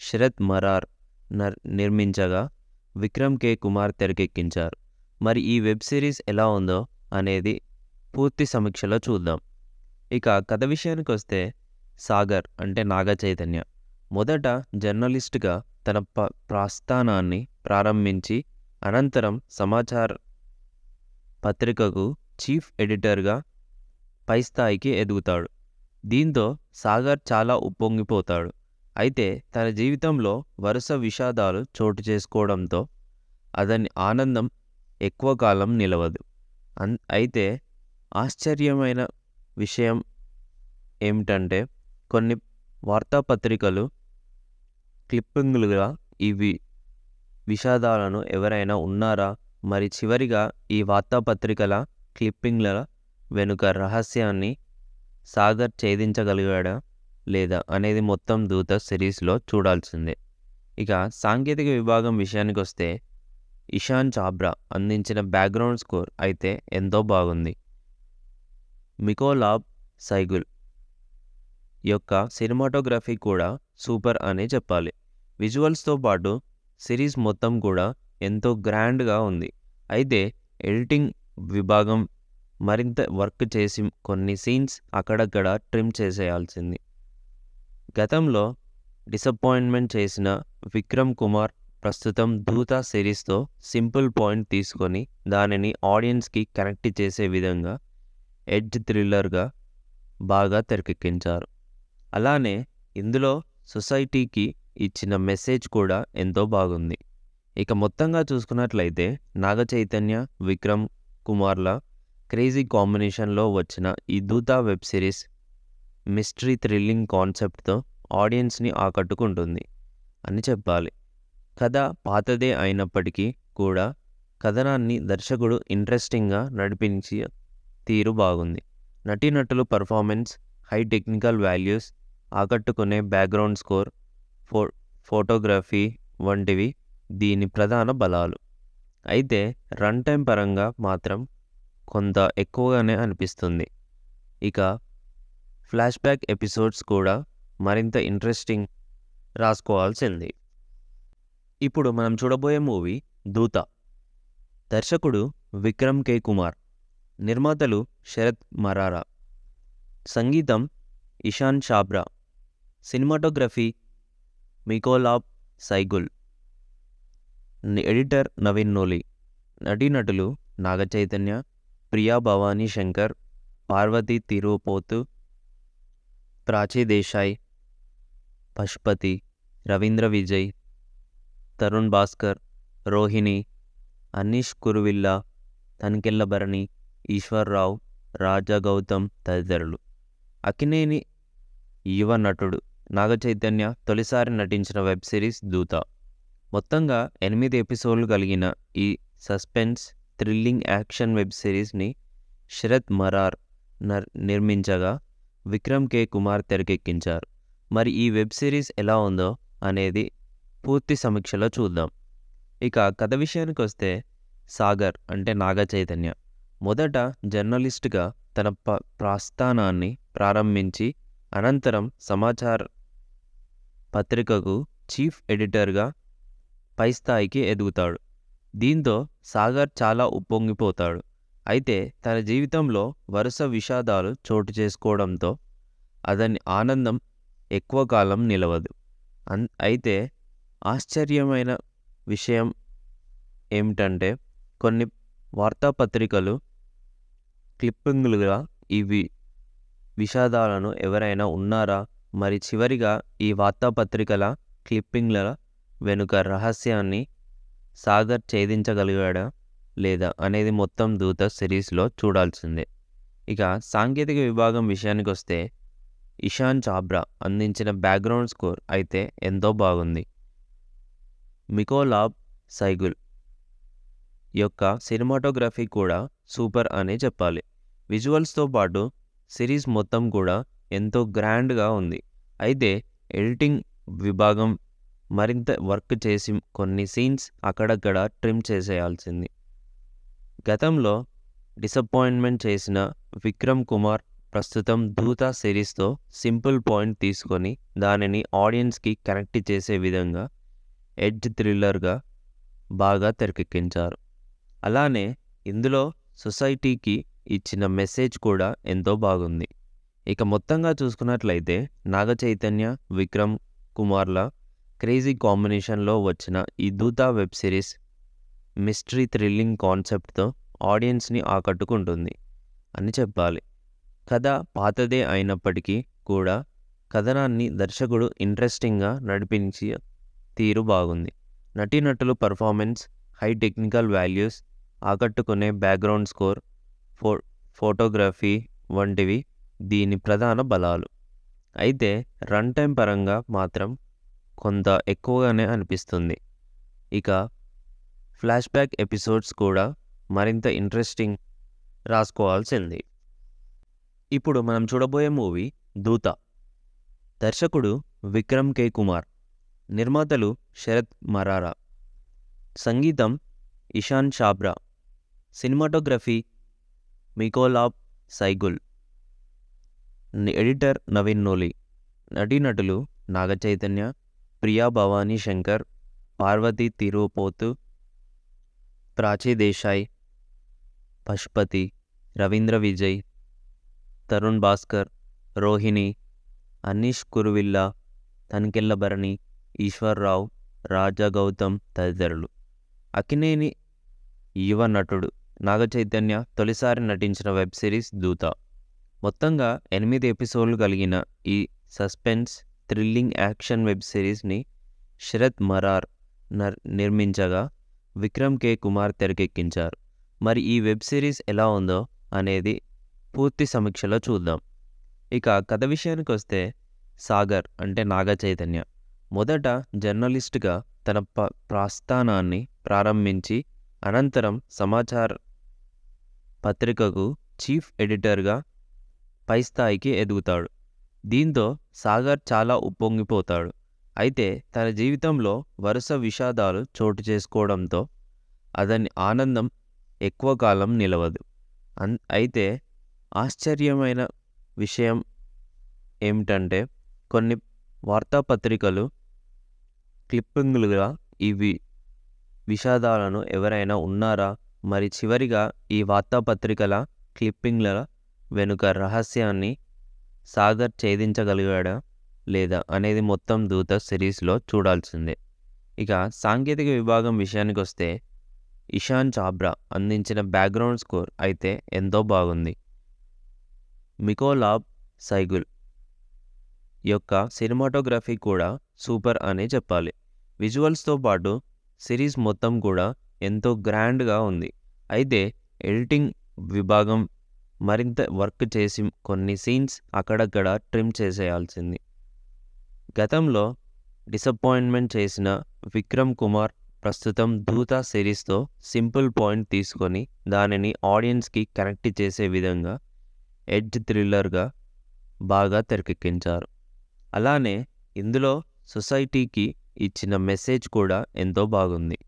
శరత్ మరార్ నర్ నిర్మించగా విక్రమ్ కే. కుమార్ తెరకెక్కించారు. మరి ఈ వెబ్ సిరీస్ ఎలా ఉందో అనేది పూర్తి సమీక్షలో చూద్దాం. ఇక కథ విషయానికి వస్తే సాగర్ అంటే నాగ చైతన్య. మొదట జర్నలిస్ట్గా తన ప ప్రస్థానాన్ని ప్రారంభించి అనంతరం సమాచార పత్రికకు చీఫ్ ఎడిటర్గా పై స్థాయికి ఎదుగుతాడు. దీంతో సాగర్ చాలా ఉప్పొంగిపోతాడు. అయితే తన జీవితంలో వరుస విషాదాలు చోటు చేసుకోవడంతో అతని ఆనందం ఎక్కువ కాలం నిలవదు. అన్ అయితే ఆశ్చర్యమైన విషయం ఏమిటంటే కొన్ని వార్తాపత్రికలు క్లిప్పింగ్లుగా ఇవి విషాదాలను ఎవరైనా ఉన్నారా? మరి చివరిగా ఈ వార్తాపత్రికల క్లిప్పింగ్ల వెనుక రహస్యాన్ని సాగర్ ఛేదించగలిగాడా లేదా అనేది మొత్తం దూత సిరీస్లో చూడాల్సిందే. ఇక సాంకేతిక విభాగం విషయానికి వస్తే ఇషాన్ చాబ్రా అందించిన బ్యాక్గ్రౌండ్ స్కోర్ అయితే ఎంతో బాగుంది. మికోలాబ్ సైగుల్ యొక్క సినిమాటోగ్రఫీ కూడా సూపర్ అనే చెప్పాలి. విజువల్స్తో పాటు సిరీస్ మొత్తం కూడా ఎంతో గ్రాండ్గా ఉంది. అయితే ఎడిటింగ్ విభాగం మరింత వర్క్ చేసి కొన్ని సీన్స్ అక్కడక్కడ ట్రిమ్ చేసేయాల్సింది. గతంలో డిసప్పాయింట్మెంట్ చేసిన విక్రమ్ కుమార్ ప్రస్తుతం దూత సిరీస్తో సింపుల్ పాయింట్ తీసుకొని దానిని ఆడియన్స్కి కనెక్ట్ చేసే విధంగా ఎడ్జ్ థ్రిల్లర్గా బాగా తెరకెక్కించారు. అలానే ఇందులో సొసైటీకి ఇచ్చిన మెసేజ్ కూడా ఎంతో బాగుంది. ఇక మొత్తంగా చూసుకున్నట్లయితే నాగ చైతన్య విక్రమ్ కుమార్ల క్రేజీ కాంబినేషన్లో వచ్చిన ఈ దూత వెబ్ సిరీస్ మిస్టరీ థ్రిల్లింగ్ కాన్సెప్ట్తో ఆడియన్స్ని ఆకట్టుకుంటుంది. అని చెప్పాలి. కథ పాతదే అయినప్పటికీ కూడా కథనాన్ని దర్శకుడు ఇంట్రెస్టింగ్గా నడిపించి తీరు బాగుంది. నటీనటులు పర్ఫార్మెన్స్ హై టెక్నికల్ వాల్యూస్ ఆకట్టుకునే బ్యాక్గ్రౌండ్ స్కోర్ ఫో ఫోటోగ్రఫీ వంటివి దీని ప్రధాన బలాలు. అయితే రన్ టైం పరంగా మాత్రం కొంత ఎక్కువగానే అనిపిస్తుంది. ఇక ఫ్లాష్ బ్యాక్ ఎపిసోడ్స్ కూడా మరింత ఇంట్రెస్టింగ్ రాసుకోవాల్సింది. ఇప్పుడు మనం చూడబోయే మూవీ దూత. దర్శకుడు విక్రమ్ కే. కుమార్ నిర్మాతలు శరత్ మరారా సంగీతం Ishaan Chhabra cinematography Mikolaj Sygula editor Naveen Nooli నటీనటులు నాగచైతన్య ప్రియా భవానీ శంకర్ పార్వతి తిరుపోతు ప్రాచీ దేశాయ్ పశుపతి రవీంద్ర విజయ్ తరుణ్ భాస్కర్ రోహిణి అనీష్ కురువిల్లా తనికెళ్ళ భరణి ఈశ్వర్రావు రాజా గౌతమ్ తదితరులు. అకినేని యువ నటుడు నాగచైతన్య తొలిసారి నటించిన వెబ్ సిరీస్ దూత. మొత్తంగా ఎనిమిది ఎపిసోడ్లు కలిగిన ఈ సస్పెన్స్ థ్రిల్లింగ్ యాక్షన్ వెబ్ సిరీస్ని శరత్ మరార్ నర్ నిర్మించగా విక్రమ్ కే. కుమార్ తెరకెక్కించారు. మరి ఈ వెబ్ సిరీస్ ఎలా ఉందో అనేది పూర్తి సమీక్షలో చూద్దాం. ఇక కథ విషయానికి వస్తే సాగర్ అంటే నాగ చైతన్య. మొదట జర్నలిస్ట్గా తన ప ప్రస్థానాన్ని ప్రారంభించి అనంతరం సమాచార పత్రికకు చీఫ్ ఎడిటర్గా పై స్థాయికి ఎదుగుతాడు. దీంతో సాగర్ చాలా ఉప్పొంగిపోతాడు. అయితే తన జీవితంలో వరుస విషాదాలు చోటు చేసుకోవడంతో అతని ఆనందం ఎక్కువ కాలం నిలవదు. అన్ అయితే ఆశ్చర్యమైన విషయం ఏమిటంటే కొన్ని వార్తాపత్రికలు క్లిప్పింగ్లుగా ఇవి విషాదాలను ఎవరైనా ఉన్నారా? మరి చివరిగా ఈ వార్తాపత్రికల క్లిప్పింగ్ల వెనుక రహస్యాన్ని సాగర్ ఛేదించగలిగాడా లేదా అనేది మొత్తం దూత సిరీస్లో చూడాల్సిందే. ఇక సాంకేతిక విభాగం విషయానికి వస్తే ఇషాన్ చాబ్రా అందించిన బ్యాక్గ్రౌండ్ స్కోర్ అయితే ఎంతో బాగుంది. మికోలాబ్ సైగుల్ యొక్క సినిమాటోగ్రఫీ కూడా సూపర్ అనే చెప్పాలి. విజువల్స్తో పాటు సిరీస్ మొత్తం కూడా ఎంతో గ్రాండ్గా ఉంది. అయితే ఎడిటింగ్ విభాగం మరింత వర్క్ చేసి కొన్ని సీన్స్ అక్కడక్కడ ట్రిమ్ చేసేయాల్సింది. గతంలో డిసప్పాయింట్మెంట్ చేసిన విక్రమ్ కుమార్ ప్రస్తుతం దూత సిరీస్తో సింపుల్ పాయింట్ తీసుకొని దానిని ఆడియన్స్కి కనెక్ట్ చేసే విధంగా ఎడ్జ్ థ్రిల్లర్గా బాగా తెరకెక్కించారు. అలానే ఇందులో సొసైటీకి ఇచ్చిన మెసేజ్ కూడా ఎంతో బాగుంది. ఇక మొత్తంగా చూసుకున్నట్లయితే నాగ చైతన్య విక్రమ్ కుమార్ల క్రేజీ కాంబినేషన్లో వచ్చిన ఈ దూత వెబ్ సిరీస్ మిస్టరీ థ్రిల్లింగ్ కాన్సెప్ట్తో ఆడియన్స్ని ఆకట్టుకుంటుంది. అని చెప్పాలి. కథ పాతదే అయినప్పటికీ కూడా కథనాన్ని దర్శకుడు ఇంట్రెస్టింగ్గా నడిపించి తీరు బాగుంది. నటీనటులు పర్ఫార్మెన్స్ హై టెక్నికల్ వాల్యూస్ ఆకట్టుకునే బ్యాక్గ్రౌండ్ స్కోర్ ఫో ఫోటోగ్రఫీ వంటివి దీని ప్రధాన బలాలు. అయితే రన్ టైం పరంగా మాత్రం కొంత ఎక్కువగానే అనిపిస్తుంది. ఇక ఫ్లాష్ బ్యాక్ ఎపిసోడ్స్ కూడా మరింత ఇంట్రెస్టింగ్ రాసుకోవాల్సింది. ఇప్పుడు మనం చూడబోయే మూవీ దూత. దర్శకుడు విక్రమ్ కే. కుమార్ నిర్మాతలు శరత్ మరారా సంగీతం Ishaan Chhabra cinematography Mikolaj Sygula editor Naveen Nooli నటీనటులు నాగచైతన్య ప్రియా భవానీ శంకర్ పార్వతి తిరుపోతు ప్రాచీ దేశాయ్ పశుపతి రవీంద్ర విజయ్ తరుణ్ భాస్కర్ రోహిణి అనీష్ కురువిల్లా తనికెళ్ళ భరణి ఈశ్వర్రావు రాజా గౌతమ్ తదితరులు. అకినేని యువ నటుడు నాగచైతన్య తొలిసారి నటించిన వెబ్ సిరీస్ దూత. మొత్తంగా ఎనిమిది ఎపిసోడ్లు కలిగిన ఈ సస్పెన్స్ థ్రిల్లింగ్ యాక్షన్ వెబ్ సిరీస్ని శరత్ మరార్ నర్ నిర్మించగా విక్రమ్ కే. కుమార్ తెరకెక్కించారు. మరి ఈ వెబ్ సిరీస్ ఎలా ఉందో అనేది పూర్తి సమీక్షలో చూద్దాం. ఇక కథ విషయానికి వస్తే సాగర్ అంటే నాగ చైతన్య. మొదట జర్నలిస్ట్గా తన ప ప్రస్థానాన్ని ప్రారంభించి అనంతరం సమాచార పత్రికకు చీఫ్ ఎడిటర్గా పై స్థాయికి ఎదుగుతాడు. దీంతో సాగర్ చాలా ఉప్పొంగిపోతాడు. అయితే తన జీవితంలో వరుస విషాదాలు చోటు చేసుకోవడంతో అతని ఆనందం ఎక్కువ కాలం నిలవదు. అన్ అయితే ఆశ్చర్యమైన విషయం ఏమిటంటే కొన్ని వార్తాపత్రికలు క్లిప్పింగ్లుగా ఇవి విషాదాలను ఎవరైనా ఉన్నారా? మరి చివరిగా ఈ వార్తాపత్రికల క్లిప్పింగ్ల వెనుక రహస్యాన్ని సాగర్ ఛేదించగలిగాడా లేదా అనేది మొత్తం దూత సిరీస్లో చూడాల్సిందే. ఇక సాంకేతిక విభాగం విషయానికి వస్తే ఇషాన్ చాబ్రా అందించిన బ్యాక్గ్రౌండ్ స్కోర్ అయితే ఎంతో బాగుంది. మికోలాబ్ సైగుల్ యొక్క సినిమాటోగ్రఫీ కూడా సూపర్ అనే చెప్పాలి. విజువల్స్తో పాటు సిరీస్ మొత్తం కూడా ఎంతో గ్రాండ్గా ఉంది. అయితే ఎడిటింగ్ విభాగం మరింత వర్క్ చేసి కొన్ని సీన్స్ అక్కడక్కడ ట్రిమ్ చేసేయాల్సింది. గతంలో డిసప్పాయింట్మెంట్ చేసిన విక్రమ్ కుమార్ ప్రస్తుతం దూత సిరీస్తో సింపుల్ పాయింట్ తీసుకొని దానిని ఆడియన్స్కి కనెక్ట్ చేసే విధంగా ఎడ్జ్ థ్రిల్లర్గా బాగా తెరకెక్కించారు. అలానే ఇందులో సొసైటీకి ఇచ్చిన మెసేజ్ కూడా ఎంతో బాగుంది.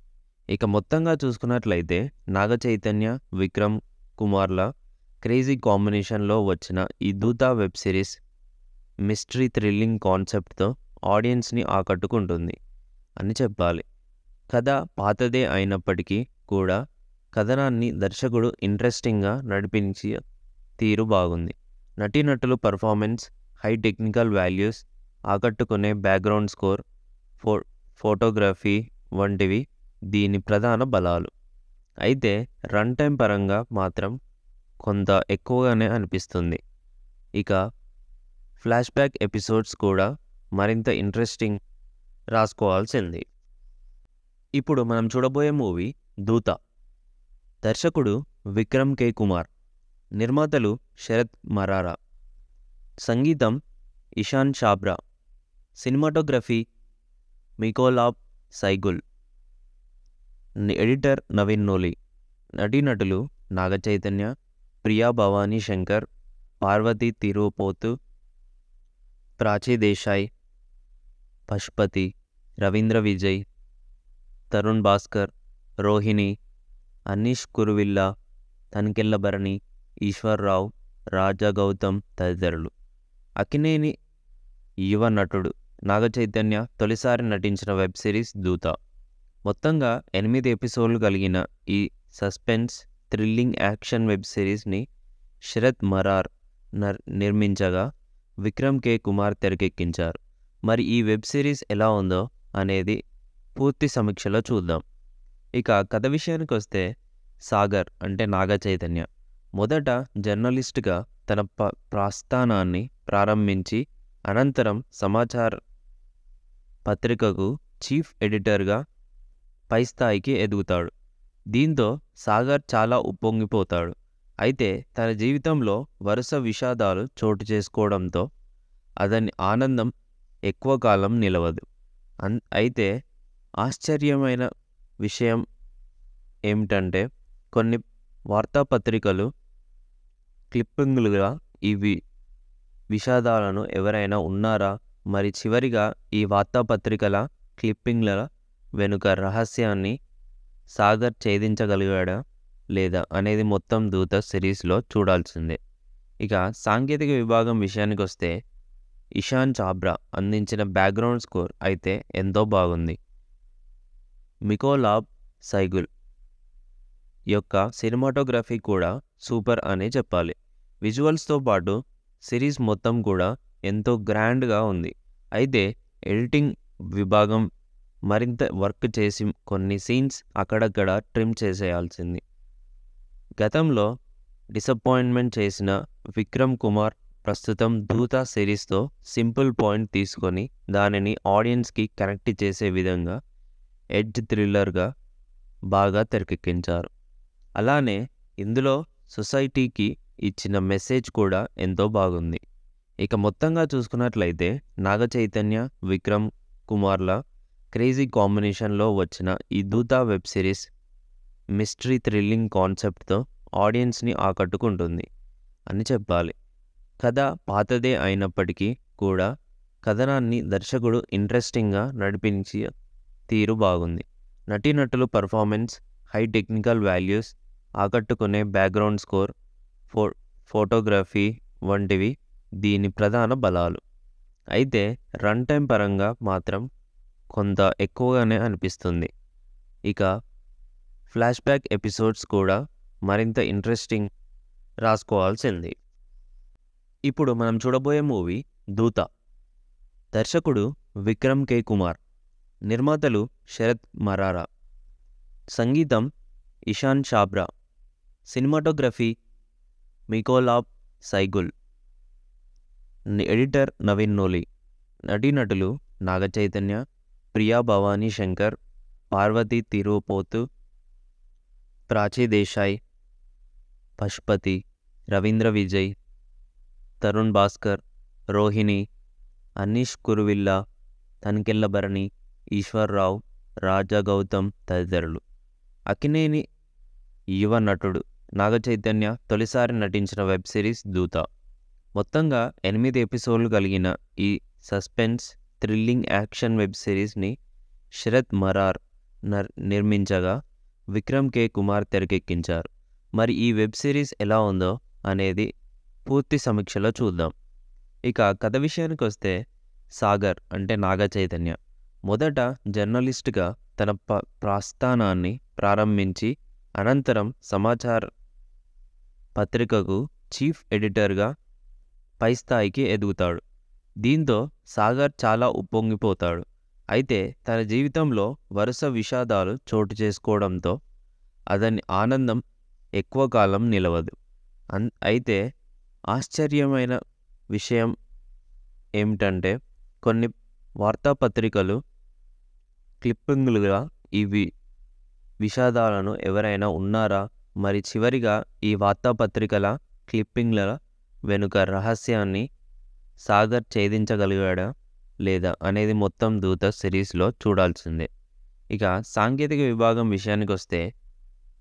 ఇక మొత్తంగా చూసుకున్నట్లయితే నాగ చైతన్య విక్రమ్ కుమార్ల క్రేజీ కాంబినేషన్లో వచ్చిన ఈ దూత వెబ్ సిరీస్ మిస్టరీ థ్రిల్లింగ్ కాన్సెప్ట్తో ఆడియన్స్ని ఆకట్టుకుంటుంది. అని చెప్పాలి. కథ పాతదే అయినప్పటికీ కూడా కథనాన్ని దర్శకుడు ఇంట్రెస్టింగ్గా నడిపించి తీరు బాగుంది. నటీనటులు పర్ఫార్మెన్స్ హై టెక్నికల్ వాల్యూస్ ఆకట్టుకునే బ్యాక్గ్రౌండ్ స్కోర్ ఫో ఫోటోగ్రఫీ వంటివి దీని ప్రధాన బలాలు. అయితే రన్ టైం పరంగా మాత్రం కొంత ఎక్కువగానే అనిపిస్తుంది. ఇక ఫ్లాష్ బ్యాక్ ఎపిసోడ్స్ కూడా మరింత ఇంట్రెస్టింగ్ రాసుకోవాల్సింది. ఇప్పుడు మనం చూడబోయే మూవీ దూత. దర్శకుడు విక్రమ్ కే. కుమార్ నిర్మాతలు శరత్ మరారా సంగీతం Ishaan Chhabra cinematography Mikolaj Sygula editor Naveen Nooli నటీనటులు నాగచైతన్య ప్రియా భవానీ శంకర్ పార్వతి తిరుపోతు ప్రాచీ దేశాయ్ పశుపతి రవీంద్ర విజయ్ తరుణ్ భాస్కర్ రోహిణి అనీష్ కురువిల్లా తనికెళ్ళ భరణి ఈశ్వర్రావు రాజా గౌతమ్ తదితరులు. అకినేని యువ నటుడు నాగచైతన్య తొలిసారి నటించిన వెబ్ సిరీస్ దూత. మొత్తంగా ఎనిమిది ఎపిసోడ్లు కలిగిన ఈ సస్పెన్స్ థ్రిల్లింగ్ యాక్షన్ వెబ్ సిరీస్ని శరత్ మరార్ నర్ నిర్మించగా విక్రమ్ కే. కుమార్ తెరకెక్కించారు. మరి ఈ వెబ్ సిరీస్ ఎలా ఉందో అనేది పూర్తి సమీక్షలో చూద్దాం. ఇక కథ విషయానికి వస్తే సాగర్ అంటే నాగ చైతన్య. మొదట జర్నలిస్ట్గా తన ప ప్రస్థానాన్ని ప్రారంభించి అనంతరం సమాచార పత్రికకు చీఫ్ ఎడిటర్గా పై స్థాయికి ఎదుగుతాడు. దీంతో సాగర్ చాలా ఉప్పొంగిపోతాడు. అయితే తన జీవితంలో వరుస విషాదాలు చోటు చేసుకోవడంతో అతని ఆనందం ఎక్కువ కాలం నిలవదు. అన్ అయితే ఆశ్చర్యమైన విషయం ఏమిటంటే కొన్ని వార్తాపత్రికలు క్లిప్పింగ్లుగా ఇవి విషాదాలను ఎవరైనా ఉన్నారా? మరి చివరిగా ఈ వార్తాపత్రికల క్లిప్పింగ్ల వెనుక రహస్యాన్ని సాగర్ ఛేదించగలిగాడా లేదా అనేది మొత్తం దూత సిరీస్లో చూడాల్సిందే. ఇక సాంకేతిక విభాగం విషయానికి వస్తే ఇషాన్ చాబ్రా అందించిన బ్యాక్గ్రౌండ్ స్కోర్ అయితే ఎంతో బాగుంది. మికోలాబ్ సైగుల్ యొక్క సినిమాటోగ్రఫీ కూడా సూపర్ అనే చెప్పాలి. విజువల్స్తో పాటు సిరీస్ మొత్తం కూడా ఎంతో గ్రాండ్గా ఉంది. అయితే ఎడిటింగ్ విభాగం మరింత వర్క్ చేసి కొన్ని సీన్స్ అక్కడక్కడ ట్రిమ్ చేసేయాల్సింది. గతంలో డిసప్పాయింట్మెంట్ చేసిన విక్రమ్ కుమార్ ప్రస్తుతం దూత సిరీస్తో సింపుల్ పాయింట్ తీసుకొని దానిని ఆడియన్స్కి కనెక్ట్ చేసే విధంగా ఎడ్జ్ థ్రిల్లర్గా బాగా తెరకెక్కించారు. అలానే ఇందులో సొసైటీకి ఇచ్చిన మెసేజ్ కూడా ఎంతో బాగుంది. ఇక మొత్తంగా చూసుకున్నట్లయితే నాగ చైతన్య విక్రమ్ కుమార్ల క్రేజీ కాంబినేషన్లో వచ్చిన ఈ దూత వెబ్ సిరీస్ మిస్టరీ థ్రిల్లింగ్ కాన్సెప్ట్తో ఆడియన్స్ని ఆకట్టుకుంటుంది. అని చెప్పాలి. కథ పాతదే అయినప్పటికీ కూడా కథనాన్ని దర్శకుడు ఇంట్రెస్టింగ్గా నడిపించి తీరు బాగుంది. నటీనటులు పర్ఫార్మెన్స్ హై టెక్నికల్ వాల్యూస్ ఆకట్టుకునే బ్యాక్గ్రౌండ్ స్కోర్ ఫో ఫోటోగ్రఫీ వంటివి దీని ప్రధాన బలాలు. అయితే రన్ టైం పరంగా మాత్రం కొంత ఎక్కువగానే అనిపిస్తుంది. ఇక ఫ్లాష్ బ్యాక్ ఎపిసోడ్స్ కూడా మరింత ఇంట్రెస్టింగ్ రాసుకోవాల్సింది. ఇప్పుడు మనం చూడబోయే మూవీ దూత. దర్శకుడు విక్రమ్ కే. కుమార్ నిర్మాతలు శరత్ మరారా సంగీతం Ishaan Chhabra cinematography Mikolaj Sygula editor Naveen Nooli నటీనటులు నాగచైతన్య ప్రియా భవానీ శంకర్ పార్వతి తిరుపోతు ప్రాచీ దేశాయ్ పశుపతి రవీంద్ర విజయ్ తరుణ్ భాస్కర్ రోహిణి అనీష్ కురువిల్లా తనికెళ్ళభరణి ఈశ్వర్రావు రాజా గౌతమ్ తదితరులు. అకినేని యువ నటుడు నాగచైతన్య తొలిసారి నటించిన వెబ్ సిరీస్ దూత. మొత్తంగా ఎనిమిది ఎపిసోడ్లు కలిగిన ఈ సస్పెన్స్ థ్రిల్లింగ్ యాక్షన్ వెబ్ సిరీస్ని శరత్ మరార్ నర్ నిర్మించగా విక్రమ్ కే. కుమార్ తెరకెక్కించారు. మరి ఈ వెబ్ సిరీస్ ఎలా ఉందో అనేది పూర్తి సమీక్షలో చూద్దాం. ఇక కథ విషయానికి వస్తే సాగర్ అంటే నాగ చైతన్య. మొదట జర్నలిస్ట్గా తన ప ప్రస్థానాన్ని ప్రారంభించి అనంతరం సమాచార పత్రికకు చీఫ్ ఎడిటర్గా పై స్థాయికి ఎదుగుతాడు. దీంతో సాగర్ చాలా ఉప్పొంగిపోతాడు. అయితే తన జీవితంలో వరుస విషాదాలు చోటు చేసుకోవడంతో అతని ఆనందం ఎక్కువ కాలం నిలవదు. అన్ అయితే ఆశ్చర్యమైన విషయం ఏమిటంటే కొన్ని వార్తాపత్రికలు క్లిప్పింగ్లుగా ఇవి విషాదాలను ఎవరైనా ఉన్నారా? మరి చివరిగా ఈ వార్తాపత్రికల క్లిప్పింగ్ల వెనుక రహస్యాన్ని సాగర్ ఛేదించగలిగాడా లేదా అనేది మొత్తం దూత సిరీస్లో చూడాల్సిందే. ఇక సాంకేతిక విభాగం విషయానికి వస్తే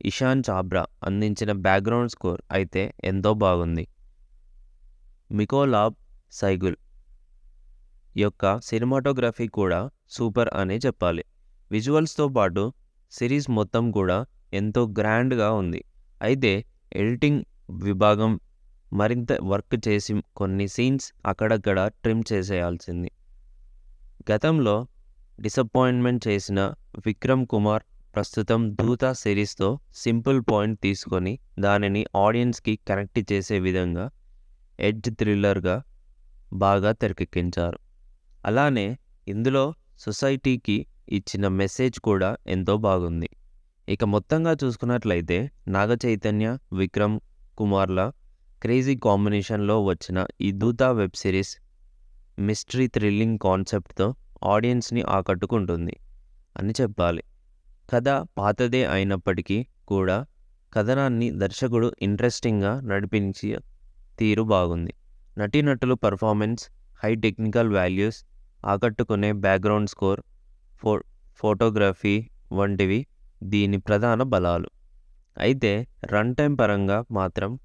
ఇషాన్ చాబ్రా అందించిన బ్యాక్గ్రౌండ్ స్కోర్ అయితే ఎంతో బాగుంది. మికోలాబ్ సైగుల్ యొక్క సినిమాటోగ్రఫీ కూడా సూపర్ అనే చెప్పాలి. విజువల్స్తో పాటు సిరీస్ మొత్తం కూడా ఎంతో గ్రాండ్గా ఉంది. అయితే ఎడిటింగ్ విభాగం మరింత వర్క్ చేసి కొన్ని సీన్స్ అక్కడక్కడ ట్రిమ్ చేసేయాల్సింది. గతంలో డిసప్పాయింట్మెంట్ చేసిన విక్రమ్ కుమార్ ప్రస్తుతం దూత సిరీస్తో సింపుల్ పాయింట్ తీసుకొని దానిని ఆడియన్స్కి కనెక్ట్ చేసే విధంగా ఎడ్జ్ థ్రిల్లర్గా బాగా తెరకెక్కించారు. అలానే ఇందులో సొసైటీకి ఇచ్చిన మెసేజ్ కూడా ఎంతో బాగుంది. ఇక మొత్తంగా చూసుకున్నట్లయితే నాగ చైతన్య విక్రమ్ కుమార్ల క్రేజీ కాంబినేషన్లో వచ్చిన ఈ దూత వెబ్ సిరీస్ మిస్టరీ థ్రిల్లింగ్ కాన్సెప్ట్తో ఆడియన్స్ని ఆకట్టుకుంటుంది. అని చెప్పాలి. కథ పాతదే అయినప్పటికీ కూడా కథనాన్ని దర్శకుడు ఇంట్రెస్టింగ్గా నడిపించి తీరు బాగుంది. నటీనటులు పర్ఫార్మెన్స్ హై టెక్నికల్ వాల్యూస్ ఆకట్టుకునే బ్యాక్గ్రౌండ్ స్కోర్ ఫో ఫోటోగ్రఫీ వంటివి దీని ప్రధాన బలాలు. అయితే రన్ టైం పరంగా మాత్రం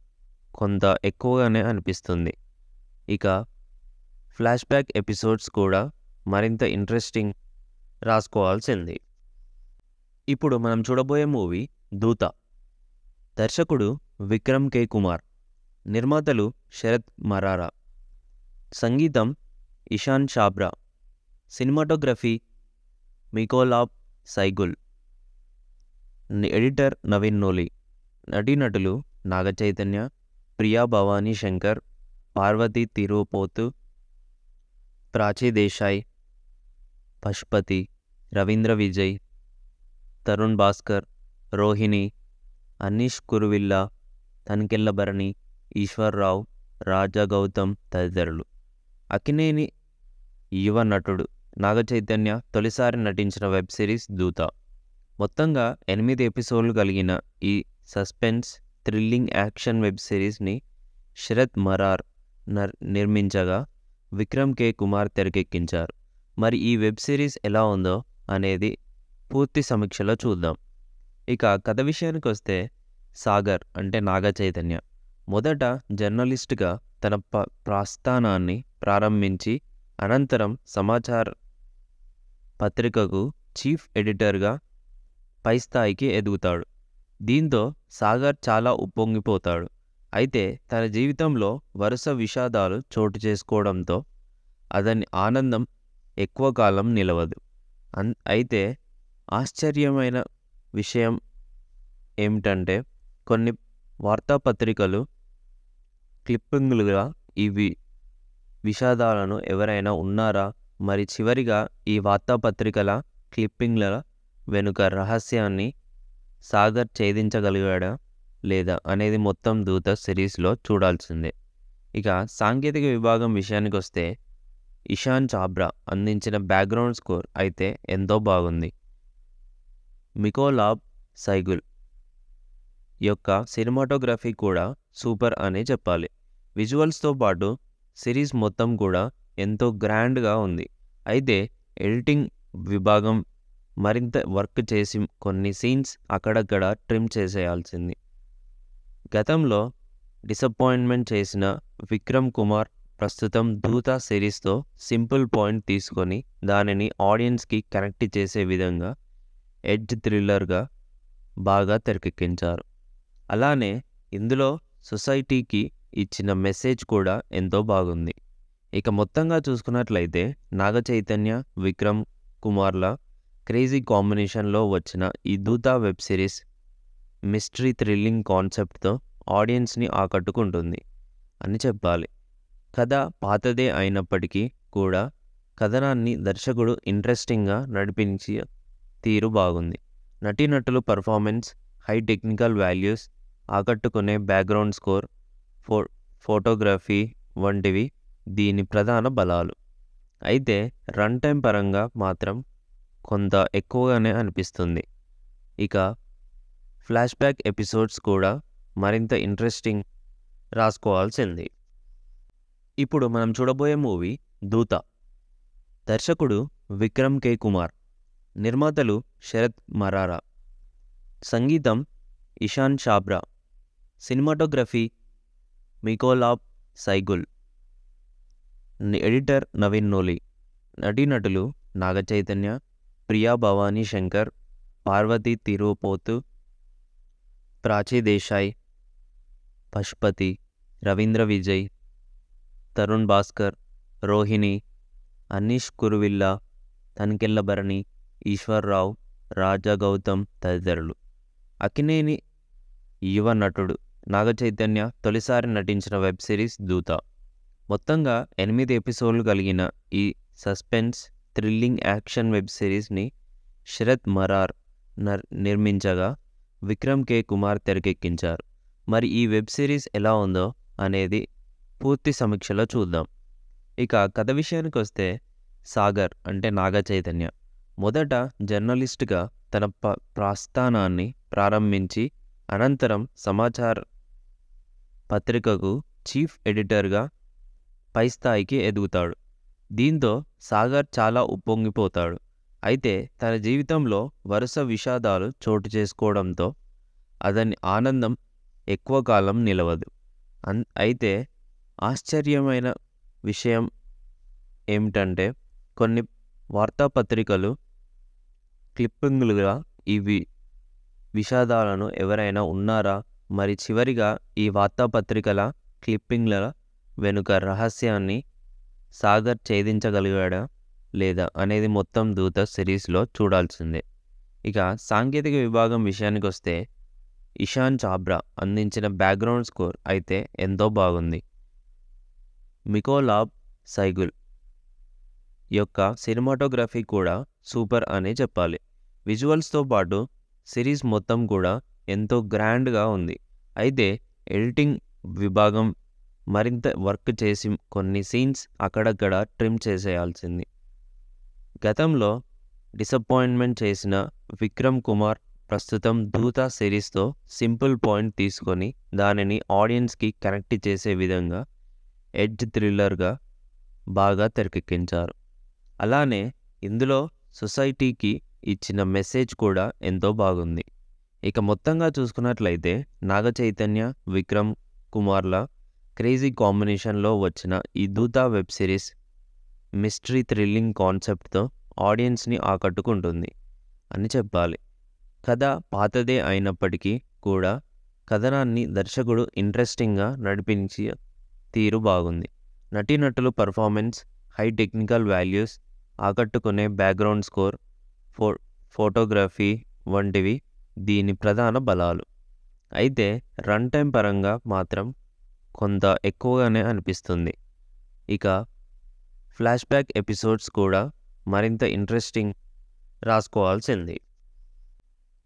కొంత ఎక్కువగానే అనిపిస్తుంది. ఇక ఫ్లాష్ బ్యాక్ ఎపిసోడ్స్ కూడా మరింత ఇంట్రెస్టింగ్ రాసుకోవాల్సింది. ఇప్పుడు మనం చూడబోయే మూవీ దూత. దర్శకుడు విక్రమ్ కే. కుమార్ నిర్మాతలు శరత్ మరారా సంగీతం Ishaan Chhabra cinematography Mikolaj Sygula editor Naveen Nooli నటీనటులు నాగచైతన్య ప్రియా భవానీ శంకర్ పార్వతి తిరుపోతు ప్రాచీ దేశాయ్ పశుపతి రవీంద్ర విజయ్ తరుణ్ భాస్కర్ రోహిణి అనీష్ కురువిల్లా తనికెళ్ళ భరణి ఈశ్వర్రావు రాజా గౌతమ్ తదితరులు. అకినేని యువ నటుడు నాగచైతన్య తొలిసారి నటించిన వెబ్ సిరీస్ దూత. మొత్తంగా ఎనిమిది ఎపిసోడ్లు కలిగిన ఈ సస్పెన్స్ థ్రిల్లింగ్ యాక్షన్ వెబ్ సిరీస్ని శరత్ మరార్ నర్ నిర్మించగా విక్రమ్ కే. కుమార్ తెరకెక్కించారు. మరి ఈ వెబ్ సిరీస్ ఎలా ఉందో అనేది పూర్తి సమీక్షలో చూద్దాం. ఇక కథ విషయానికి వస్తే సాగర్ అంటే నాగ చైతన్య. మొదట జర్నలిస్ట్గా తన ప ప్రస్థానాన్ని ప్రారంభించి అనంతరం సమాచార పత్రికకు చీఫ్ ఎడిటర్గా పై స్థాయికి ఎదుగుతాడు. దీంతో సాగర్ చాలా ఉప్పొంగిపోతాడు. అయితే తన జీవితంలో వరుస విషాదాలు చోటు చేసుకోవడంతో అతని ఆనందం ఎక్కువ కాలం నిలవదు. అన్ అయితే ఆశ్చర్యమైన విషయం ఏమిటంటే కొన్ని వార్తాపత్రికలు క్లిప్పింగ్లుగా ఇవి విషాదాలను ఎవరైనా ఉన్నారా? మరి చివరిగా ఈ వార్తాపత్రికల క్లిప్పింగ్ల వెనుక రహస్యాన్ని సాగర్ ఛేదించగలిగాడా లేదా అనేది మొత్తం దూత సిరీస్లో చూడాల్సిందే. ఇక సాంకేతిక విభాగం విషయానికి వస్తే ఇషాన్ చాబ్రా అందించిన బ్యాక్గ్రౌండ్ స్కోర్ అయితే ఎంతో బాగుంది. మికోలాబ్ సైగుల్ యొక్క సినిమాటోగ్రఫీ కూడా సూపర్ అనే చెప్పాలి. విజువల్స్తో పాటు సిరీస్ మొత్తం కూడా ఎంతో గ్రాండ్గా ఉంది. అయితే ఎడిటింగ్ విభాగం మరింత వర్క్ చేసి కొన్ని సీన్స్ అక్కడక్కడ ట్రిమ్ చేసేయాల్సింది. గతంలో డిసప్పాయింట్మెంట్ చేసిన విక్రమ్ కుమార్ ప్రస్తుతం దూత సిరీస్తో సింపుల్ పాయింట్ తీసుకొని దానిని ఆడియన్స్కి కనెక్ట్ చేసే విధంగా ఎడ్జ్ థ్రిల్లర్గా బాగా తెరకెక్కించారు. అలానే ఇందులో సొసైటీకి ఇచ్చిన మెసేజ్ కూడా ఎంతో బాగుంది. ఇక మొత్తంగా చూసుకున్నట్లయితే నాగ చైతన్య విక్రమ్ కుమార్ల క్రేజీ కాంబినేషన్లో వచ్చిన ఈ దూత వెబ్ సిరీస్ మిస్టరీ థ్రిల్లింగ్ కాన్సెప్ట్తో ఆడియన్స్ని ఆకట్టుకుంటుంది. అని చెప్పాలి. కథ పాతదే అయినప్పటికీ కూడా కథనాన్ని దర్శకుడు ఇంట్రెస్టింగ్గా నడిపించి తీరు బాగుంది. నటీనటులు పర్ఫార్మెన్స్ హై టెక్నికల్ వాల్యూస్ ఆకట్టుకునే బ్యాక్గ్రౌండ్ స్కోర్ ఫో ఫోటోగ్రఫీ వంటివి దీని ప్రధాన బలాలు. అయితే రన్ టైం పరంగా మాత్రం కొంత ఎక్కువగానే అనిపిస్తుంది. ఇక ఫ్లాష్ బ్యాక్ ఎపిసోడ్స్ కూడా మరింత ఇంట్రెస్టింగ్ రాసుకోవాల్సింది. ఇప్పుడు మనం చూడబోయే మూవీ దూత. దర్శకుడు విక్రమ్ కే. కుమార్ నిర్మాతలు శరత్ మరారా సంగీతం Ishaan Chhabra cinematography Mikolaj Sygula editor Naveen Nooli నటీనటులు నాగచైతన్య ప్రియా భవానీ శంకర్ పార్వతి తిరుపోతు ప్రాచీ దేశాయ్ పశుపతి రవీంద్ర విజయ్ తరుణ్ భాస్కర్ రోహిణి అనీష్ కురువిల్లా తనికెళ్ళ భరణి ఈశ్వర్రావు రాజా గౌతమ్ తదితరులు. అకినేని యువ నటుడు నాగచైతన్య తొలిసారి నటించిన వెబ్ సిరీస్ దూత. మొత్తంగా ఎనిమిది ఎపిసోడ్లు కలిగిన ఈ సస్పెన్స్ థ్రిల్లింగ్ యాక్షన్ వెబ్ సిరీస్ని శరత్ మరార్ నర్ నిర్మించగా విక్రమ్ కే. కుమార్ తెరకెక్కించారు. మరి ఈ వెబ్ సిరీస్ ఎలా ఉందో అనేది పూర్తి సమీక్షలో చూద్దాం. ఇక కథ విషయానికి వస్తే సాగర్ అంటే నాగ చైతన్య. మొదట జర్నలిస్ట్గా తన ప ప్రస్థానాన్ని ప్రారంభించి అనంతరం సమాచార పత్రికకు చీఫ్ ఎడిటర్గా పై స్థాయికి ఎదుగుతాడు. దీంతో సాగర్ చాలా ఉప్పొంగిపోతాడు. అయితే తన జీవితంలో వరుస విషాదాలు చోటు చేసుకోవడంతో అతని ఆనందం ఎక్కువ కాలం నిలవదు. అన్ అయితే ఆశ్చర్యమైన విషయం ఏమిటంటే కొన్ని వార్తాపత్రికలు క్లిప్పింగ్లుగా ఇవి విషాదాలను ఎవరైనా ఉన్నారా? మరి చివరిగా ఈ వార్తాపత్రికల క్లిప్పింగ్ల వెనుక రహస్యాన్ని సాగర్ ఛేదించగలిగాడా లేదా అనేది మొత్తం దూత సిరీస్లో చూడాల్సిందే. ఇక సాంకేతిక విభాగం విషయానికి వస్తే ఇషాన్ చాబ్రా అందించిన బ్యాక్గ్రౌండ్ స్కోర్ అయితే ఎంతో బాగుంది. మికోలాబ్ సైగుల్ యొక్క సినిమాటోగ్రఫీ కూడా సూపర్ అనే చెప్పాలి. విజువల్స్తో పాటు సిరీస్ మొత్తం కూడా ఎంతో గ్రాండ్గా ఉంది. అయితే ఎడిటింగ్ విభాగం మరింత వర్క్ చేసి కొన్ని సీన్స్ అక్కడక్కడ ట్రిమ్ చేసేయాల్సింది. గతంలో డిసప్పాయింట్మెంట్ చేసిన విక్రమ్ కుమార్ ప్రస్తుతం దూత సిరీస్తో సింపుల్ పాయింట్ తీసుకొని దానిని ఆడియన్స్కి కనెక్ట్ చేసే విధంగా ఎడ్జ్ థ్రిల్లర్గా బాగా తెరకెక్కించారు. అలానే ఇందులో సొసైటీకి ఇచ్చిన మెసేజ్ కూడా ఎంతో బాగుంది. ఇక మొత్తంగా చూసుకున్నట్లయితే నాగ చైతన్య విక్రమ్ కుమార్ల క్రేజీ కాంబినేషన్లో వచ్చిన ఈ దూత వెబ్ సిరీస్ మిస్టరీ థ్రిల్లింగ్ కాన్సెప్ట్తో ఆడియన్స్ని ఆకట్టుకుంటుంది. అని చెప్పాలి. కథ పాతదే అయినప్పటికీ కూడా కథనాన్ని దర్శకుడు ఇంట్రెస్టింగ్గా నడిపించి తీరు బాగుంది. నటీనటులు పర్ఫార్మెన్స్ హై టెక్నికల్ వాల్యూస్ ఆకట్టుకునే బ్యాక్గ్రౌండ్ స్కోర్ ఫో ఫోటోగ్రఫీ వంటివి దీని ప్రధాన బలాలు. అయితే రన్ టైం పరంగా మాత్రం కొంత ఎక్కువగానే అనిపిస్తుంది. ఇక ఫ్లాష్ బ్యాక్ ఎపిసోడ్స్ కూడా మరింత ఇంట్రెస్టింగ్ రాసుకోవాల్సింది.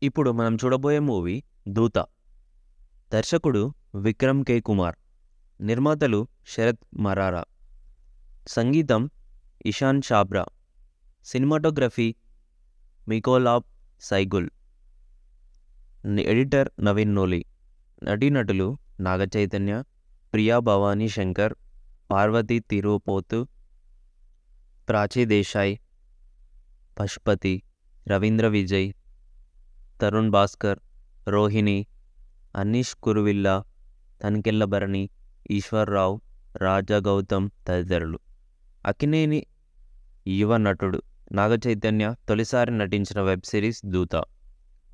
ఇప్పుడు మనం చూడబోయే మూవీ దూత. దర్శకుడు విక్రమ్ కే. కుమార్ నిర్మాతలు శరత్ మరారా సంగీతం Ishaan Chhabra cinematography Mikolaj Sygula editor Naveen Nooli నటీనటులు నాగచైతన్య ప్రియా భవానీ శంకర్ పార్వతి తిరుపోతు ప్రాచీ దేశాయ్ పశుపతి రవీంద్ర విజయ్ తరుణ్ భాస్కర్ రోహిణి అనీష్ కురువిల్లా తనికెళ్ళ భరణి ఈశ్వర్రావు రాజా గౌతమ్ తదితరులు. అకినేని యువ నటుడు నాగచైతన్య తొలిసారి నటించిన వెబ్ సిరీస్ దూత.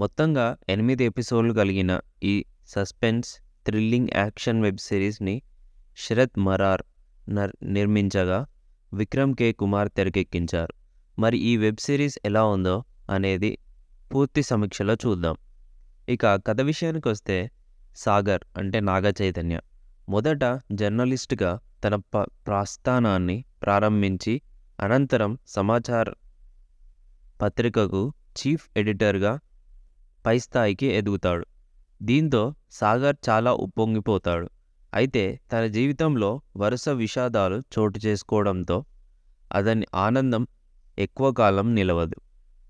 మొత్తంగా ఎనిమిది ఎపిసోడ్లు కలిగిన ఈ సస్పెన్స్ థ్రిల్లింగ్ యాక్షన్ వెబ్ సిరీస్ని శరత్ మరార్ నర్ నిర్మించగా విక్రమ్ కే. కుమార్ తెరకెక్కించారు. మరి ఈ వెబ్ సిరీస్ ఎలా ఉందో అనేది పూర్తి సమీక్షలో చూద్దాం. ఇక కథ విషయానికి వస్తే సాగర్ అంటే నాగ చైతన్య. మొదట జర్నలిస్ట్గా తన ప ప్రస్థానాన్ని ప్రారంభించి అనంతరం సమాచార పత్రికకు చీఫ్ ఎడిటర్గా పై స్థాయికి ఎదుగుతాడు. దీంతో సాగర్ చాలా ఉప్పొంగిపోతాడు. అయితే తన జీవితంలో వరుస విషాదాలు చోటు చేసుకోవడంతో అతని ఆనందం ఎక్కువ కాలం నిలవదు.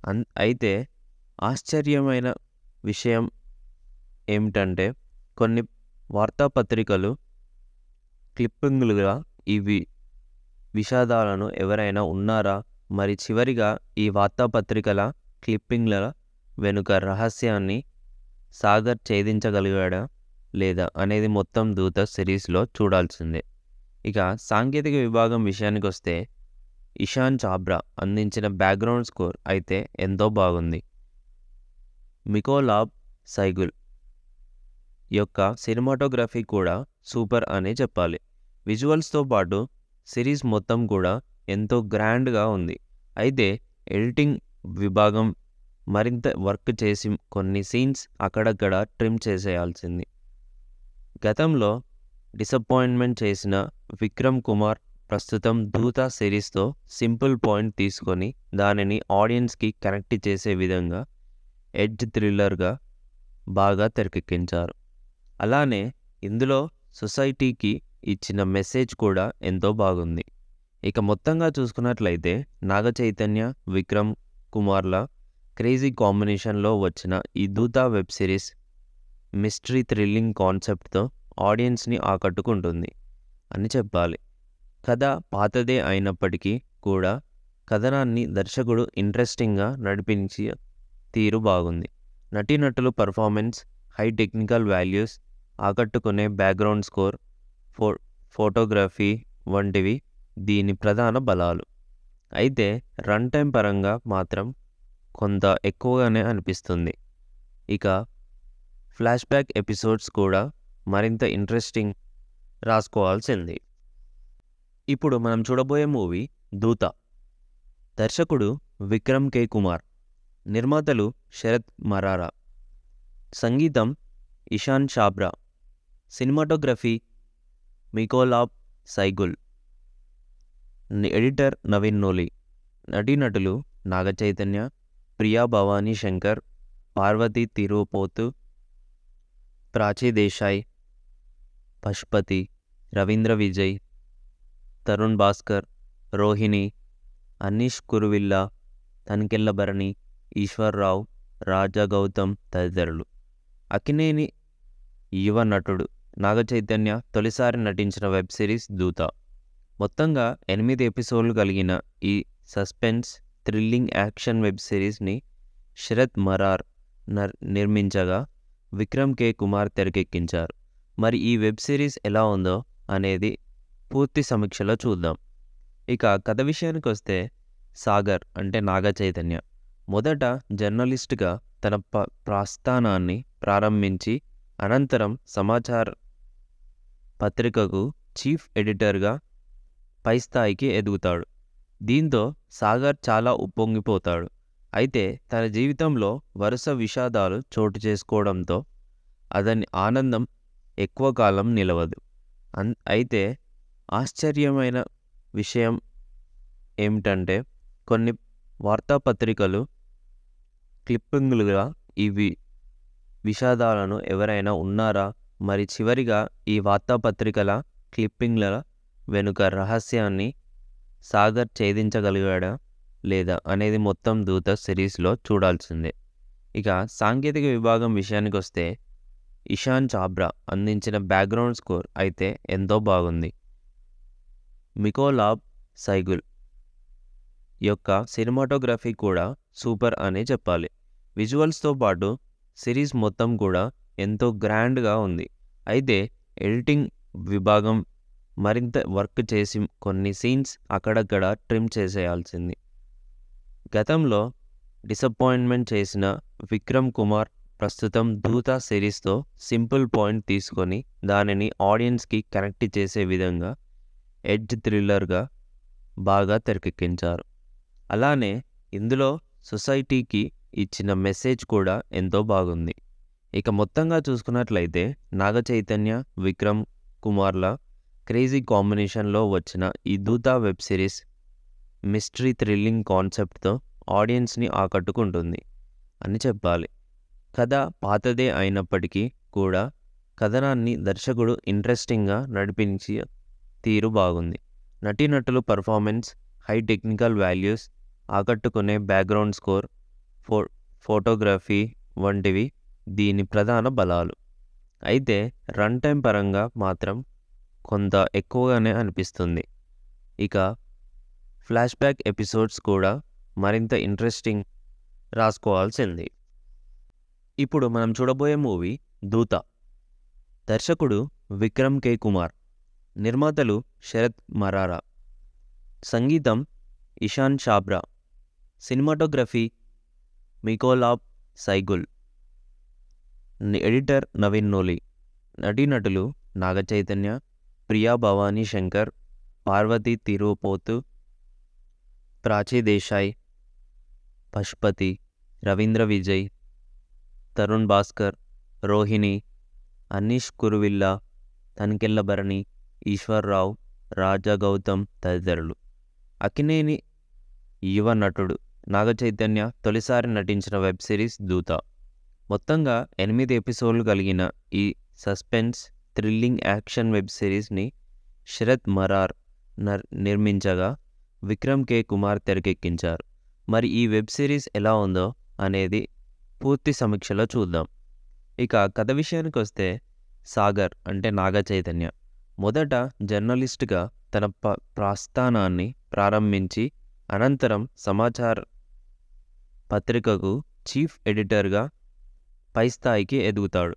అన్ అయితే ఆశ్చర్యమైన విషయం ఏమిటంటే కొన్ని వార్తాపత్రికలు క్లిప్పింగ్లుగా ఇవి విషాదాలను ఎవరైనా ఉన్నారా? మరి చివరిగా ఈ వార్తాపత్రికల క్లిప్పింగ్ల వెనుక రహస్యాన్ని సాగర్ ఛేదించగలిగాడా లేదా అనేది మొత్తం దూత సిరీస్లో చూడాల్సిందే. ఇక సాంకేతిక విభాగం విషయానికి వస్తే ఇషాన్ చాబ్రా అందించిన బ్యాక్గ్రౌండ్ స్కోర్ అయితే ఎంతో బాగుంది. మికోలాబ్ సైగుల్ యొక్క సినిమాటోగ్రఫీ కూడా సూపర్ అనే చెప్పాలి. విజువల్స్తో పాటు సిరీస్ మొత్తం కూడా ఎంతో గ్రాండ్గా ఉంది. అయితే ఎడిటింగ్ విభాగం మరింత వర్క్ చేసి కొన్ని సీన్స్ అక్కడక్కడ ట్రిమ్ చేసేయాల్సింది. గతంలో డిసప్పాయింట్మెంట్ చేసిన విక్రమ్ కుమార్ ప్రస్తుతం దూత సిరీస్తో సింపుల్ పాయింట్ తీసుకొని దానిని ఆడియన్స్కి కనెక్ట్ చేసే విధంగా ఎడ్జ్ థ్రిల్లర్గా బాగా తెరకెక్కించారు. అలానే ఇందులో సొసైటీకి ఇచ్చిన మెసేజ్ కూడా ఎంతో బాగుంది. ఇక మొత్తంగా చూసుకున్నట్లయితే నాగ చైతన్య విక్రమ్ కుమార్ల క్రేజీ కాంబినేషన్లో వచ్చిన ఈ దూత వెబ్ సిరీస్ మిస్టరీ థ్రిల్లింగ్ కాన్సెప్ట్తో ఆడియన్స్ని ఆకట్టుకుంటుంది. అని చెప్పాలి. కథ పాతదే అయినప్పటికీ కూడా కథనాన్ని దర్శకుడు ఇంట్రెస్టింగ్గా నడిపించి తీరు బాగుంది. నటీనటులు పర్ఫార్మెన్స్ హై టెక్నికల్ వాల్యూస్ ఆకట్టుకునే బ్యాక్గ్రౌండ్ స్కోర్ ఫో ఫోటోగ్రఫీ వంటివి దీని ప్రధాన బలాలు. అయితే రన్ టైం పరంగా మాత్రం కొంత ఎక్కువగానే అనిపిస్తుంది. ఇక ఫ్లాష్ బ్యాక్ ఎపిసోడ్స్ కూడా మరింత ఇంట్రెస్టింగ్ రాసుకోవాల్సింది. ఇప్పుడు మనం చూడబోయే మూవీ దూత. దర్శకుడు విక్రమ్ కే. కుమార్ నిర్మాతలు శరత్ మరారా సంగీతం Ishaan Chhabra cinematography Mikolaj Sygula editor Naveen Nooli నటీనటులు నాగచైతన్య ప్రియా భవానీ శంకర్ పార్వతి తిరుపోతు ప్రాచీ దేశాయ్ పశుపతి రవీంద్ర విజయ్ తరుణ్ భాస్కర్ రోహిణి అనీష్ కురువిల్లా తనికెళ్ళ భరణి ఈశ్వర్రావు రాజా గౌతమ్ తదితరులు. అకినేని యువ నటుడు నాగచైతన్య తొలిసారి నటించిన వెబ్ సిరీస్ దూత. మొత్తంగా ఎనిమిది ఎపిసోడ్లు కలిగిన ఈ సస్పెన్స్ థ్రిల్లింగ్ యాక్షన్ వెబ్ సిరీస్ని శరత్ మరార్ నర్ నిర్మించగా విక్రమ్ కే. కుమార్ తెరకెక్కించారు. మరి ఈ వెబ్ సిరీస్ ఎలా ఉందో అనేది పూర్తి సమీక్షలో చూద్దాం. ఇక కథ విషయానికి వస్తే సాగర్ అంటే నాగ చైతన్య. మొదట జర్నలిస్ట్గా తన ప ప్రస్థానాన్ని ప్రారంభించి అనంతరం సమాచార పత్రికకు చీఫ్ ఎడిటర్గా పై స్థాయికి ఎదుగుతాడు. దీంతో సాగర్ చాలా ఉప్పొంగిపోతాడు. అయితే తన జీవితంలో వరుస విషాదాలు చోటు చేసుకోవడంతో అతని ఆనందం ఎక్కువ కాలం నిలవదు. అన్ అయితే ఆశ్చర్యమైన విషయం ఏమిటంటే కొన్ని వార్తాపత్రికలు క్లిప్పింగ్లుగా ఇవి విషాదాలను ఎవరైనా ఉన్నారా? మరి చివరిగా ఈ వార్తాపత్రికల క్లిప్పింగ్ల వెనుక రహస్యాన్ని సాగర్ ఛేదించగలిగాడా లేదా అనేది మొత్తం దూత సిరీస్లో చూడాల్సిందే. ఇక సాంకేతిక విభాగం విషయానికి వస్తే ఇషాన్ చాబ్రా అందించిన బ్యాక్గ్రౌండ్ స్కోర్ అయితే ఎంతో బాగుంది. మికోలాబ్ సైగుల్ యొక్క సినిమాటోగ్రఫీ కూడా సూపర్ అనే చెప్పాలి. విజువల్స్తో పాటు సిరీస్ మొత్తం కూడా ఎంతో గ్రాండ్గా ఉంది. అయితే ఎడిటింగ్ విభాగం మరింత వర్క్ చేసి కొన్ని సీన్స్ అక్కడక్కడ ట్రిమ్ చేసేయాల్సింది. గతంలో డిసప్పాయింట్మెంట్ చేసిన విక్రమ్ కుమార్ ప్రస్తుతం దూత సిరీస్తో సింపుల్ పాయింట్ తీసుకొని దానిని ఆడియన్స్కి కనెక్ట్ చేసే విధంగా ఎడ్జ్ థ్రిల్లర్గా బాగా తెరకెక్కించారు. అలానే ఇందులో సొసైటీకి ఇచ్చిన మెసేజ్ కూడా ఎంతో బాగుంది. ఇక మొత్తంగా చూసుకున్నట్లయితే నాగ చైతన్య విక్రమ్ కుమార్ల క్రేజీ కాంబినేషన్లో వచ్చిన ఈ దూత వెబ్ సిరీస్ మిస్టరీ థ్రిల్లింగ్ కాన్సెప్ట్తో ఆడియన్స్ని ఆకట్టుకుంటుంది. అని చెప్పాలి. కథ పాతదే అయినప్పటికీ కూడా కథనాన్ని దర్శకుడు ఇంట్రెస్టింగ్గా నడిపించి తీరు బాగుంది. నటీనటులు పర్ఫార్మెన్స్ హై టెక్నికల్ వాల్యూస్ ఆకట్టుకునే బ్యాక్గ్రౌండ్ స్కోర్ ఫో ఫోటోగ్రఫీ వంటివి దీని ప్రధాన బలాలు. అయితే రన్ టైం పరంగా మాత్రం కొంత ఎక్కువగానే అనిపిస్తుంది. ఇక ఫ్లాష్ బ్యాక్ ఎపిసోడ్స్ కూడా మరింత ఇంట్రెస్టింగ్ రాసుకోవాల్సింది. ఇప్పుడు మనం చూడబోయే మూవీ దూత. దర్శకుడు విక్రమ్ కే. కుమార్ నిర్మాతలు శరత్ మరారా సంగీతం Ishaan Chhabra cinematography Mikolaj Sygula editor Naveen Nooli నటీనటులు నాగచైతన్య ప్రియా భవానీ శంకర్ పార్వతి తిరుపోతు ప్రాచీ దేశాయ్ పశుపతి రవీంద్ర విజయ్ తరుణ్ భాస్కర్ రోహిణి అనీష్ కురువిల్లా తనికెళ్ళ భరణి ఈశ్వర్రావు రాజా గౌతమ్ తదితరులు. అకినేని యువ నటుడు నాగచైతన్య తొలిసారి నటించిన వెబ్ సిరీస్ దూత. మొత్తంగా ఎనిమిది ఎపిసోడ్లు కలిగిన ఈ సస్పెన్స్ థ్రిల్లింగ్ యాక్షన్ వెబ్ సిరీస్ని శరత్ మరార్ నర్ నిర్మించగా విక్రమ్ కే. కుమార్ తెరకెక్కించారు. మరి ఈ వెబ్ సిరీస్ ఎలా ఉందో అనేది పూర్తి సమీక్షలో చూద్దాం. ఇక కథ విషయానికి వస్తే సాగర్ అంటే నాగ చైతన్య. మొదట జర్నలిస్ట్గా తన ప ప్రస్థానాన్ని ప్రారంభించి అనంతరం సమాచార పత్రికకు చీఫ్ ఎడిటర్గా పై స్థాయికి ఎదుగుతాడు.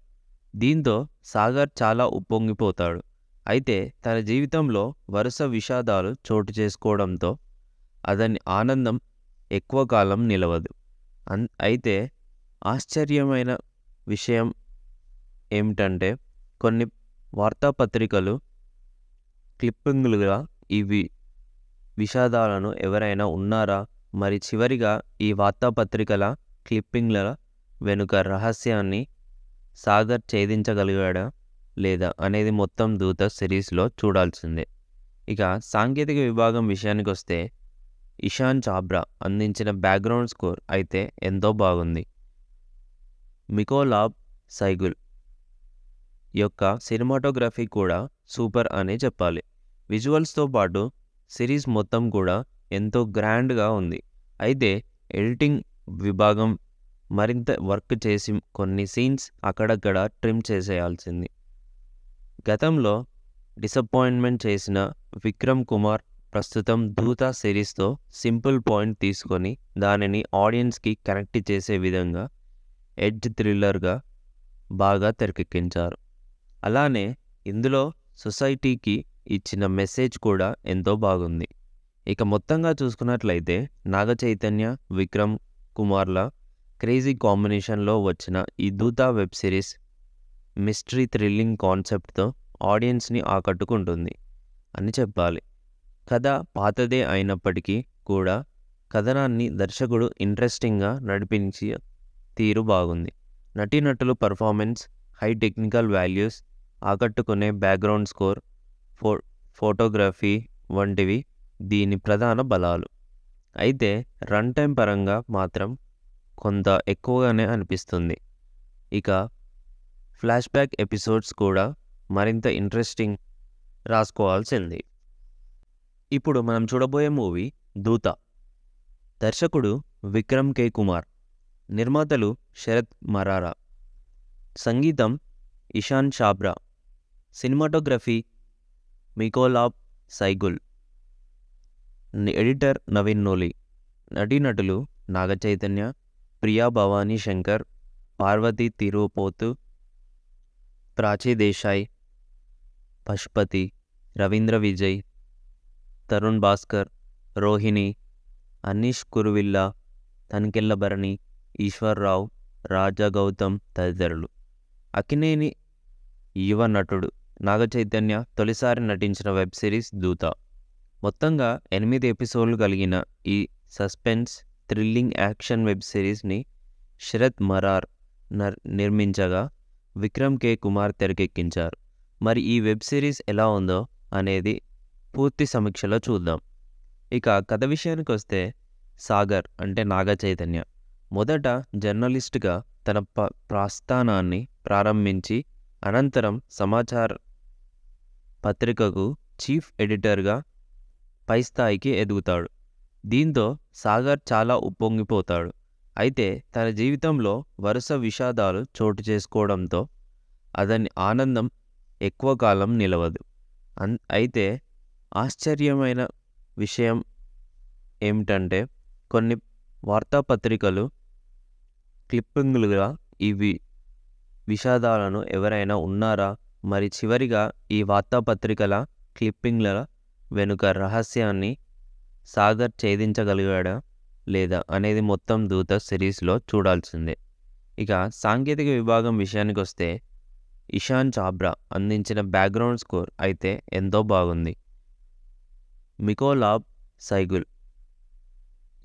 దీంతో సాగర్ చాలా ఉప్పొంగిపోతాడు. అయితే తన జీవితంలో వరుస విషాదాలు చోటు చేసుకోవడంతో అతని ఆనందం ఎక్కువ కాలం నిలవదు. అన్ అయితే ఆశ్చర్యమైన విషయం ఏమిటంటే కొన్ని వార్తాపత్రికలు క్లిప్పింగ్లుగా ఇవి విషాదాలను ఎవరైనా ఉన్నారా? మరి చివరిగా ఈ వార్తాపత్రికల క్లిప్పింగ్ల వెనుక రహస్యాన్ని సాగర్ ఛేదించగలిగాడా లేదా అనేది మొత్తం దూత సిరీస్లో చూడాల్సిందే. ఇక సాంకేతిక విభాగం విషయానికి వస్తే ఇషాన్ చాబ్రా అందించిన బ్యాక్గ్రౌండ్ స్కోర్ అయితే ఎంతో బాగుంది. మికోలాబ్ సైగుల్ యొక్క సినిమాటోగ్రఫీ కూడా సూపర్ అనే చెప్పాలి. విజువల్స్తో పాటు సిరీస్ మొత్తం కూడా ఎంతో గ్రాండ్గా ఉంది. అయితే ఎడిటింగ్ విభాగం మరింత వర్క్ చేసి కొన్ని సీన్స్ అక్కడక్కడ ట్రిమ్ చేసేయాల్సింది. గతంలో డిసప్పాయింట్మెంట్ చేసిన విక్రమ్ కుమార్ ప్రస్తుతం దూత సిరీస్తో సింపుల్ పాయింట్ తీసుకొని దానిని ఆడియన్స్కి కనెక్ట్ చేసే విధంగా ఎడ్జ్ థ్రిల్లర్గా బాగా తెరకెక్కించారు. అలానే ఇందులో సొసైటీకి ఇచ్చిన మెసేజ్ కూడా ఎంతో బాగుంది. ఇక మొత్తంగా చూసుకున్నట్లయితే నాగ చైతన్య విక్రమ్ కుమార్ల క్రేజీ కాంబినేషన్లో వచ్చిన ఈ దూత వెబ్ సిరీస్ మిస్టరీ థ్రిల్లింగ్ కాన్సెప్ట్తో ఆడియన్స్ని ఆకట్టుకుంటుంది. అని చెప్పాలి. కథ పాతదే అయినప్పటికీ కూడా కథనాన్ని దర్శకుడు ఇంట్రెస్టింగ్గా నడిపించి తీరు బాగుంది. నటీనటులు పర్ఫార్మెన్స్ హై టెక్నికల్ వాల్యూస్ ఆకట్టుకునే బ్యాక్గ్రౌండ్ స్కోర్ ఫో ఫోటోగ్రఫీ వంటివి దీని ప్రధాన బలాలు. అయితే రన్ టైం పరంగా మాత్రం కొంత ఎక్కువగానే అనిపిస్తుంది. ఇక ఫ్లాష్ బ్యాక్ ఎపిసోడ్స్ కూడా మరింత ఇంట్రెస్టింగ్ రాసుకోవాల్సింది. ఇప్పుడు మనం చూడబోయే మూవీ దూత. దర్శకుడు విక్రమ్ కే. కుమార్ నిర్మాతలు శరత్ మరారా సంగీతం Ishaan Chhabra cinematography Mikolaj Sygula editor Naveen Nooli నటీనటులు నాగచైతన్య ప్రియా భవానీ శంకర్ పార్వతి తిరుపోతు ప్రాచీ దేశాయ్ పశుపతి రవీంద్ర విజయ్ తరుణ్ భాస్కర్ రోహిణి అనీష్ కురువిల్లా తనికెళ్ళ భరణి ఈశ్వర్రావు రాజా గౌతమ్ తదితరులు. అకినేని యువ నటుడు నాగచైతన్య తొలిసారి నటించిన వెబ్ సిరీస్ దూత. మొత్తంగా ఎనిమిది ఎపిసోడ్లు కలిగిన ఈ సస్పెన్స్ థ్రిల్లింగ్ యాక్షన్ వెబ్ సిరీస్ని శరత్ మరార్ నర్ నిర్మించగా విక్రమ్ కే. కుమార్ తెరకెక్కించారు. మరి ఈ వెబ్ సిరీస్ ఎలా ఉందో అనేది పూర్తి సమీక్షలో చూద్దాం. ఇక కథ విషయానికి వస్తే సాగర్ అంటే నాగ చైతన్య. మొదట జర్నలిస్ట్గా తన ప ప్రస్థానాన్ని ప్రారంభించి అనంతరం సమాచార పత్రికకు చీఫ్ ఎడిటర్గా పై స్థాయికి ఎదుగుతాడు. దీంతో సాగర్ చాలా ఉప్పొంగిపోతాడు. అయితే తన జీవితంలో వరుస విషాదాలు చోటు చేసుకోవడంతో అతని ఆనందం ఎక్కువ కాలం నిలవదు. అన్ అయితే ఆశ్చర్యమైన విషయం ఏమిటంటే కొన్ని వార్తాపత్రికలు క్లిప్పింగ్లుగా ఇవి విషాదాలను ఎవరైనా ఉన్నారా? మరి చివరిగా ఈ వార్తాపత్రికల క్లిప్పింగ్ల వెనుక రహస్యాన్ని సాగర్ ఛేదించగలిగాడా లేదా అనేది మొత్తం దూత సిరీస్లో చూడాల్సిందే. ఇక సాంకేతిక విభాగం విషయానికి వస్తే ఇషాన్ చాబ్రా అందించిన బ్యాక్గ్రౌండ్ స్కోర్ అయితే ఎంతో బాగుంది. మికోలాబ్ సైగుల్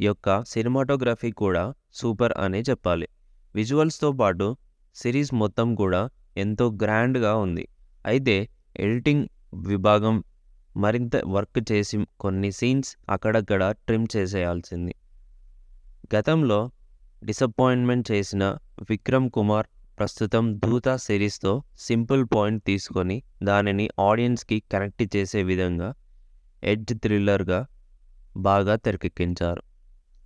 యొక్క సినిమాటోగ్రఫీ కూడా సూపర్ అనే చెప్పాలి. విజువల్స్తో పాటు సిరీస్ మొత్తం కూడా ఎంతో గ్రాండ్గా ఉంది. అయితే ఎడిటింగ్ విభాగం మరింత వర్క్ చేసి కొన్ని సీన్స్ అక్కడక్కడ ట్రిమ్ చేసేయాల్సింది. గతంలో డిసప్పాయింట్మెంట్ చేసిన విక్రమ్ కుమార్ ప్రస్తుతం దూత సిరీస్తో సింపుల్ పాయింట్ తీసుకొని దానిని ఆడియన్స్కి కనెక్ట్ చేసే విధంగా ఎడ్జ్ థ్రిల్లర్గా బాగా తెరకెక్కించారు.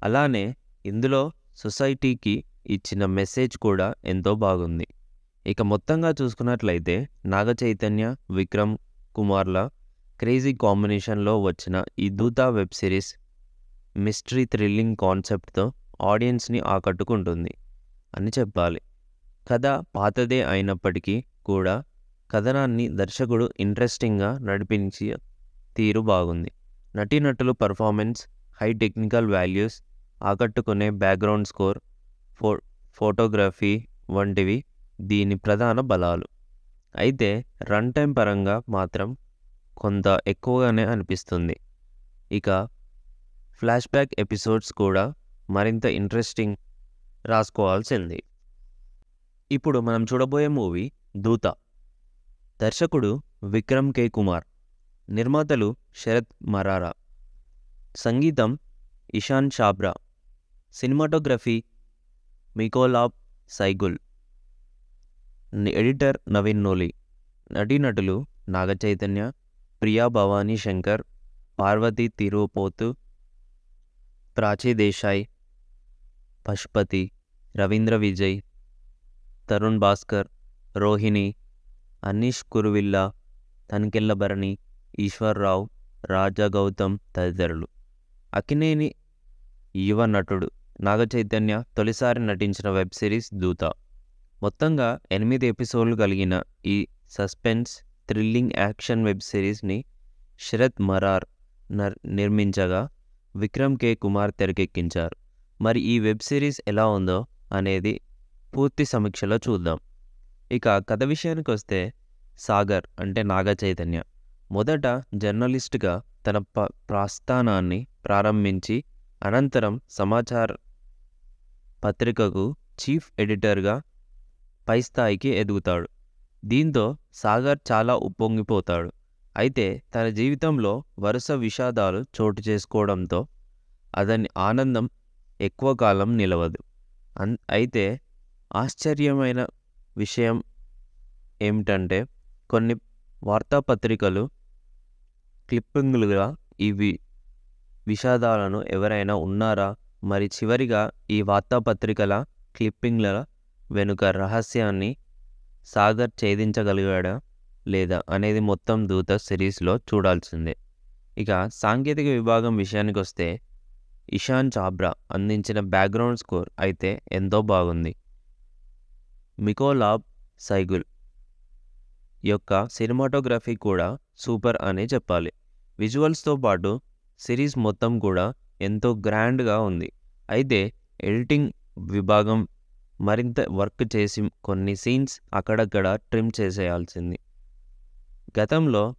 అలానే ఇందులో సొసైటీకి ఇచ్చిన మెసేజ్ కూడా ఎంతో బాగుంది. ఇక మొత్తంగా చూసుకున్నట్లయితే నాగ చైతన్య విక్రమ్ కుమార్ల క్రేజీ కాంబినేషన్లో వచ్చిన ఈ దూత వెబ్ సిరీస్ మిస్టరీ థ్రిల్లింగ్ కాన్సెప్ట్తో ఆడియన్స్ని ఆకట్టుకుంటుంది. అని చెప్పాలి. కథ పాతదే అయినప్పటికీ కూడా కథనాన్ని దర్శకుడు ఇంట్రెస్టింగ్గా నడిపించి తీరు బాగుంది. నటీనటులు పర్ఫార్మెన్స్ హై టెక్నికల్ వాల్యూస్ ఆకట్టుకునే బ్యాక్గ్రౌండ్ స్కోర్ ఫో ఫోటోగ్రఫీ వంటివి దీని ప్రధాన బలాలు. అయితే రన్ టైం పరంగా మాత్రం కొంత ఎక్కువగానే అనిపిస్తుంది. ఇక ఫ్లాష్ బ్యాక్ ఎపిసోడ్స్ కూడా మరింత ఇంట్రెస్టింగ్ రాసుకోవాల్సింది. ఇప్పుడు మనం చూడబోయే మూవీ దూత. దర్శకుడు విక్రమ్ కే. కుమార్ నిర్మాతలు శరత్ మరారా సంగీతం Ishaan Chhabra cinematography Mikolaj Sygula editor Naveen Nooli నటీనటులు నాగచైతన్య ప్రియా భవానీ శంకర్ పార్వతి తిరుపోతు ప్రాచీ దేశాయ్ పశుపతి రవీంద్ర విజయ్ తరుణ్ భాస్కర్ రోహిణి అనీష్ కురువిల్లా తనికెళ్ళ భరణి ఈశ్వర్రావు రాజా గౌతమ్ తదితరులు. అకినేని యువ నటుడు నాగచైతన్య తొలిసారి నటించిన వెబ్ సిరీస్ దూత. మొత్తంగా ఎనిమిది ఎపిసోడ్లు కలిగిన ఈ సస్పెన్స్ థ్రిల్లింగ్ యాక్షన్ వెబ్ సిరీస్ని శరత్ మరార్ నర్ నిర్మించగా విక్రమ్ కే. కుమార్ తెరకెక్కించారు. మరి ఈ వెబ్ సిరీస్ ఎలా ఉందో అనేది పూర్తి సమీక్షలో చూద్దాం. ఇక కథ విషయానికి వస్తే సాగర్ అంటే నాగ చైతన్య. మొదట జర్నలిస్ట్గా తన ప ప్రస్థానాన్ని ప్రారంభించి అనంతరం సమాచార పత్రికకు చీఫ్ ఎడిటర్గా పై స్థాయికి ఎదుగుతాడు. దీంతో సాగర్ చాలా ఉప్పొంగిపోతాడు. అయితే తన జీవితంలో వరుస విషాదాలు చోటు చేసుకోవడంతో అతని ఆనందం ఎక్కువ కాలం నిలవదు. అన్ అయితే ఆశ్చర్యమైన విషయం ఏమిటంటే కొన్ని వార్తాపత్రికలు క్లిప్పింగ్లుగా ఇవి విషాదాలను ఎవరైనా ఉన్నారా? మరి చివరిగా ఈ వార్తాపత్రికల క్లిప్పింగ్ల వెనుక రహస్యాన్ని సాగర్ ఛేదించగలిగాడా లేదా అనేది మొత్తం దూత సిరీస్లో చూడాల్సిందే. ఇక సాంకేతిక విభాగం విషయానికి వస్తే ఇషాన్ చాబ్రా అందించిన బ్యాక్గ్రౌండ్ స్కోర్ అయితే ఎంతో బాగుంది. మికోలాబ్ సైగుల్ యొక్క సినిమాటోగ్రఫీ కూడా సూపర్ అనే చెప్పాలి. విజువల్స్తో పాటు సిరీస్ మొత్తం కూడా ఎంతో గ్రాండ్గా ఉంది. అయితే ఎడిటింగ్ విభాగం మరింత వర్క్ చేసి కొన్ని సీన్స్ అక్కడక్కడ ట్రిమ్ చేసేయాల్సింది. గతంలో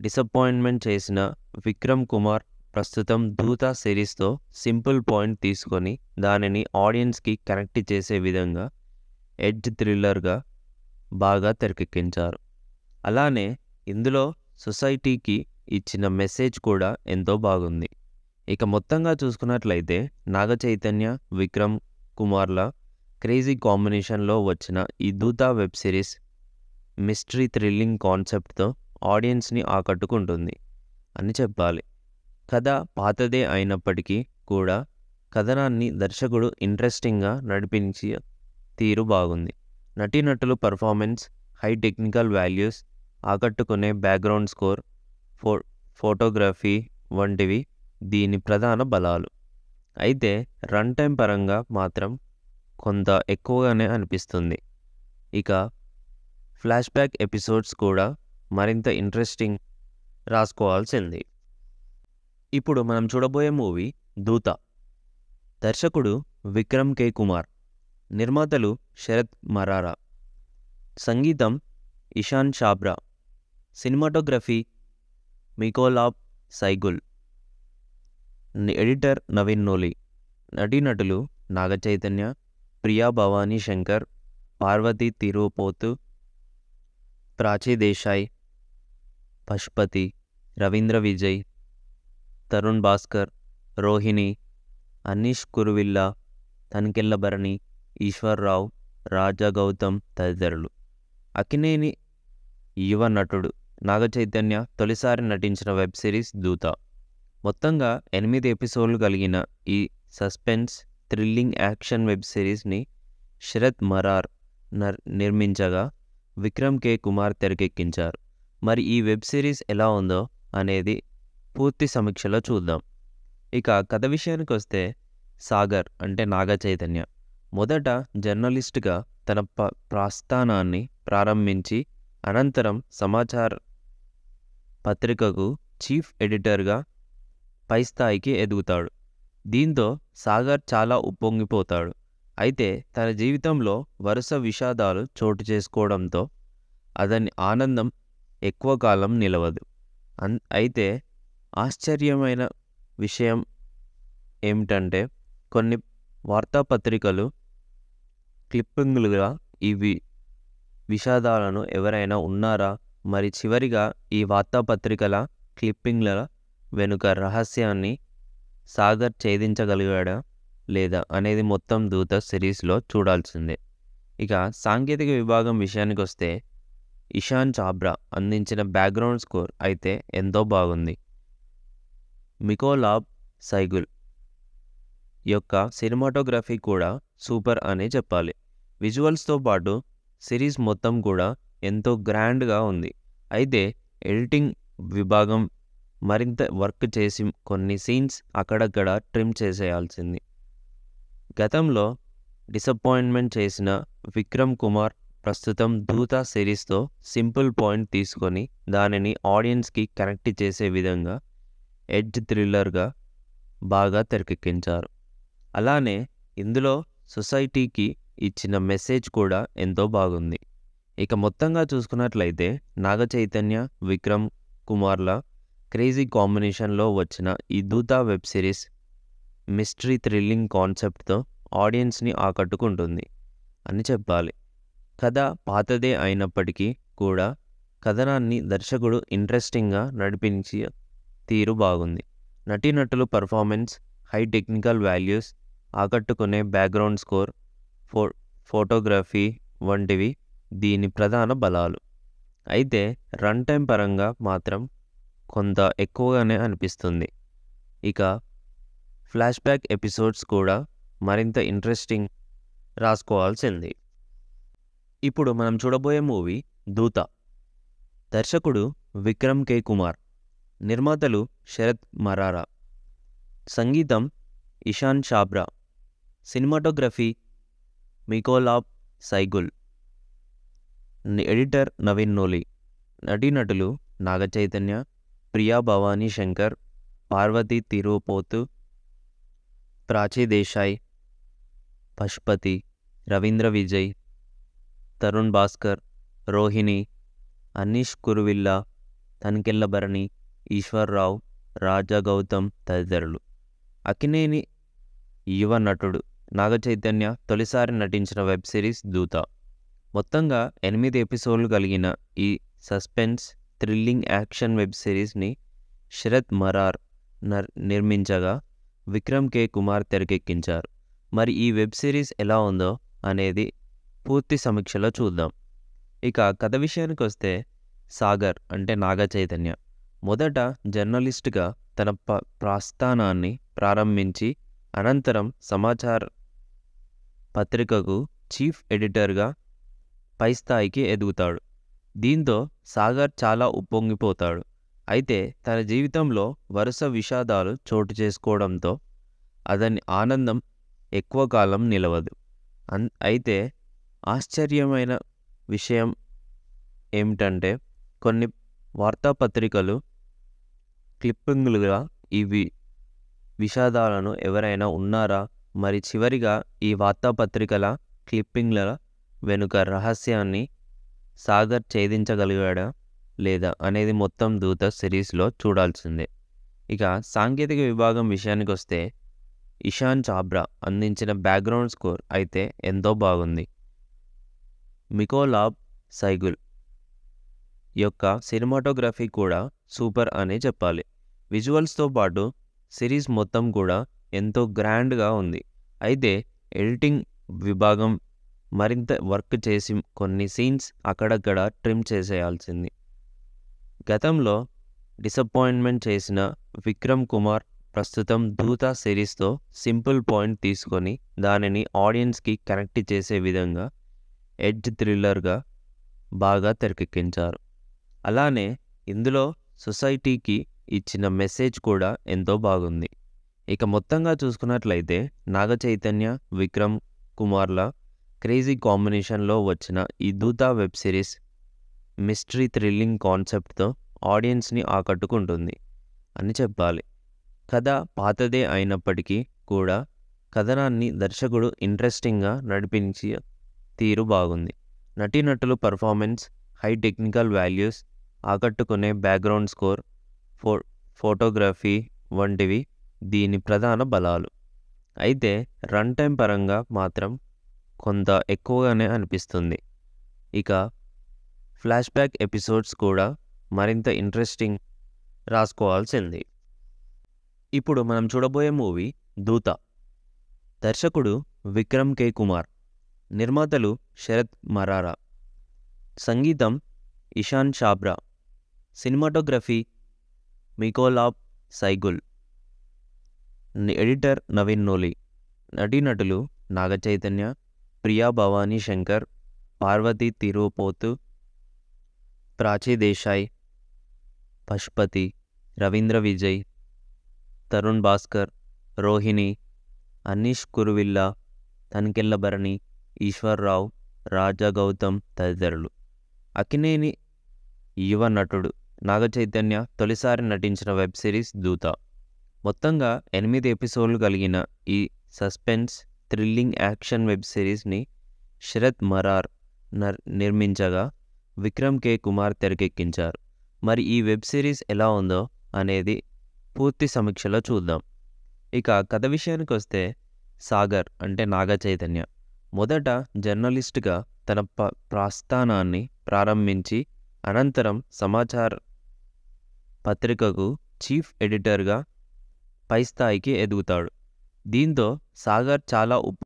డిసప్పాయింట్మెంట్ చేసిన విక్రమ్ కుమార్ ప్రస్తుతం దూత సిరీస్తో సింపుల్ పాయింట్ తీసుకొని దానిని ఆడియన్స్కి కనెక్ట్ చేసే విధంగా ఎడ్జ్ థ్రిల్లర్గా బాగా తెరకెక్కించారు. అలానే ఇందులో సొసైటీకి ఇచ్చిన మెసేజ్ కూడా ఎంతో బాగుంది. ఇక మొత్తంగా చూసుకున్నట్లయితే నాగ చైతన్య విక్రమ్ కుమార్ల క్రేజీ కాంబినేషన్లో వచ్చిన ఈ దూత వెబ్ సిరీస్ మిస్టరీ థ్రిల్లింగ్ కాన్సెప్ట్తో ఆడియన్స్ని ఆకట్టుకుంటుంది. అని చెప్పాలి. కథ పాతదే అయినప్పటికీ కూడా కథనాన్ని దర్శకుడు ఇంట్రెస్టింగ్గా నడిపించి తీరు బాగుంది. నటీనటులు పర్ఫార్మెన్స్ హై టెక్నికల్ వాల్యూస్ ఆకట్టుకునే బ్యాక్గ్రౌండ్ స్కోర్ ఫో ఫోటోగ్రఫీ వంటివి దీని ప్రధాన బలాలు. అయితే రన్ టైం పరంగా మాత్రం కొంత ఎక్కువగానే అనిపిస్తుంది. ఇక ఫ్లాష్ బ్యాక్ ఎపిసోడ్స్ కూడా మరింత ఇంట్రెస్టింగ్ రాసుకోవాల్సింది. ఇప్పుడు మనం చూడబోయే మూవీ దూత. దర్శకుడు విక్రమ్ కే. కుమార్ నిర్మాతలు శరత్ మరారా సంగీతం Ishaan Chhabra cinematography Mikolaj Sygula editor Naveen Nooli నటీనటులు నాగచైతన్య ప్రియా భవానీ శంకర్ పార్వతి తిరుపోతు ప్రాచీ దేశాయ్ పశుపతి రవీంద్ర విజయ్ తరుణ్ భాస్కర్ రోహిణి అనీష్ కురువిల్లా తనికెళ్ళభరణి ఈశ్వర్రావు రాజా గౌతమ్ తదితరులు. అకినేని యువ నటుడు నాగచైతన్య తొలిసారి నటించిన వెబ్ సిరీస్ దూత. మొత్తంగా ఎనిమిది ఎపిసోడ్లు కలిగిన ఈ సస్పెన్స్ థ్రిల్లింగ్ యాక్షన్ వెబ్ సిరీస్ని శరత్ మరార్ నర్ నిర్మించగా విక్రమ్ కే. కుమార్ తెరకెక్కించారు. మరి ఈ వెబ్ సిరీస్ ఎలా ఉందో అనేది పూర్తి సమీక్షలో చూద్దాం. ఇక కథ విషయానికి వస్తే సాగర్ అంటే నాగ చైతన్య. మొదట జర్నలిస్ట్గా తన ప ప్రస్థానాన్ని ప్రారంభించి అనంతరం సమాచార పత్రికకు చీఫ్ ఎడిటర్గా పై స్థాయికి ఎదుగుతాడు. దీంతో సాగర్ చాలా ఉప్పొంగిపోతాడు. అయితే తన జీవితంలో వరుస విషాదాలు చోటు చేసుకోవడంతో అతని ఆనందం ఎక్కువ కాలం నిలవదు. అన్ అయితే ఆశ్చర్యమైన విషయం ఏమిటంటే కొన్ని వార్తాపత్రికలు క్లిప్పింగ్లుగా ఇవి విషాదాలను ఎవరైనా ఉన్నారా? మరి చివరిగా ఈ వార్తాపత్రికల క్లిప్పింగ్ల వెనుక రహస్యాన్ని సాగర్ ఛేదించగలిగాడా లేదా అనేది మొత్తం దూత సిరీస్లో చూడాల్సిందే. ఇక సాంకేతిక విభాగం విషయానికి వస్తే ఇషాన్ చాబ్రా అందించిన బ్యాక్గ్రౌండ్ స్కోర్ అయితే ఎంతో బాగుంది. మికోలాబ్ సైగుల్ యొక్క సినిమాటోగ్రఫీ కూడా సూపర్ అనే చెప్పాలి. విజువల్స్తో పాటు సిరీస్ మొత్తం కూడా ఎంతో గ్రాండ్గా ఉంది. అయితే ఎడిటింగ్ విభాగం మరింత వర్క్ చేసి కొన్ని సీన్స్ అక్కడక్కడ ట్రిమ్ చేసేయాల్సింది. గతంలో డిసప్పాయింట్మెంట్ చేసిన విక్రమ్ కుమార్ ప్రస్తుతం దూత సిరీస్తో సింపుల్ పాయింట్ తీసుకొని దానిని ఆడియన్స్కి కనెక్ట్ చేసే విధంగా ఎడ్జ్ థ్రిల్లర్గా బాగా తెరకెక్కించారు. అలానే ఇందులో సొసైటీకి ఇచ్చిన మెసేజ్ కూడా ఎంతో బాగుంది. ఇక మొత్తంగా చూసుకున్నట్లయితే నాగ చైతన్య విక్రమ్ కుమార్ల క్రేజీ కాంబినేషన్లో వచ్చిన ఈ దూత వెబ్ సిరీస్ మిస్టరీ థ్రిల్లింగ్ కాన్సెప్ట్తో ఆడియన్స్ని ఆకట్టుకుంటుంది. అని చెప్పాలి. కథ పాతదే అయినప్పటికీ కూడా కథనాన్ని దర్శకుడు ఇంట్రెస్టింగ్గా నడిపించి తీరు బాగుంది. నటీనటులు పర్ఫార్మెన్స్ హై టెక్నికల్ వాల్యూస్ ఆకట్టుకునే బ్యాక్గ్రౌండ్ స్కోర్ ఫో ఫోటోగ్రఫీ వంటివి దీని ప్రధాన బలాలు. అయితే రన్ టైం పరంగా మాత్రం కొంత ఎక్కువగానే అనిపిస్తుంది. ఇక ఫ్లాష్ బ్యాక్ ఎపిసోడ్స్ కూడా మరింత ఇంట్రెస్టింగ్ రాసుకోవాల్సింది. ఇప్పుడు మనం చూడబోయే మూవీ దూత. దర్శకుడు విక్రమ్ కే. కుమార్ నిర్మాతలు శరత్ మరారా సంగీతం Ishaan Chhabra cinematography Mikolaj Sygula editor Naveen Nooli నటీనటులు నాగచైతన్య ప్రియా భవానీ శంకర్ పార్వతి తిరుపోతు ప్రాచీ దేశాయ్ పశుపతి రవీంద్ర విజయ్ తరుణ్ భాస్కర్ రోహిణి అనీష్ కురువిల్లా తనికెళ్ళభరణి ఈశ్వర్రావు రాజా గౌతమ్ తదితరులు. అకినేని యువ నటుడు నాగచైతన్య తొలిసారి నటించిన వెబ్ సిరీస్ దూత. మొత్తంగా ఎనిమిది ఎపిసోడ్లు కలిగిన ఈ సస్పెన్స్ థ్రిల్లింగ్ యాక్షన్ వెబ్ సిరీస్ని శరత్ మరార్ నర్ నిర్మించగా విక్రమ్ కే. కుమార్ తెరకెక్కించారు. మరి ఈ వెబ్ సిరీస్ ఎలా ఉందో అనేది పూర్తి సమీక్షలో చూద్దాం. ఇక కథ విషయానికి వస్తే సాగర్ అంటే నాగ చైతన్య. మొదట జర్నలిస్ట్గా తన ప ప్రస్థానాన్ని ప్రారంభించి అనంతరం సమాచార పత్రికకు చీఫ్ ఎడిటర్గా పై స్థాయికి ఎదుగుతాడు. దీంతో సాగర్ చాలా ఉప్పొంగిపోతాడు. అయితే తన జీవితంలో వరుస విషాదాలు చోటు చేసుకోవడంతో అతని ఆనందం ఎక్కువ కాలం నిలవదు. అన్ అయితే ఆశ్చర్యమైన విషయం ఏమిటంటే కొన్ని వార్తాపత్రికలు క్లిప్పింగ్లుగా ఈ వి విషాదాలను ఎవరైనా ఉన్నారా? మరి చివరిగా ఈ వార్తాపత్రికల క్లిప్పింగ్ల వెనుక రహస్యాన్ని సాగర్ ఛేదించగలిగాడా లేదా అనేది మొత్తం దూత సిరీస్లో చూడాల్సిందే. ఇక సాంకేతిక విభాగం విషయానికి వస్తే ఇషాన్ చాబ్రా అందించిన బ్యాక్గ్రౌండ్ స్కోర్ అయితే ఎంతో బాగుంది. మికోలాబ్ సైగుల్ యొక్క సినిమాటోగ్రఫీ కూడా సూపర్ అనే చెప్పాలి. విజువల్స్తో పాటు సిరీస్ మొత్తం కూడా ఎంతో గ్రాండ్గా ఉంది. అయితే ఎడిటింగ్ విభాగం మరింత వర్క్ చేసి కొన్ని సీన్స్ అక్కడక్కడ ట్రిమ్ చేసేయాల్సింది. గతంలో డిసప్పాయింట్మెంట్ చేసిన విక్రమ్ కుమార్ ప్రస్తుతం దూత సిరీస్తో సింపుల్ పాయింట్ తీసుకొని దానిని ఆడియన్స్కి కనెక్ట్ చేసే విధంగా ఎడ్జ్ థ్రిల్లర్గా బాగా తెరకెక్కించారు. అలానే ఇందులో సొసైటీకి ఇచ్చిన మెసేజ్ కూడా ఎంతో బాగుంది. ఇక మొత్తంగా చూసుకున్నట్లయితే నాగ చైతన్య విక్రమ్ కుమార్ల క్రేజీ కాంబినేషన్లో వచ్చిన ఈ దూత వెబ్ సిరీస్ మిస్టరీ థ్రిల్లింగ్ కాన్సెప్ట్తో ఆడియన్స్ని ఆకట్టుకుంటుంది. అని చెప్పాలి. కథ పాతదే అయినప్పటికీ కూడా కథనాన్ని దర్శకుడు ఇంట్రెస్టింగ్గా నడిపించి తీరు బాగుంది. నటీనటులు పర్ఫార్మెన్స్ హై టెక్నికల్ వాల్యూస్ ఆకట్టుకునే బ్యాక్గ్రౌండ్ స్కోర్ ఫో ఫోటోగ్రఫీ వంటివి దీని ప్రధాన బలాలు. అయితే రన్ టైం పరంగా మాత్రం కొంత ఎక్కువగానే అనిపిస్తుంది. ఇక ఫ్లాష్ బ్యాక్ ఎపిసోడ్స్ కూడా మరింత ఇంట్రెస్టింగ్ రాసుకోవాల్సింది. ఇప్పుడు మనం చూడబోయే మూవీ దూత. దర్శకుడు విక్రమ్ కే. కుమార్ నిర్మాతలు శరత్ మరారా సంగీతం Ishaan Chhabra cinematography Mikolaj Sygula editor Naveen Nooli నటీనటులు నాగచైతన్య ప్రియా భవానీ శంకర్ పార్వతి తిరుపోతు ప్రాచీ దేశాయ్ పశుపతి రవీంద్ర విజయ్ తరుణ్ భాస్కర్ రోహిణి అనీష్ కురువిల్లా తనికెళ్ళభరణి ఈశ్వర్రావు రాజా గౌతమ్ తదితరులు. అకినేని యువ నటుడు నాగచైతన్య తొలిసారి నటించిన వెబ్ సిరీస్ దూత. మొత్తంగా ఎనిమిది ఎపిసోడ్లు కలిగిన ఈ సస్పెన్స్ థ్రిల్లింగ్ యాక్షన్ వెబ్ సిరీస్ని శరత్ మరార్ నర్ నిర్మించగా విక్రమ్ కే. కుమార్ తెరకెక్కించారు. మరి ఈ వెబ్ సిరీస్ ఎలా ఉందో అనేది పూర్తి సమీక్షలో చూద్దాం. ఇక కథ విషయానికి వస్తే సాగర్ అంటే నాగ చైతన్య. మొదట జర్నలిస్ట్గా తన ప ప్రస్థానాన్ని ప్రారంభించి అనంతరం సమాచార పత్రికకు చీఫ్ ఎడిటర్గా పై స్థాయికి ఎదుగుతాడు. దీంతో సాగర్ చాలా ఉప